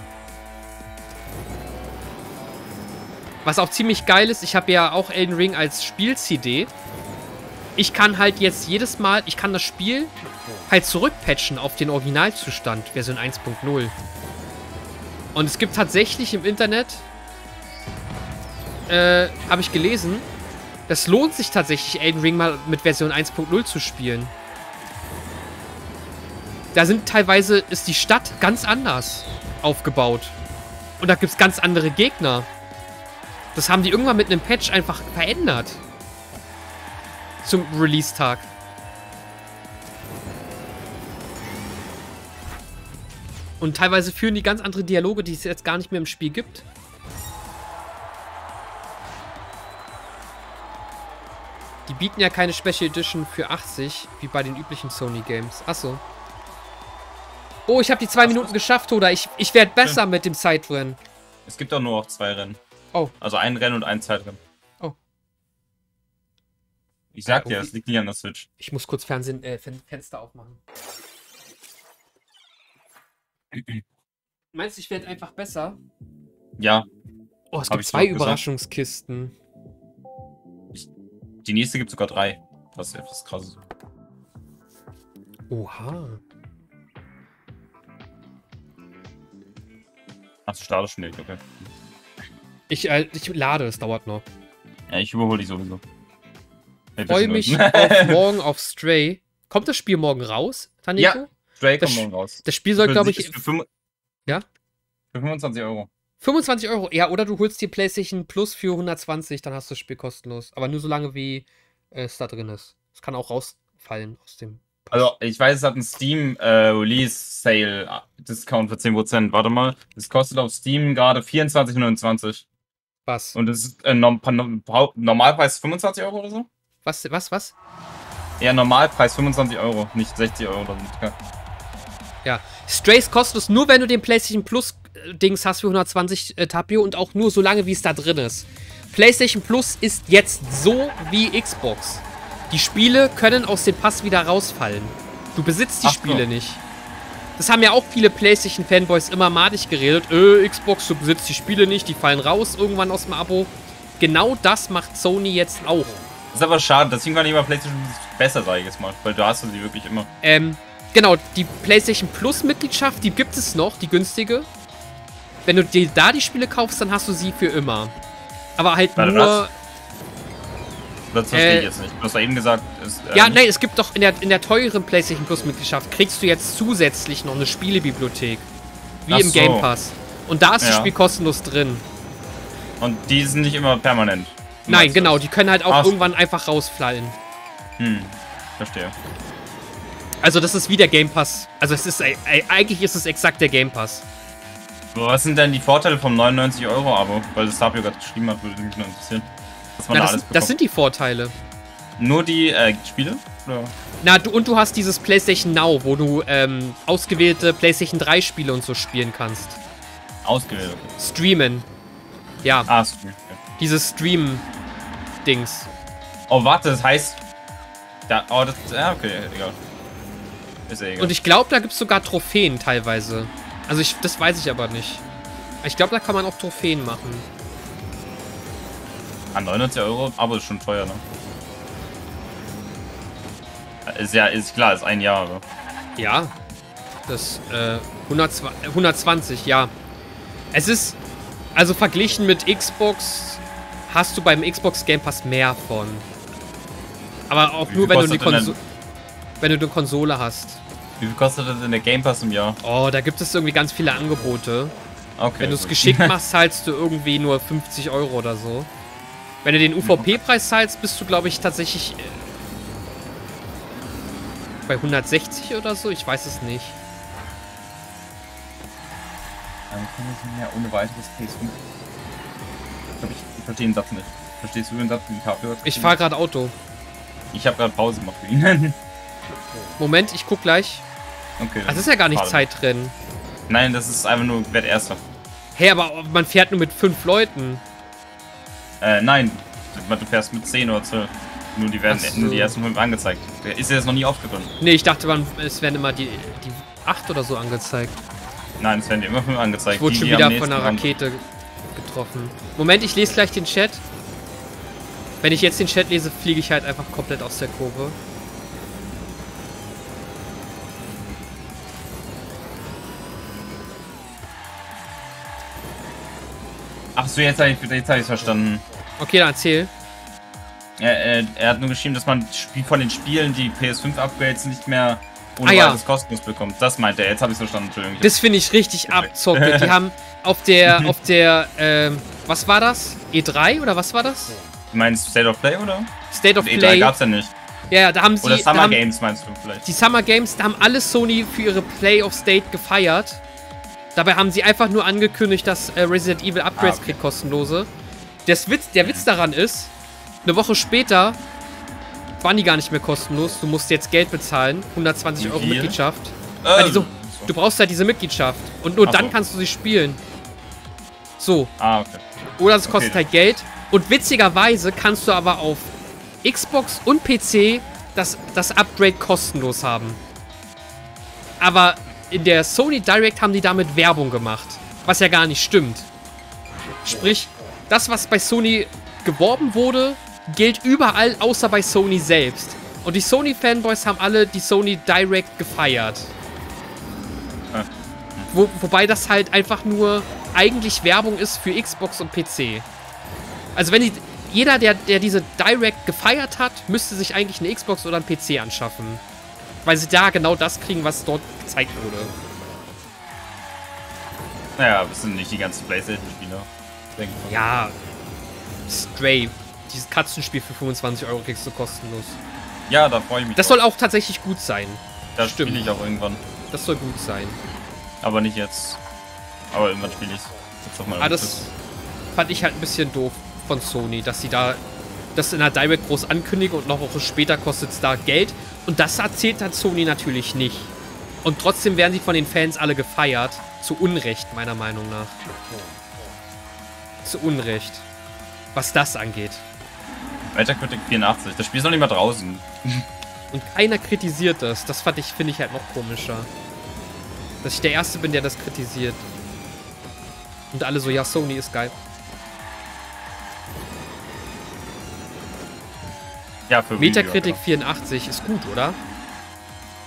S1: Was auch ziemlich geil ist, ich habe ja auch Elden Ring als Spiel-CD. Ich kann halt jetzt jedes Mal, ich kann das Spiel halt zurückpatchen auf den Originalzustand, Version 1.0. Und es gibt tatsächlich im Internet, äh, habe ich gelesen, das lohnt sich tatsächlich, Elden Ring mal mit Version 1.0 zu spielen. Da sind teilweise, ist die Stadt ganz anders aufgebaut. Und da gibt es ganz andere Gegner. Das haben die irgendwann mit einem Patch einfach verändert. Zum Release-Tag. Und teilweise führen die ganz andere Dialoge, die es jetzt gar nicht mehr im Spiel gibt. Die bieten ja keine Special Edition für 80, wie bei den üblichen Sony Games. Achso. Oh, ich habe die zwei Minuten geschafft, oder? Ich, ich werde besser mit dem Zeitrennen.
S2: Es gibt auch nur auch zwei Rennen.
S1: Oh.
S2: Also ein Rennen und ein Zeitrennen. Ich sag dir, es liegt nicht an der Switch.
S1: Ich muss kurz Fernsehen, äh, Fen Fenster aufmachen. *clears throat* Meinst du, ich werde einfach besser?
S2: Ja.
S1: Oh, es
S2: Hab
S1: gibt zwei. Überraschungskisten.
S2: Die nächste gibt sogar drei. Was etwas krasses.
S1: Oha.
S2: Ach, du startest schon nicht, okay.
S1: Ich, äh, ich lade, es dauert noch.
S2: Ja, ich überhole dich sowieso. Hey,
S1: Freue mich auf *laughs* morgen auf Stray. Kommt das Spiel morgen raus, Taniko?
S2: Ja. Stray
S1: Das
S2: kommt morgen raus.
S1: Das Spiel soll, glaube ich,
S2: ist Für,
S1: Ja?
S2: für 25 Euro.
S1: 25 Euro. Ja, oder du holst die PlayStation Plus für 120, dann hast du das Spiel kostenlos. Aber nur so lange, wie äh, es da drin ist. Es kann auch rausfallen aus dem. Pass.
S2: Also, ich weiß, es hat einen Steam äh, Release Sale äh, Discount für 10%. Warte mal. Es kostet auf Steam gerade 24,29.
S1: Was?
S2: Und es ist äh, Norm Norm- Normalpreis 25 Euro oder so?
S1: Was, was, was?
S2: Ja, Normalpreis 25 Euro, nicht 60 Euro oder so. Ja.
S1: Ja. Stray ist kostenlos nur, wenn du den PlayStation Plus Dings hast für 120 äh, Tapio und auch nur so lange, wie es da drin ist. PlayStation Plus ist jetzt so wie Xbox. Die Spiele können aus dem Pass wieder rausfallen. Du besitzt die
S2: Ach so.
S1: Spiele nicht. Das haben ja auch viele PlayStation-Fanboys immer madig geredet. Äh, Xbox, du besitzt die Spiele nicht, die fallen raus irgendwann aus dem Abo. Genau das macht Sony jetzt auch.
S2: Ist aber schade, deswegen war nicht mal PlayStation besser, sag ich jetzt mal. Weil du hast sie wirklich immer.
S1: Ähm, genau, die PlayStation Plus-Mitgliedschaft, die gibt es noch, die günstige. Wenn du dir da die Spiele kaufst, dann hast du sie für immer. Aber halt
S2: Warte,
S1: nur.
S2: was? Das verstehe
S1: Äh,
S2: ich jetzt nicht. Du hast ja eben gesagt, ist, äh,
S1: Ja, nein, es gibt doch in der, in der teuren PlayStation Plus-Mitgliedschaft kriegst du jetzt zusätzlich noch eine Spielebibliothek. Wie
S2: Ach
S1: im Game
S2: so.
S1: Pass. Und da ist das
S2: Ja.
S1: Spiel kostenlos drin.
S2: Und die sind nicht immer permanent.
S1: Nein, genau,
S2: das?
S1: die können halt auch
S2: Ach
S1: irgendwann einfach rausfallen.
S2: Hm, verstehe.
S1: Also das ist wie der Game Pass. Also es ist äh, äh, eigentlich ist es exakt der Game Pass.
S2: Was sind denn die Vorteile vom 99 Euro Abo? Weil das Tapio gerade geschrieben hat, würde mich nur interessieren. Dass man
S1: Na,
S2: da
S1: das,
S2: alles
S1: das sind die Vorteile.
S2: Nur die äh, Spiele? Oder?
S1: Na, du, und du hast dieses PlayStation Now, wo du ähm, ausgewählte PlayStation 3 Spiele und so spielen kannst.
S2: Ausgewählt.
S1: Streamen. Ja,
S2: Ah, gut. Okay.
S1: dieses Stream-Dings.
S2: Oh, warte, das heißt. Da, oh, das. Ja, okay, egal. Ist ja egal.
S1: Und ich glaube, da gibt es sogar Trophäen teilweise. Also ich, das weiß ich aber nicht. Ich glaube, da kann man auch Trophäen machen.
S2: An 99 Euro, aber ist schon teuer, ne? Ist ja, ist klar, ist ein Jahr, aber.
S1: Ja. Das, äh, 120, 120, ja. Es ist, also verglichen mit Xbox, hast du beim Xbox Game Pass mehr von. Aber auch
S2: Wie
S1: nur, wenn du eine Konsole hast.
S2: Wie viel kostet das in der Game Pass im Jahr?
S1: Oh, da gibt es irgendwie ganz viele Angebote.
S2: Okay.
S1: Wenn du es geschickt *laughs* machst, zahlst du irgendwie nur 50 Euro oder so. Wenn du den UVP-Preis zahlst, bist du, glaube ich, tatsächlich äh, bei 160 oder so. Ich weiß es nicht.
S2: Dann kann ich mir ohne weiteres PS5. Ich glaube, ich, verstehe den Satz nicht. Verstehst du den Satz, den hat
S1: Ich fahre gerade Auto.
S2: Ich habe gerade Pause gemacht für ihn. *laughs*
S1: Moment, ich guck gleich.
S2: Okay.
S1: Das ist ja gar nicht
S2: schade.
S1: Zeit drin.
S2: Nein, das ist einfach nur Wert erster.
S1: Hey, aber man fährt nur mit fünf Leuten.
S2: Äh, nein. Du fährst mit 10 oder 12. Nur die werden
S1: so.
S2: nur die ersten 5 angezeigt. Ist dir das noch nie aufgefallen?
S1: Nee, ich dachte, man, es werden immer die, die acht oder so angezeigt.
S2: Nein, es werden dir immer 5 angezeigt.
S1: Ich wurde
S2: die,
S1: schon
S2: die
S1: wieder von einer Rakete getroffen. Moment, ich lese gleich den Chat. Wenn ich jetzt den Chat lese, fliege ich halt einfach komplett aus der Kurve.
S2: Ach so, jetzt habe ich jetzt hab verstanden.
S1: Okay, dann erzähl.
S2: Er, er, er hat nur geschrieben, dass man von den Spielen die PS5-Upgrades nicht mehr ohne
S1: Ah, ja.
S2: weiteres kostenlos bekommt. Das meint er. Jetzt habe ich verstanden. Entschuldigung.
S1: Das finde ich richtig abzocke. Die haben auf der, *laughs* auf der, ähm, was war das? E3 oder was war das?
S2: Du meinst State of Play oder?
S1: State of
S2: E3
S1: Play.
S2: gab's ja nicht.
S1: Ja, da haben sie.
S2: Oder Summer
S1: haben,
S2: Games meinst du vielleicht?
S1: Die Summer Games, da haben alle Sony für ihre Play of State gefeiert. Dabei haben sie einfach nur angekündigt, dass äh, Resident Evil Upgrades
S2: Ah, okay.
S1: kriegt, kostenlose. Das Witz, der Witz daran ist, eine Woche später waren die gar nicht mehr kostenlos. Du musst jetzt Geld bezahlen. 120
S2: Wie
S1: Euro
S2: viel?
S1: Mitgliedschaft.
S2: Äh,
S1: Weil die so,
S2: so.
S1: du brauchst halt diese Mitgliedschaft. Und nur
S2: Ach
S1: dann
S2: so.
S1: kannst du sie spielen. So.
S2: Ah, okay.
S1: Oder es kostet
S2: Okay.
S1: halt Geld. Und witzigerweise kannst du aber auf Xbox und PC das, das Upgrade kostenlos haben. Aber in der Sony Direct haben die damit Werbung gemacht. Was ja gar nicht stimmt. Sprich, das, was bei Sony geworben wurde, gilt überall außer bei Sony selbst. Und die Sony-Fanboys haben alle die Sony Direct gefeiert. Wo, wobei das halt einfach nur eigentlich Werbung ist für Xbox und PC. Also wenn die, jeder, der, der diese Direct gefeiert hat, müsste sich eigentlich eine Xbox oder einen PC anschaffen. Weil sie da genau das kriegen, was dort gezeigt wurde.
S2: Naja, das sind nicht die ganzen Playstation-Spieler.
S1: Ja, Stray, dieses Katzenspiel für 25 Euro kriegst du kostenlos.
S2: Ja, da freue ich mich.
S1: Das
S2: drauf.
S1: soll auch tatsächlich gut sein.
S2: Das spiele ich auch irgendwann.
S1: Das soll gut sein.
S2: Aber nicht jetzt. Aber irgendwann spiele ich
S1: es. Ah, das fand ich halt ein bisschen doof von Sony, dass sie da das in der Direct groß ankündigen und noch Woche später kostet es da Geld. Und das erzählt hat Sony natürlich nicht. Und trotzdem werden sie von den Fans alle gefeiert. Zu Unrecht, meiner Meinung nach. Zu Unrecht. Was das angeht.
S2: Metacritic 84. Das Spiel ist noch nicht mal draußen.
S1: Und keiner kritisiert das. Das fand ich, finde ich halt noch komischer. Dass ich der Erste bin, der das kritisiert. Und alle so, ja, Sony ist geil. Ja, für Metacritic Video, 84 ist gut, oder?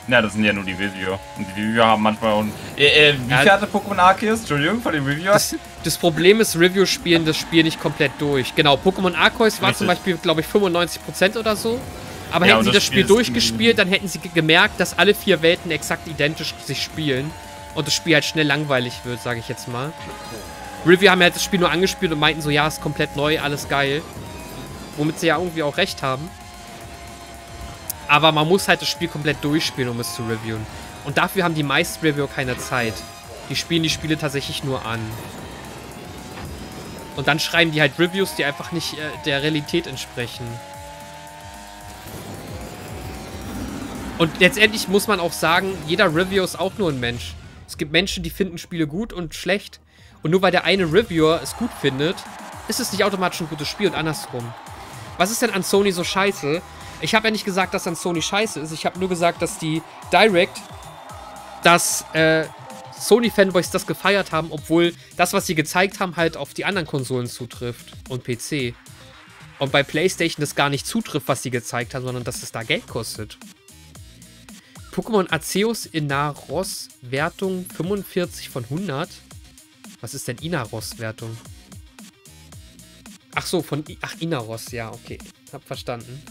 S2: Ja, das sind ja nur die Reviewer. Und die Reviewer haben manchmal auch... Äh, äh, wie ja, viel hatte Pokémon Arceus? Entschuldigung, von den Reviewers?
S1: Das, das Problem ist, Review spielen das Spiel nicht komplett durch. Genau, Pokémon Arceus war Richtig. zum Beispiel, glaube ich, 95% oder so. Aber ja, hätten sie das, das Spiel, Spiel durchgespielt, dann hätten sie gemerkt, dass alle vier Welten exakt identisch sich spielen. Und das Spiel halt schnell langweilig wird, sage ich jetzt mal. Review haben ja das Spiel nur angespielt und meinten so, ja, ist komplett neu, alles geil. Womit sie ja irgendwie auch recht haben. Aber man muss halt das Spiel komplett durchspielen, um es zu reviewen. Und dafür haben die meisten Reviewer keine Zeit. Die spielen die Spiele tatsächlich nur an. Und dann schreiben die halt Reviews, die einfach nicht äh, der Realität entsprechen. Und letztendlich muss man auch sagen, jeder Reviewer ist auch nur ein Mensch. Es gibt Menschen, die finden Spiele gut und schlecht. Und nur weil der eine Reviewer es gut findet, ist es nicht automatisch ein gutes Spiel und andersrum. Was ist denn an Sony so scheiße, ich habe ja nicht gesagt, dass an Sony scheiße ist. Ich habe nur gesagt, dass die Direct, dass äh, Sony-Fanboys das gefeiert haben, obwohl das, was sie gezeigt haben, halt auf die anderen Konsolen zutrifft und PC. Und bei PlayStation das gar nicht zutrifft, was sie gezeigt haben, sondern dass es da Geld kostet. Pokémon Arceus Inaros Wertung 45 von 100. Was ist denn Inaros Wertung? Ach so, von Ach Inaros, ja, okay. Hab verstanden.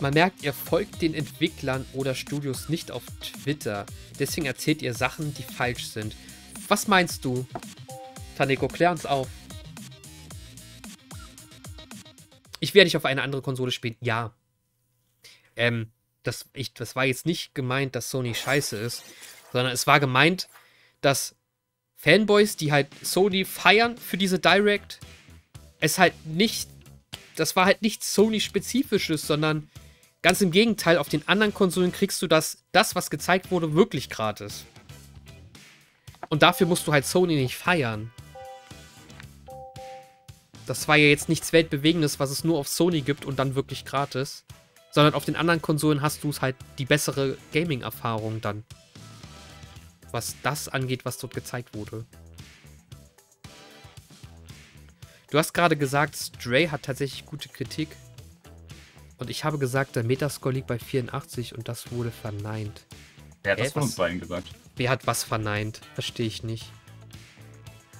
S1: Man merkt, ihr folgt den Entwicklern oder Studios nicht auf Twitter. Deswegen erzählt ihr Sachen, die falsch sind. Was meinst du? Taneko, klär uns auf. Ich werde nicht auf eine andere Konsole spielen. Ja. Ähm, das, ich, das war jetzt nicht gemeint, dass Sony scheiße ist, sondern es war gemeint, dass Fanboys, die halt Sony feiern für diese Direct, es halt nicht, das war halt nichts Sony-spezifisches, sondern Ganz im Gegenteil, auf den anderen Konsolen kriegst du das, das, was gezeigt wurde, wirklich gratis. Und dafür musst du halt Sony nicht feiern. Das war ja jetzt nichts Weltbewegendes, was es nur auf Sony gibt und dann wirklich gratis. Sondern auf den anderen Konsolen hast du halt die bessere Gaming-Erfahrung dann. Was das angeht, was dort gezeigt wurde. Du hast gerade gesagt, Stray hat tatsächlich gute Kritik. Und ich habe gesagt, der Metascore liegt bei 84 und das wurde verneint.
S2: Wer hat Hä, das von uns beiden gesagt?
S1: Wer hat was verneint? Verstehe ich nicht.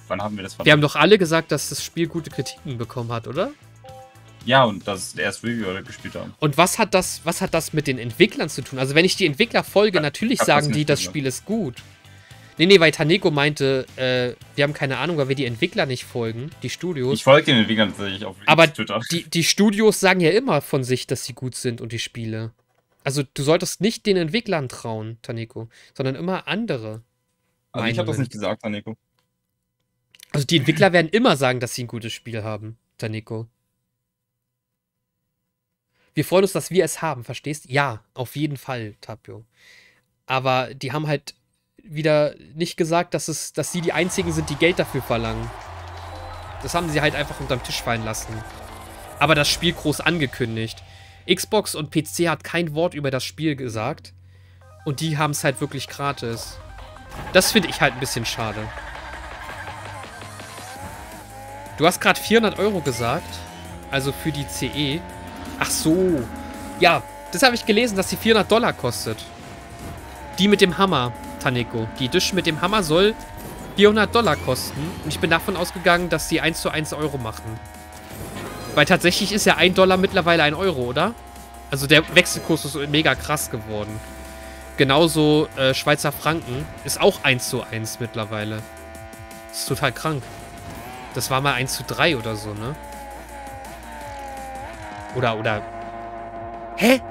S2: Wann haben wir das
S1: verneint? Wir haben doch alle gesagt, dass das Spiel gute Kritiken bekommen hat, oder?
S2: Ja, und dass es erst Reviewer gespielt haben.
S1: Und was hat das, was hat das mit den Entwicklern zu tun? Also wenn ich die Entwickler folge, ja, natürlich sagen das die, das Spiel ist gut. Nee, nee, weil Taneko meinte, äh, wir haben keine Ahnung, weil wir die Entwickler nicht folgen, die Studios.
S2: Ich folge den Entwicklern tatsächlich auf
S1: Aber Twitter. Die, die Studios sagen ja immer von sich, dass sie gut sind und die Spiele. Also du solltest nicht den Entwicklern trauen, Taneko, sondern immer andere.
S2: Also ich habe das nicht gesagt, Taneko.
S1: Also die Entwickler werden immer sagen, dass sie ein gutes Spiel haben, Taneko. Wir freuen uns, dass wir es haben, verstehst? Ja, auf jeden Fall, Tapio. Aber die haben halt wieder nicht gesagt, dass, es, dass sie die einzigen sind, die Geld dafür verlangen. Das haben sie halt einfach unterm Tisch fallen lassen. aber das Spiel groß angekündigt. Xbox und PC hat kein Wort über das Spiel gesagt. Und die haben es halt wirklich gratis. Das finde ich halt ein bisschen schade. Du hast gerade 400 Euro gesagt. Also für die CE. Ach so. Ja, das habe ich gelesen, dass sie 400 Dollar kostet. Die mit dem Hammer, Taneko. Die Edition mit dem Hammer soll 400 Dollar kosten. Und ich bin davon ausgegangen, dass sie 1 zu 1 Euro machen. Weil tatsächlich ist ja 1 Dollar mittlerweile 1 Euro, oder? Also der Wechselkurs ist mega krass geworden. Genauso äh, Schweizer Franken ist auch 1 zu 1 mittlerweile. Ist total krank. Das war mal 1 zu 3 oder so, ne? Oder, oder... Hä?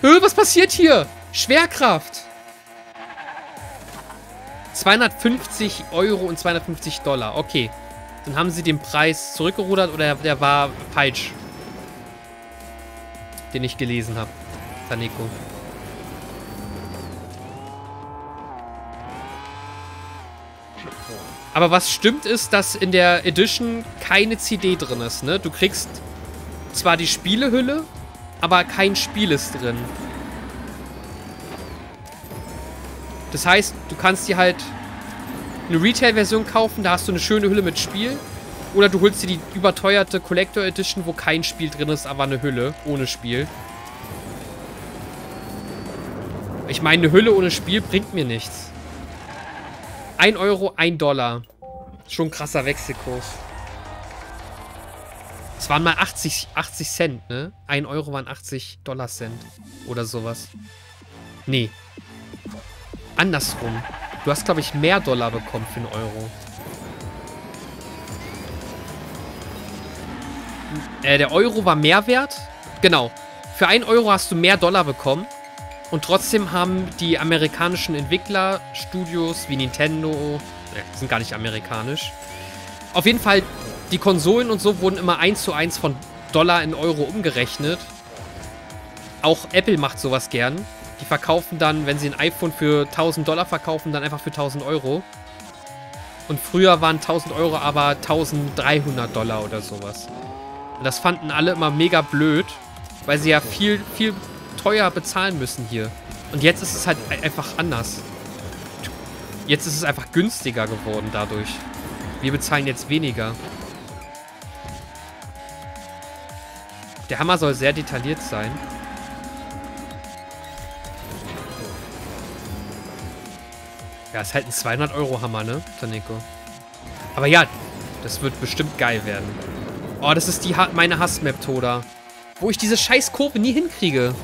S1: Hö, was passiert hier? Schwerkraft. 250 Euro und 250 Dollar. Okay. Dann haben sie den Preis zurückgerudert oder der war falsch. Den ich gelesen habe. Taneko. Aber was stimmt ist, dass in der Edition keine CD drin ist, ne? Du kriegst zwar die Spielehülle, aber kein Spiel ist drin. Das heißt, du kannst dir halt eine Retail-Version kaufen, da hast du eine schöne Hülle mit Spiel. Oder du holst dir die überteuerte Collector Edition, wo kein Spiel drin ist, aber eine Hülle ohne Spiel. Ich meine, eine Hülle ohne Spiel bringt mir nichts. 1 Euro, 1 Dollar. Schon krasser Wechselkurs. Es waren mal 80, 80 Cent, ne? 1 Euro waren 80 Dollar Cent. Oder sowas. Nee. Andersrum. Du hast, glaube ich, mehr Dollar bekommen für einen Euro. Äh, der Euro war mehr wert. Genau. Für 1 Euro hast du mehr Dollar bekommen. Und trotzdem haben die amerikanischen Entwicklerstudios wie Nintendo, äh, sind gar nicht amerikanisch. Auf jeden Fall, die Konsolen und so wurden immer 1 zu 1 von Dollar in Euro umgerechnet. Auch Apple macht sowas gern. Die verkaufen dann, wenn sie ein iPhone für 1000 Dollar verkaufen, dann einfach für 1000 Euro. Und früher waren 1000 Euro aber 1300 Dollar oder sowas. Und das fanden alle immer mega blöd, weil sie ja viel, viel teuer bezahlen müssen hier. Und jetzt ist es halt einfach anders. Jetzt ist es einfach günstiger geworden dadurch. Wir bezahlen jetzt weniger. Der Hammer soll sehr detailliert sein. Ja, ist halt ein 200-Euro-Hammer, ne, Taneko? Aber ja, das wird bestimmt geil werden. Oh, das ist die ha meine Hassmap, Toda. Wo ich diese scheiß Kurve nie hinkriege.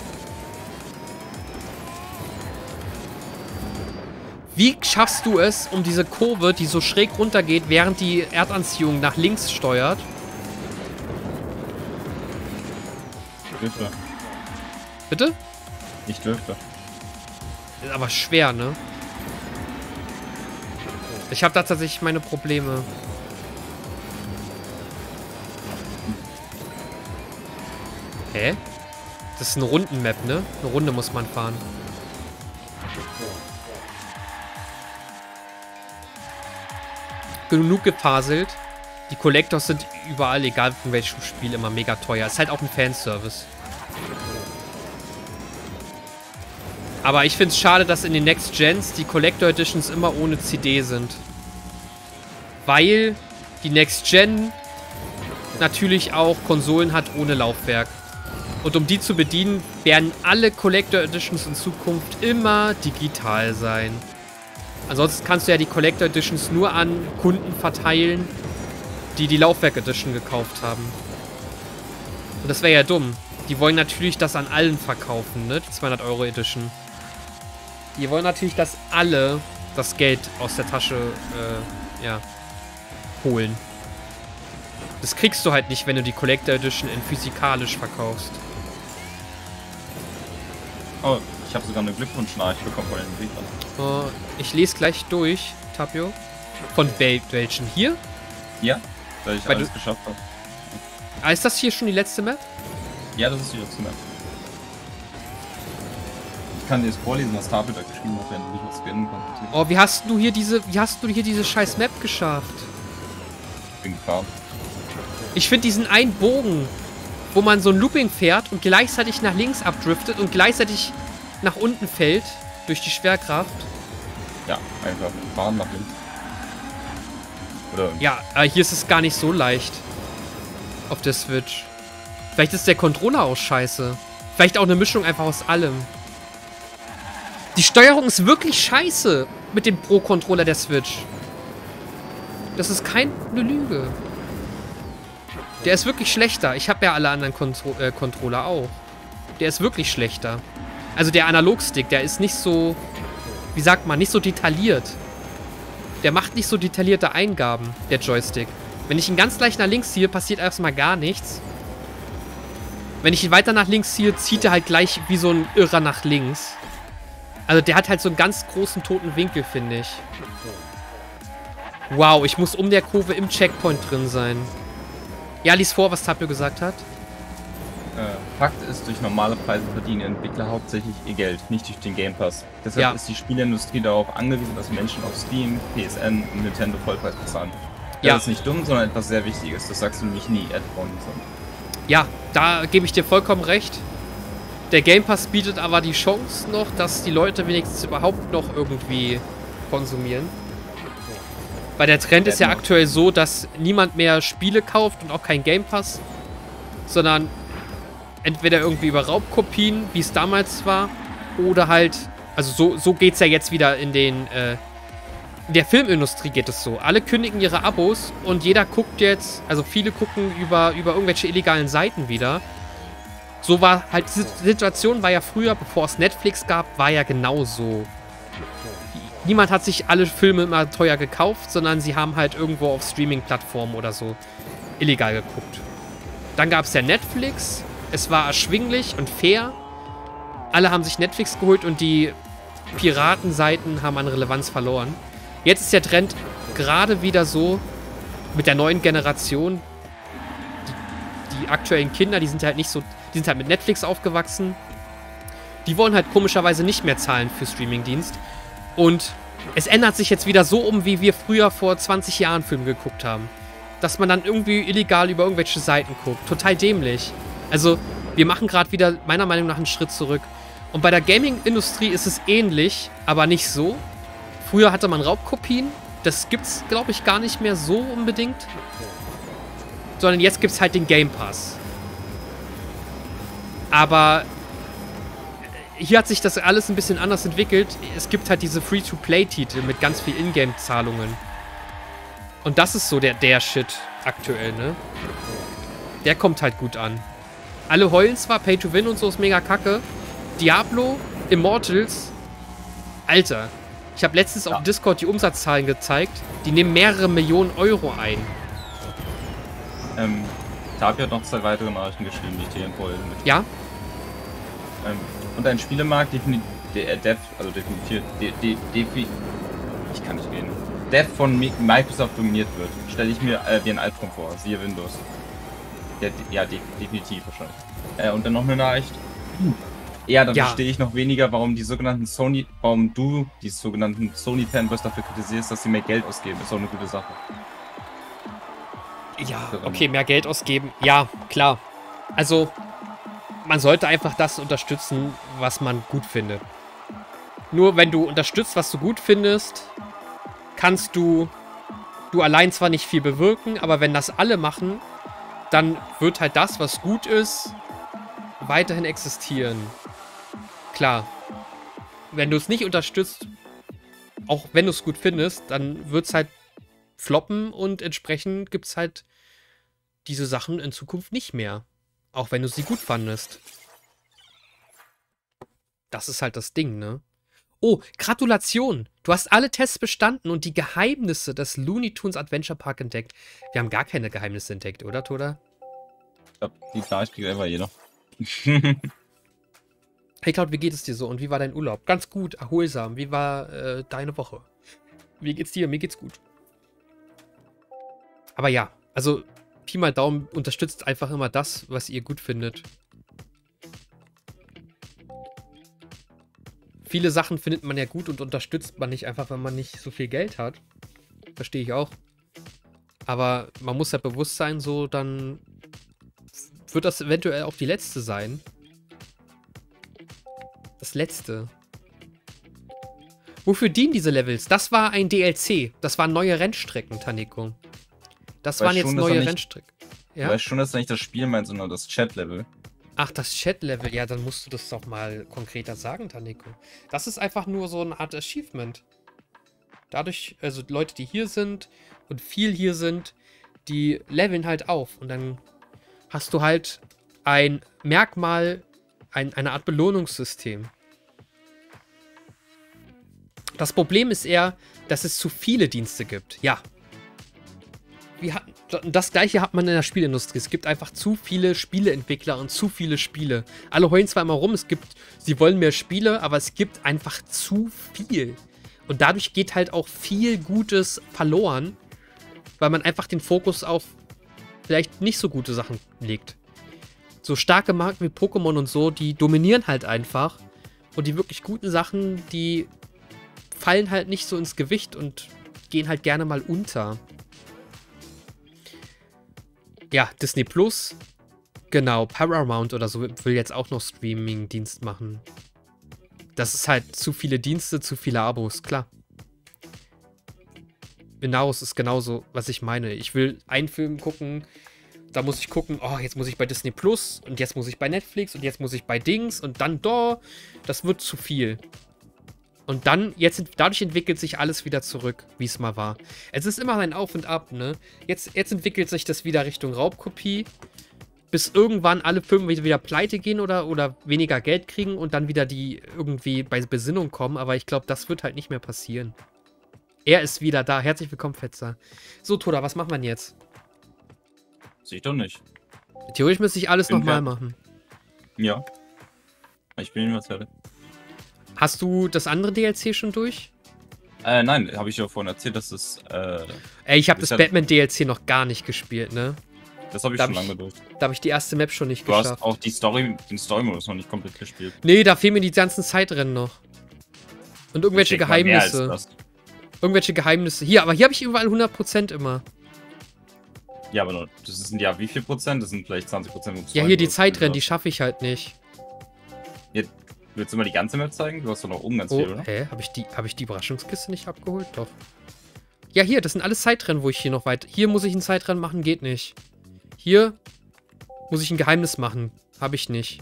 S1: Wie schaffst du es, um diese Kurve, die so schräg runtergeht, während die Erdanziehung nach links steuert?
S3: Ich dürfte.
S1: Bitte?
S3: Ich dürfte.
S1: Ist aber schwer, ne? Ich habe da tatsächlich meine Probleme. Hä? Das ist eine Rundenmap, ne? Eine Runde muss man fahren. Genug gefaselt. Die Collectors sind überall, egal von welchem Spiel, immer mega teuer. Ist halt auch ein Fanservice. Aber ich finde es schade, dass in den Next Gens die Collector Editions immer ohne CD sind. Weil die Next Gen natürlich auch Konsolen hat ohne Laufwerk. Und um die zu bedienen, werden alle Collector Editions in Zukunft immer digital sein. Ansonsten kannst du ja die Collector Editions nur an Kunden verteilen, die die Laufwerk Edition gekauft haben. Und das wäre ja dumm. Die wollen natürlich das an allen verkaufen, ne? Die 200 Euro Edition. Die wollen natürlich, dass alle das Geld aus der Tasche, äh, ja, holen. Das kriegst du halt nicht, wenn du die Collector Edition in physikalisch verkaufst.
S3: Oh, ich habe sogar eine Glückwunschnachricht bekommen von den Entwicklern.
S1: Uh, ich lese gleich durch, Tapio. Von wel welchen? Hier?
S3: Ja, weil ich
S1: Weil
S3: alles
S1: du-
S3: geschafft habe.
S1: Ah, ist das hier schon die letzte Map?
S3: Ja, das ist die letzte Map. Ich kann dir das vorlesen, was Tafel da geschrieben hat, wenn du nicht was gewinnen kannst.
S1: Oh, wie hast du hier diese, wie hast du hier diese scheiß Map geschafft?
S3: Ich bin gefahren.
S1: Ich finde diesen einen Bogen wo man so ein Looping fährt und gleichzeitig nach links abdriftet und gleichzeitig nach unten fällt durch die Schwerkraft.
S2: Ja, einfach fahren nach links.
S1: Oder ja, äh, hier ist es gar nicht so leicht. Auf der Switch. Vielleicht ist der Controller auch scheiße. Vielleicht auch eine Mischung einfach aus allem. Die Steuerung ist wirklich scheiße mit dem Pro-Controller der Switch. Das ist keine Lüge. Der ist wirklich schlechter. Ich habe ja alle anderen Kontro äh, Controller auch. Der ist wirklich schlechter. Also der Analogstick, der ist nicht so, wie sagt man, nicht so detailliert. Der macht nicht so detaillierte Eingaben, der Joystick. Wenn ich ihn ganz leicht nach links ziehe, passiert erstmal gar nichts. Wenn ich ihn weiter nach links ziehe, zieht er halt gleich wie so ein Irrer nach links. Also der hat halt so einen ganz großen toten Winkel, finde ich. Wow, ich muss um der Kurve im Checkpoint drin sein. Ja, lies vor, was Tapio gesagt hat.
S2: Äh, Fakt ist, durch normale Preise verdienen Entwickler hauptsächlich ihr Geld, nicht durch den Game Pass. Deshalb ja. ist die Spielindustrie darauf angewiesen, dass Menschen auf Steam, PSN und Nintendo Vollpreis bezahlen. Das ja. ist nicht dumm, sondern etwas sehr Wichtiges. Das sagst du nämlich nie, Ed Robinson.
S1: Ja, da gebe ich dir vollkommen recht. Der Game Pass bietet aber die Chance noch, dass die Leute wenigstens überhaupt noch irgendwie konsumieren. Weil der Trend ist ja aktuell so, dass niemand mehr Spiele kauft und auch kein Game Pass, sondern entweder irgendwie über Raubkopien, wie es damals war, oder halt, also so, so geht es ja jetzt wieder in den, äh, in der Filmindustrie geht es so. Alle kündigen ihre Abos und jeder guckt jetzt, also viele gucken über, über irgendwelche illegalen Seiten wieder. So war halt, die Situation war ja früher, bevor es Netflix gab, war ja genauso. Niemand hat sich alle Filme immer teuer gekauft, sondern sie haben halt irgendwo auf Streaming-Plattformen oder so illegal geguckt. Dann gab es ja Netflix. Es war erschwinglich und fair. Alle haben sich Netflix geholt und die Piratenseiten haben an Relevanz verloren. Jetzt ist der Trend gerade wieder so mit der neuen Generation. Die, die aktuellen Kinder, die sind halt nicht so, die sind halt mit Netflix aufgewachsen. Die wollen halt komischerweise nicht mehr zahlen für Streamingdienst. Und es ändert sich jetzt wieder so um, wie wir früher vor 20 Jahren Filme geguckt haben. Dass man dann irgendwie illegal über irgendwelche Seiten guckt. Total dämlich. Also, wir machen gerade wieder meiner Meinung nach einen Schritt zurück. Und bei der Gaming-Industrie ist es ähnlich, aber nicht so. Früher hatte man Raubkopien. Das gibt's, glaube ich, gar nicht mehr so unbedingt. Sondern jetzt gibt's halt den Game Pass. Aber hier hat sich das alles ein bisschen anders entwickelt. Es gibt halt diese Free-to-Play-Titel mit ganz viel Ingame-Zahlungen. Und das ist so der, der Shit aktuell, ne? Der kommt halt gut an. Alle heulen zwar, Pay-to-Win und so ist mega kacke. Diablo, Immortals, Alter. Ich habe letztens ja. auf Discord die Umsatzzahlen gezeigt. Die nehmen mehrere Millionen Euro ein.
S2: Ähm, Tabi hat noch zwei weitere Nachrichten geschrieben, die ich dir empfohlen
S1: Ja?
S2: Ähm, und ein Spielemarkt definitiv, der Dev, also definitiv, de, de, defi, ich kann nicht reden, Dev von Microsoft dominiert wird, stelle ich mir äh, wie ein Albtraum vor, siehe Windows. Der, ja, de, definitiv wahrscheinlich. Äh, und dann noch eine Nachricht. Ja, dann ja. verstehe ich noch weniger, warum die sogenannten Sony, warum du die sogenannten Sony-Fanboys dafür kritisierst, dass sie mehr Geld ausgeben. Ist auch eine gute Sache.
S1: Ja, okay, mehr Geld ausgeben. Ja, klar. Also, man sollte einfach das unterstützen, was man gut findet. Nur wenn du unterstützt, was du gut findest, kannst du du allein zwar nicht viel bewirken, aber wenn das alle machen, dann wird halt das, was gut ist, weiterhin existieren. Klar. Wenn du es nicht unterstützt, auch wenn du es gut findest, dann wird es halt floppen und entsprechend gibt es halt diese Sachen in Zukunft nicht mehr. Auch wenn du sie gut fandest. Das ist halt das Ding, ne? Oh, Gratulation! Du hast alle Tests bestanden und die Geheimnisse des Looney Tunes Adventure Park entdeckt. Wir haben gar keine Geheimnisse entdeckt, oder, Toda?
S2: Ich glaube, die Nachricht kriegt einfach jeder. *laughs* *laughs*
S1: hey Cloud, wie geht es dir so und wie war dein Urlaub? Ganz gut, erholsam. Wie war äh, deine Woche? Wie geht's dir? Mir geht's gut. Aber ja, also Pi mal Daumen unterstützt einfach immer das, was ihr gut findet. Viele Sachen findet man ja gut und unterstützt man nicht einfach, wenn man nicht so viel Geld hat. Verstehe ich auch. Aber man muss ja bewusst sein, so dann wird das eventuell auch die letzte sein. Das letzte. Wofür dienen diese Levels? Das war ein DLC. Das waren neue Rennstrecken, Taneko. Das waren jetzt
S3: schon,
S1: neue Rennstrecken.
S3: Du
S1: Ja?
S3: weißt schon, dass er nicht das Spiel meint, sondern das Chat-Level.
S1: Ach, das Chat-Level. Ja, dann musst du das doch mal konkreter sagen, Taneko. Das ist einfach nur so eine Art Achievement. Dadurch, also Leute, die hier sind und viel hier sind, die leveln halt auf. Und dann hast du halt ein Merkmal, ein, eine Art Belohnungssystem. Das Problem ist eher, dass es zu viele Dienste gibt. Ja. Wir hatten, das gleiche hat man in der Spielindustrie. Es gibt einfach zu viele Spieleentwickler und zu viele Spiele. Alle heulen zwar immer rum, es gibt, sie wollen mehr Spiele, aber es gibt einfach zu viel. Und dadurch geht halt auch viel Gutes verloren, weil man einfach den Fokus auf vielleicht nicht so gute Sachen legt. So starke Marken wie Pokémon und so, die dominieren halt einfach. Und die wirklich guten Sachen, die fallen halt nicht so ins Gewicht und gehen halt gerne mal unter. Ja, Disney Plus. Genau, Paramount oder so will jetzt auch noch Streaming-Dienst machen. Das ist halt zu viele Dienste, zu viele Abos, klar. Es ist genauso, was ich meine. Ich will einen Film gucken, da muss ich gucken, oh, jetzt muss ich bei Disney Plus und jetzt muss ich bei Netflix und jetzt muss ich bei Dings und dann da. Das wird zu viel. Und dann, jetzt, dadurch entwickelt sich alles wieder zurück, wie es mal war. Es ist immer ein Auf und Ab, ne? Jetzt, jetzt entwickelt sich das wieder Richtung Raubkopie, bis irgendwann alle Firmen wieder, pleite gehen oder, oder weniger Geld kriegen und dann wieder die irgendwie bei Besinnung kommen. Aber ich glaube, das wird halt nicht mehr passieren. Er ist wieder da. Herzlich willkommen, Fetzer. So, Toda, was machen wir denn jetzt?
S3: Sehe ich doch nicht.
S1: Theoretisch müsste ich alles nochmal machen.
S3: Ja. Ich bin immer fertig.
S1: Hast du das andere DLC schon durch?
S3: Äh, nein, habe ich ja vorhin erzählt, dass es, äh,
S1: Ey, ich habe
S3: Das
S1: das
S3: hat-
S1: Batman DLC noch gar nicht gespielt, ne?
S3: das habe ich
S1: Darf
S3: schon
S1: ich-
S3: lange durch.
S1: Da habe ich die erste Map schon nicht
S3: Du
S1: geschafft.
S3: hast auch die Story, den Story-Modus noch nicht komplett gespielt.
S1: Nee, da fehlen mir die ganzen Zeitrennen noch. Und irgendwelche
S3: Ich
S1: Geheimnisse.
S3: das.
S1: Irgendwelche Geheimnisse. Hier, aber hier habe ich überall 100% immer.
S3: Ja, aber nur, das sind ja wie viel Prozent? Das sind vielleicht 20 Prozent.
S1: Ja, hier die Zeitrennen, die schaffe ich halt nicht.
S3: Willst du mal die ganze Map zeigen? Du hast doch noch oben ganz
S1: Oh,
S3: viel, oder?
S1: hä? Habe ich, die, hab ich die Überraschungskiste nicht abgeholt? Doch. Ja, hier, das sind alles Zeitrennen, wo ich hier noch weit... Hier muss ich ein Zeitrennen machen, geht nicht. Hier muss ich ein Geheimnis machen. Habe ich nicht.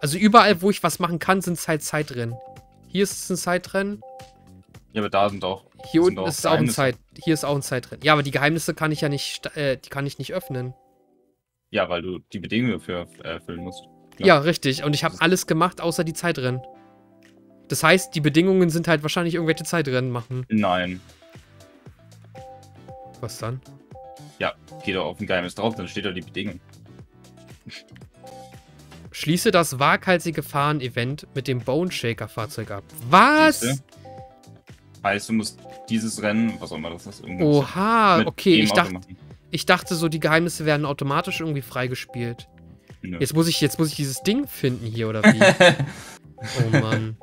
S1: Also überall, wo ich was machen kann, sind es halt Zeitrennen. Hier ist es ein Zeitrennen.
S3: Ja, aber da sind auch.
S1: Hier unten ist es auch ein. Zeit. Hier ist auch ein Zeitrennen. Ja, aber die Geheimnisse kann ich ja nicht, äh, die kann ich nicht öffnen.
S3: Ja, weil du die Bedingungen dafür erfüllen musst.
S1: Ja,
S3: Ja.
S1: richtig. Und ich habe alles gemacht, außer die Zeitrennen. Das heißt, die Bedingungen sind halt wahrscheinlich irgendwelche Zeitrennen machen.
S3: Nein.
S1: Was dann?
S3: Ja, geh doch auf ein Geheimnis drauf, dann steht da die Bedingung.
S1: Schließe das waghalsige Fahren-Event mit dem Bone Shaker-Fahrzeug ab. Was?
S3: Siehste? Heißt, du musst dieses Rennen, was auch immer das ist, irgendwie
S1: Oha, okay. Ich dachte, ich dachte so, die Geheimnisse werden automatisch irgendwie freigespielt.
S3: Nö.
S1: Jetzt muss ich, jetzt muss ich dieses Ding finden hier, oder wie? *laughs* oh Mann.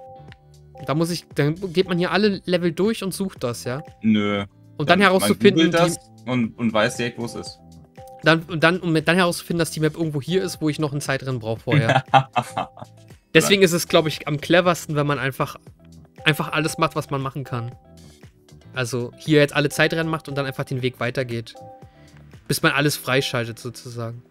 S1: Da muss ich, dann geht man hier alle Level durch und sucht das, ja?
S3: Nö.
S1: Und dann
S3: Man
S1: herauszufinden,
S3: das
S1: die,
S3: und, und weiß direkt, wo es ist.
S1: dann, und dann, um dann herauszufinden, dass die Map irgendwo hier ist, wo ich noch ein Zeitrennen brauche vorher. *laughs* Deswegen ist es, glaube ich, am cleversten, wenn man einfach, einfach alles macht, was man machen kann. Also hier jetzt alle Zeitrennen macht und dann einfach den Weg weitergeht. Bis man alles freischaltet, sozusagen.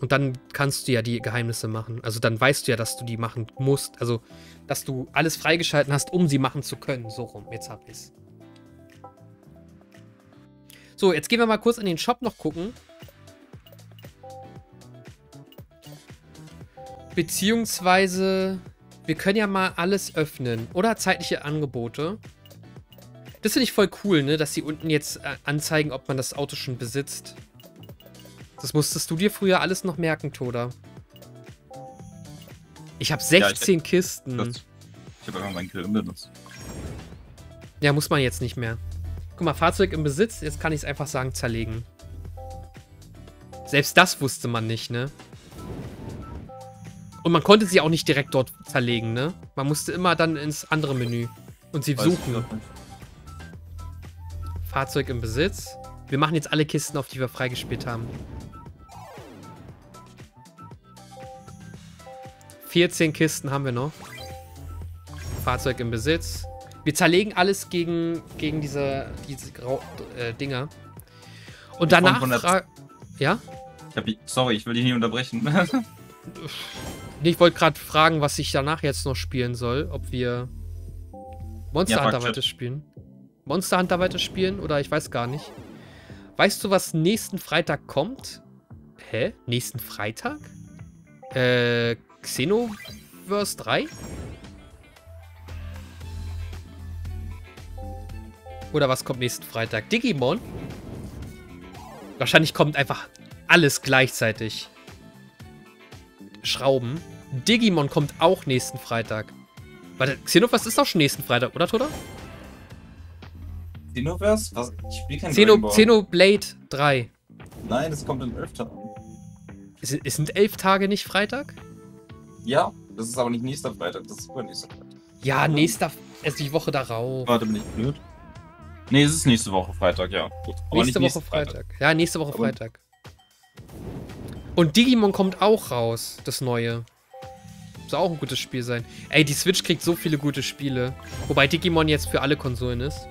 S1: Und dann kannst du ja die Geheimnisse machen. Also dann weißt du ja, dass du die machen musst. Also, dass du alles freigeschalten hast, um sie machen zu können. So rum, jetzt hab ich's. So, jetzt gehen wir mal kurz in den Shop noch gucken. Beziehungsweise, wir können ja mal alles öffnen. Oder zeitliche Angebote. Das finde ich voll cool, ne? Dass sie unten jetzt äh, anzeigen, ob man das Auto schon besitzt. Das musstest du dir früher alles noch merken, Toda. Ich habe 16 Kisten.
S3: Das, ich habe einfach meinen Grill benutzt.
S1: Ja, muss man jetzt nicht mehr. Guck mal, Fahrzeug im Besitz, jetzt kann ich es einfach sagen, zerlegen. Selbst das wusste man nicht, ne? Und man konnte sie auch nicht direkt dort zerlegen, ne? Man musste immer dann ins andere Menü und sie
S3: Weiß ich
S1: suchen. Fahrzeug im Besitz. Wir machen jetzt alle Kisten, auf die wir freigespielt haben. 14 Kisten haben wir noch. Fahrzeug im Besitz. Wir zerlegen alles gegen, gegen diese, diese Grau äh, Dinger. Und danach fra Ja?
S3: Ich sorry, ich will dich nie unterbrechen. *laughs*
S1: ich wollte gerade fragen, was ich danach jetzt noch spielen soll. Ob wir Monster ja, Hunter weiter spielen. Monster Hunter weiter spielen oder ich weiß gar nicht. Weißt du, was nächsten Freitag kommt? Hä? Nächsten Freitag? Äh, Xenoverse 3? Oder was kommt nächsten Freitag? Digimon? Wahrscheinlich kommt einfach alles gleichzeitig. Schrauben. Digimon kommt auch nächsten Freitag. Warte, Xenoverse ist doch schon nächsten Freitag, oder, Toda?
S3: Xenoverse? Was? Ich spiele kein
S1: Xeno, Xenoblade 3.
S3: Nein, das kommt in elf Tagen.
S1: Ist, ist sind elf Tage nicht Freitag?
S3: Ja, das ist aber nicht nächster Freitag, das ist übernächster Freitag.
S1: Ja, nächster, ist die Woche darauf.
S3: Warte, bin ich blöd? Nee, es ist nächste Woche Freitag, ja.
S1: Gut, nächste Woche Freitag. Freitag. Ja, nächste Woche aber Freitag. Und Digimon kommt auch raus, das neue. Soll auch ein gutes Spiel sein. Ey, die Switch kriegt so viele gute Spiele. Wobei Digimon jetzt für alle Konsolen ist.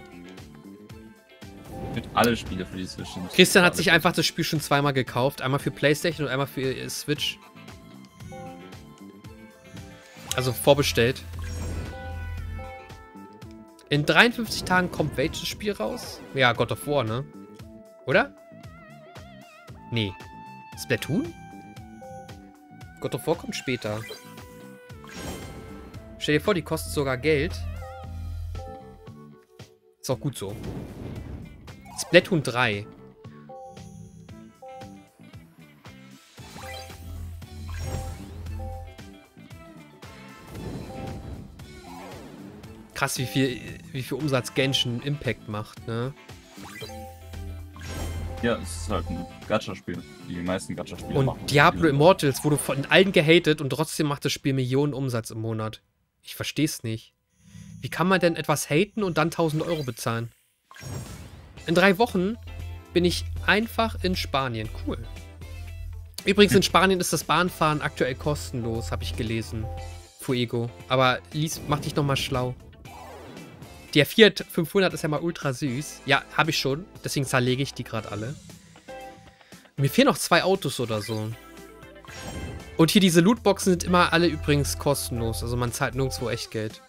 S3: Mit alle Spiele für die Switch sind.
S1: Christian hat sich einfach das Spiel schon zweimal gekauft. Einmal für Playstation und einmal für Switch. Also vorbestellt. In 53 Tagen kommt welches Spiel raus? Ja, God of War, ne? Oder? Nee. Splatoon? God of War kommt später. Stell dir vor, die kostet sogar Geld. Ist auch gut so. Splatoon 3. Krass, wie viel, wie viel Umsatz Genshin Impact macht, ne?
S3: Ja, es ist halt ein Gacha-Spiel. Die meisten Gacha-Spiele
S1: Und Diablo Spiele. Immortals wurde von allen gehatet und trotzdem macht das Spiel Millionen Umsatz im Monat. Ich versteh's nicht. Wie kann man denn etwas haten und dann 1000 Euro bezahlen? In drei Wochen bin ich einfach in Spanien. Cool. Übrigens, in Spanien ist das Bahnfahren aktuell kostenlos, habe ich gelesen. Fuego. Aber lies, mach dich nochmal schlau. Der Fiat 500 ist ja mal ultra süß. Ja, habe ich schon. Deswegen zerlege ich die gerade alle. Mir fehlen noch zwei Autos oder so. Und hier diese Lootboxen sind immer alle übrigens kostenlos. Also man zahlt nirgendwo echt Geld.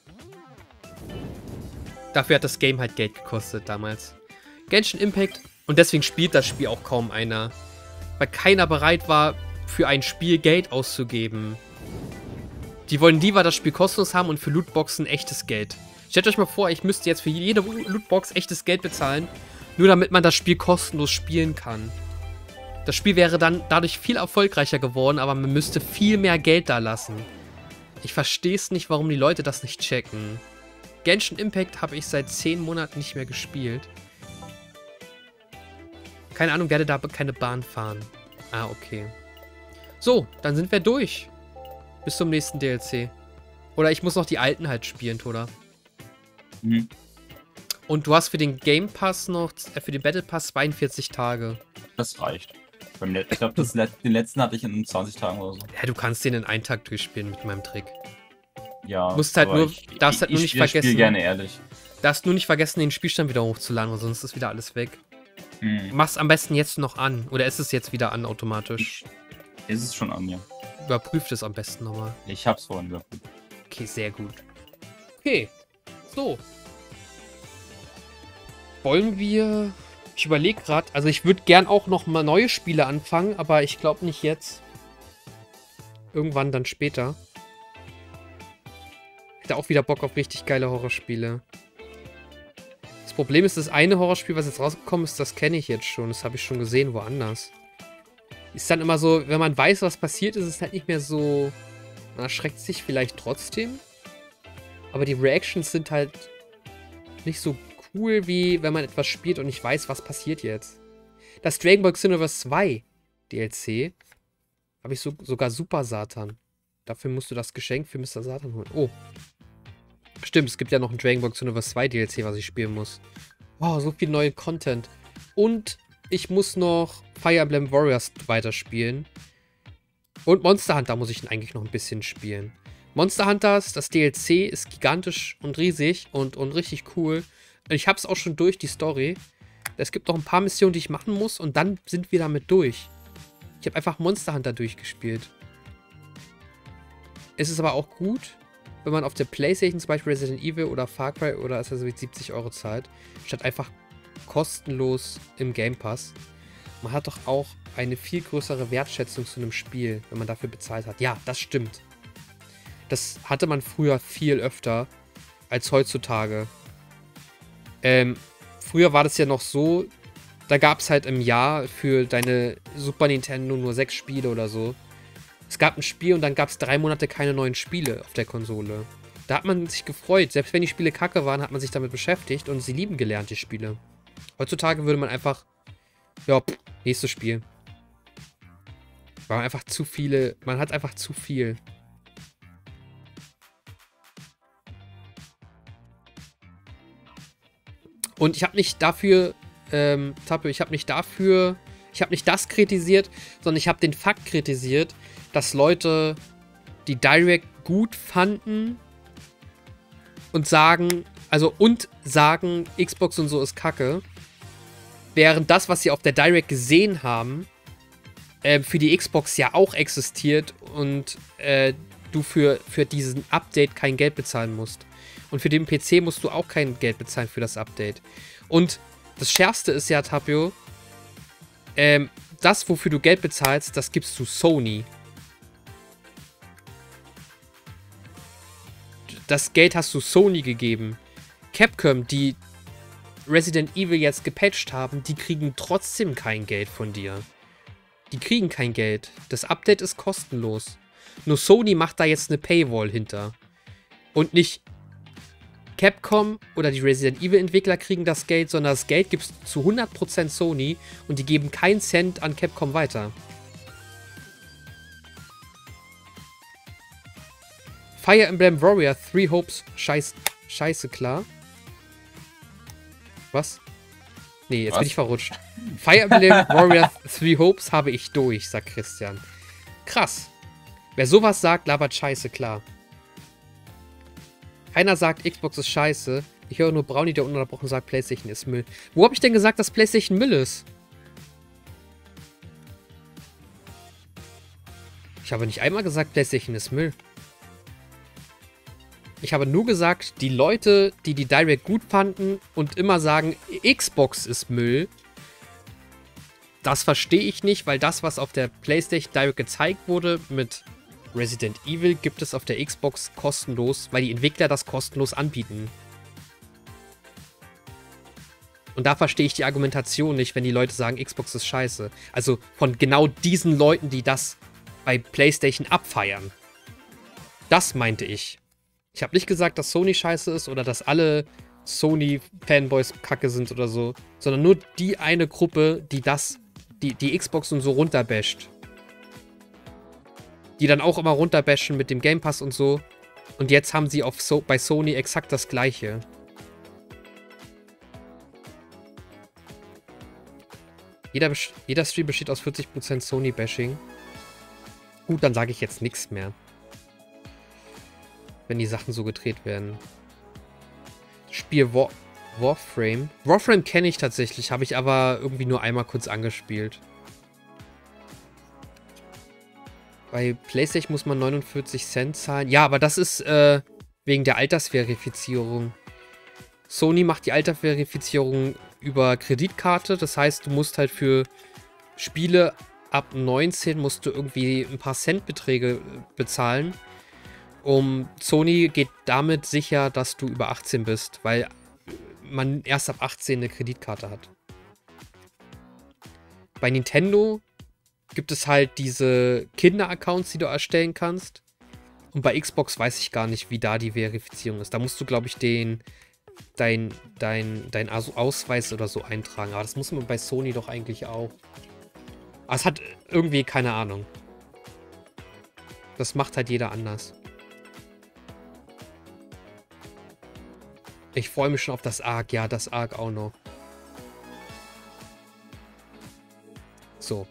S1: Dafür hat das Game halt Geld gekostet damals. Genshin Impact. Und deswegen spielt das Spiel auch kaum einer. Weil keiner bereit war, für ein Spiel Geld auszugeben. Die wollen lieber das Spiel kostenlos haben und für Lootboxen echtes Geld. Stellt euch mal vor, ich müsste jetzt für jede Lootbox echtes Geld bezahlen, nur damit man das Spiel kostenlos spielen kann. Das Spiel wäre dann dadurch viel erfolgreicher geworden, aber man müsste viel mehr Geld da lassen. Ich verstehe es nicht, warum die Leute das nicht checken. Genshin Impact habe ich seit 10 Monaten nicht mehr gespielt. Keine Ahnung, werde da keine Bahn fahren. Ah, okay. So, dann sind wir durch. Bis zum nächsten DLC. Oder ich muss noch die alten halt spielen, Toda. Mhm. Und du hast für den Game Pass noch, äh, für den Battle Pass 42 Tage.
S3: Das reicht. Ich glaube, den letzten hatte ich in 20 Tagen oder so.
S1: Ja, du kannst den in einen Tag durchspielen mit meinem Trick.
S3: Ja.
S1: Musst halt nur, ich, darfst halt nur nicht vergessen. Ich
S3: gerne ehrlich.
S1: Darfst nur nicht vergessen, den Spielstand wieder hochzuladen, sonst ist wieder alles weg. Hm. Mach's am besten jetzt noch an. Oder ist es jetzt wieder an automatisch?
S3: Ich, ist es schon an, ja.
S1: Überprüft es am besten nochmal.
S3: Ich hab's vorhin überprüft.
S1: Okay, sehr gut. Okay. So. Wollen wir. Ich überlege gerade, also ich würde gern auch noch mal neue Spiele anfangen, aber ich glaube nicht jetzt. Irgendwann dann später. Hätte auch wieder Bock auf richtig geile Horrorspiele. Das Problem ist, das eine Horrorspiel, was jetzt rausgekommen ist, das kenne ich jetzt schon. Das habe ich schon gesehen woanders. Ist dann immer so, wenn man weiß, was passiert, ist es halt nicht mehr so... Man erschreckt sich vielleicht trotzdem. Aber die Reactions sind halt nicht so cool, wie wenn man etwas spielt und nicht weiß, was passiert jetzt. Das Dragon Ball Xenoverse 2 DLC habe ich so, sogar Super Satan. Dafür musst du das Geschenk für Mr. Satan holen. Oh. Stimmt, es gibt ja noch ein Dragon Ball Xenoverse 2 DLC, was ich spielen muss. Oh, so viel neue Content. Und ich muss noch Fire Emblem Warriors weiterspielen. Und Monster Hunter muss ich eigentlich noch ein bisschen spielen. Monster Hunters, das DLC, ist gigantisch und riesig und, und richtig cool. Ich hab's auch schon durch, die Story. Es gibt noch ein paar Missionen, die ich machen muss und dann sind wir damit durch. Ich habe einfach Monster Hunter durchgespielt. Es ist aber auch gut, wenn man auf der Playstation zum Beispiel Resident Evil oder Far Cry oder Assassin's Creed 70 Euro zahlt, statt einfach kostenlos im Game Pass. Man hat doch auch eine viel größere Wertschätzung zu einem Spiel, wenn man dafür bezahlt hat. Ja, das stimmt. Das hatte man früher viel öfter als heutzutage. Ähm, früher war das ja noch so, da gab es halt im Jahr für deine Super Nintendo nur sechs Spiele oder so. Es gab ein Spiel und dann gab es drei Monate keine neuen Spiele auf der Konsole. Da hat man sich gefreut. Selbst wenn die Spiele kacke waren, hat man sich damit beschäftigt und sie lieben gelernt, die Spiele. Heutzutage würde man einfach, ja, pff, nächstes Spiel. War einfach zu viele, man hat einfach zu viel. Und ich habe nicht dafür, ähm, Tappe, ich habe nicht dafür, ich habe nicht das kritisiert, sondern ich habe den Fakt kritisiert, dass Leute die Direct gut fanden und sagen, also und sagen, Xbox und so ist kacke, während das, was sie auf der Direct gesehen haben, äh, für die Xbox ja auch existiert und äh, du für, für diesen Update kein Geld bezahlen musst. Und für den PC musst du auch kein Geld bezahlen für das Update. Und das Schärfste ist ja, Tapio, ähm, das, wofür du Geld bezahlst, das gibst du Sony. Das Geld hast du Sony gegeben. Capcom, die Resident Evil jetzt gepatcht haben, die kriegen trotzdem kein Geld von dir. Die kriegen kein Geld. Das Update ist kostenlos. Nur Sony macht da jetzt eine Paywall hinter. Und nicht Capcom oder die Resident Evil Entwickler kriegen das Geld, sondern das Geld gibt es zu 100% Sony und die geben keinen Cent an Capcom weiter. Fire Emblem Warrior 3 Hopes, scheiß, scheiße klar. Was? Nee, jetzt Was? bin ich verrutscht. Fire Emblem Warrior 3 Hopes habe ich durch, sagt Christian. Krass. Wer sowas sagt, labert scheiße klar. Keiner sagt, Xbox ist scheiße. Ich höre nur Brownie, der ununterbrochen sagt, PlayStation ist Müll. Wo habe ich denn gesagt, dass PlayStation Müll ist? Ich habe nicht einmal gesagt, PlayStation ist Müll. Ich habe nur gesagt, die Leute, die die Direct gut fanden und immer sagen, Xbox ist Müll, das verstehe ich nicht, weil das, was auf der PlayStation Direct gezeigt wurde mit Resident Evil gibt es auf der Xbox kostenlos, weil die Entwickler das kostenlos anbieten. Und da verstehe ich die Argumentation nicht, wenn die Leute sagen, Xbox ist scheiße. Also von genau diesen Leuten, die das bei PlayStation abfeiern. Das meinte ich. Ich habe nicht gesagt, dass Sony scheiße ist oder dass alle Sony-Fanboys kacke sind oder so, sondern nur die eine Gruppe, die das, die, die Xbox und so runterbasht die dann auch immer runterbashen mit dem Game Pass und so. Und jetzt haben sie auf so bei Sony exakt das gleiche. Jeder, jeder Stream besteht aus 40% Sony-Bashing. Gut, dann sage ich jetzt nichts mehr. Wenn die Sachen so gedreht werden. Spiel War Warframe. Warframe kenne ich tatsächlich, habe ich aber irgendwie nur einmal kurz angespielt. Bei PlayStation muss man 49 Cent zahlen. Ja, aber das ist äh, wegen der Altersverifizierung. Sony macht die Altersverifizierung über Kreditkarte. Das heißt, du musst halt für Spiele ab 19 musst du irgendwie ein paar Centbeträge äh, bezahlen. Um Sony geht damit sicher, dass du über 18 bist, weil man erst ab 18 eine Kreditkarte hat. Bei Nintendo gibt es halt diese Kinder-Accounts, die du erstellen kannst. Und bei Xbox weiß ich gar nicht, wie da die Verifizierung ist. Da musst du, glaube ich, den dein, dein, dein Ausweis oder so eintragen. Aber das muss man bei Sony doch eigentlich auch. Aber es hat irgendwie keine Ahnung. Das macht halt jeder anders. Ich freue mich schon auf das Arc. Ja, das Arc auch noch. So.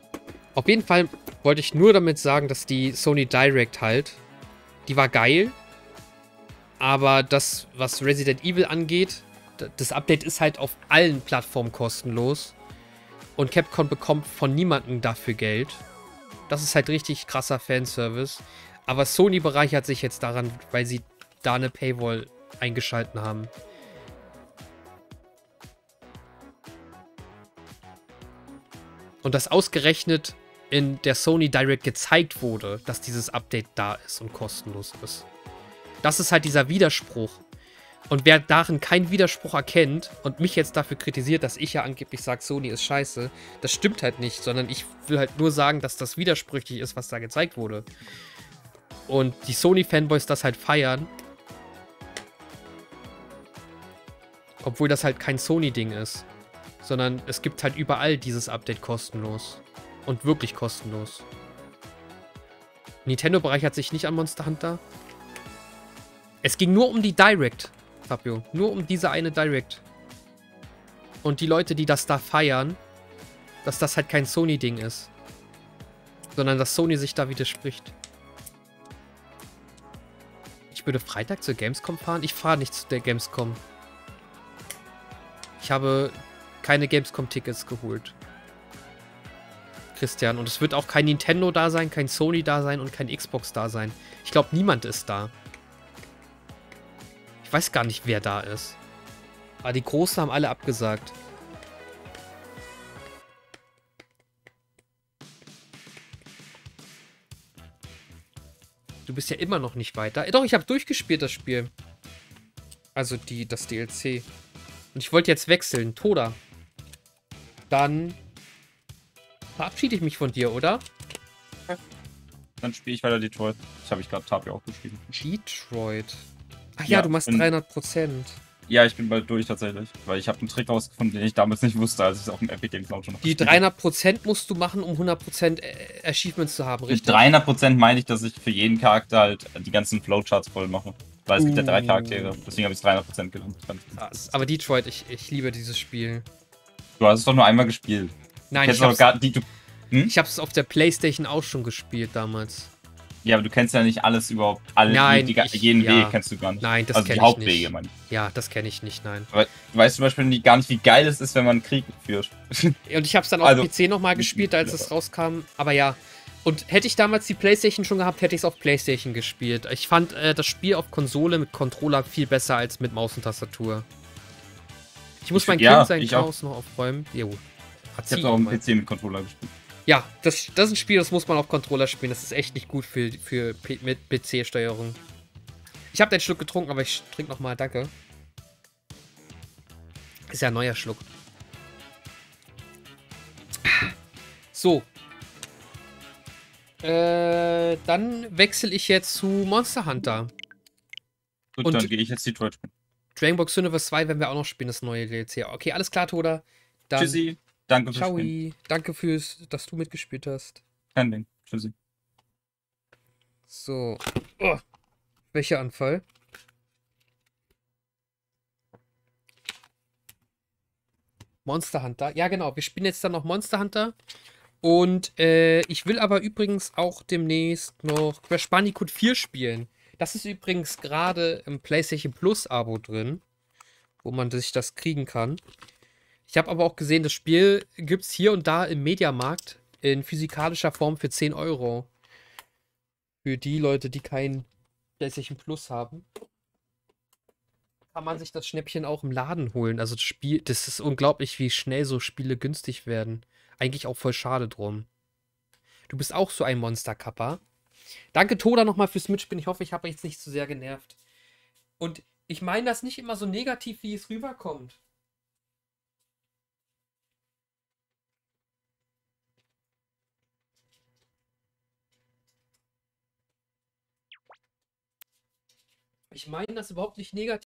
S1: Auf jeden Fall wollte ich nur damit sagen, dass die Sony Direct halt, die war geil. Aber das, was Resident Evil angeht, das Update ist halt auf allen Plattformen kostenlos. Und Capcom bekommt von niemandem dafür Geld. Das ist halt richtig krasser Fanservice. Aber Sony bereichert sich jetzt daran, weil sie da eine Paywall eingeschalten haben. Und das ausgerechnet in der Sony Direct gezeigt wurde, dass dieses Update da ist und kostenlos ist. Das ist halt dieser Widerspruch. Und wer darin keinen Widerspruch erkennt und mich jetzt dafür kritisiert, dass ich ja angeblich sage, Sony ist scheiße, das stimmt halt nicht, sondern ich will halt nur sagen, dass das widersprüchlich ist, was da gezeigt wurde. Und die Sony-Fanboys das halt feiern. Obwohl das halt kein Sony-Ding ist. Sondern es gibt halt überall dieses Update kostenlos. Und wirklich kostenlos. Nintendo bereichert sich nicht an Monster Hunter. Es ging nur um die Direct, Fabio. Nur um diese eine Direct. Und die Leute, die das da feiern, dass das halt kein Sony-Ding ist. Sondern dass Sony sich da widerspricht. Ich würde Freitag zur Gamescom fahren. Ich fahre nicht zu der Gamescom. Ich habe keine Gamescom-Tickets geholt. Christian. Und es wird auch kein Nintendo da sein, kein Sony da sein und kein Xbox da sein. Ich glaube, niemand ist da. Ich weiß gar nicht, wer da ist. Aber die Großen haben alle abgesagt. Du bist ja immer noch nicht weiter. Doch, ich habe durchgespielt, das Spiel. Also die, das DLC. Und ich wollte jetzt wechseln. Toda. Dann verabschiede ich mich von dir, oder?
S3: Dann spiele ich weiter Detroit. Das habe ich gerade Tapi auch geschrieben.
S1: Detroit. Ach ja, ja du machst 300 Prozent.
S3: Ja, ich bin bald durch tatsächlich, weil ich habe einen Trick rausgefunden, den ich damals nicht wusste, als ich es auf dem Epic Games Launcher
S1: noch Die 300 Prozent musst du machen, um 100 Prozent äh, Achievements zu haben,
S3: richtig? Mit 300 Prozent meine ich, dass ich für jeden Charakter halt die ganzen Flowcharts voll mache. Weil es uh. gibt ja drei uh. Charaktere, deswegen habe ich 300 Prozent genommen.
S1: Aber Detroit, ich, ich liebe dieses Spiel.
S3: Du hast es doch nur einmal gespielt.
S1: Nein, ich, ich habe hm? Ich es auf der Playstation auch schon gespielt damals.
S3: Ja, aber du kennst ja nicht alles überhaupt. Alle,
S1: nein, die, ich,
S3: jeden
S1: ja.
S3: Weg kennst du gar nicht.
S1: Nein, das
S3: also
S1: kenne
S3: ich Hauptwege, nicht. Meine
S1: Ja, das kenne ich nicht, nein.
S3: Aber du weißt zum Beispiel gar nicht, wie geil es ist, wenn man Krieg führt.
S1: Und ich habe es dann auf also, PC nochmal gespielt, als es rauskam. Aber ja. Und hätte ich damals die Playstation schon gehabt, hätte ich es auf Playstation gespielt. Ich fand äh, das Spiel auf Konsole mit Controller viel besser als mit Maus und Tastatur. Ich muss mein ja, Kind sein Chaos noch aufräumen. Jo.
S3: Ich habe auch am PC mit Controller gespielt.
S1: Ja, das, das ist ein Spiel, das muss man auf Controller spielen. Das ist echt nicht gut für, für mit PC-Steuerung. Ich habe den Schluck getrunken, aber ich trinke nochmal. Danke. Ist ja ein neuer Schluck. So. Äh, dann wechsle ich jetzt zu Monster Hunter.
S3: Gut, Und dann gehe ich jetzt die spielen.
S1: Dragon Ball Xenoverse 2 werden wir auch noch spielen, das neue DLC. Okay, alles klar, Toda.
S3: Dann Tschüssi. Danke
S1: fürs Ciao. Spielen. Danke fürs, dass du mitgespielt hast.
S3: Kein Ding. Tschüssi.
S1: So. Oh. Welcher Anfall? Monster Hunter. Ja, genau. Wir spielen jetzt dann noch Monster Hunter. Und äh, ich will aber übrigens auch demnächst noch Crash Bandicoot 4 spielen. Das ist übrigens gerade im PlayStation Plus Abo drin, wo man sich das kriegen kann. Ich habe aber auch gesehen, das Spiel gibt es hier und da im Mediamarkt in physikalischer Form für 10 Euro. Für die Leute, die kein PlayStation Plus haben. Kann man sich das Schnäppchen auch im Laden holen. Also das Spiel, das ist unglaublich, wie schnell so Spiele günstig werden. Eigentlich auch voll schade drum. Du bist auch so ein Monster-Kapper. Danke, Toda, nochmal fürs Mitspielen. Ich hoffe, ich habe jetzt nicht zu sehr genervt. Und ich meine das nicht immer so negativ, wie es rüberkommt. Ich meine das überhaupt nicht negativ.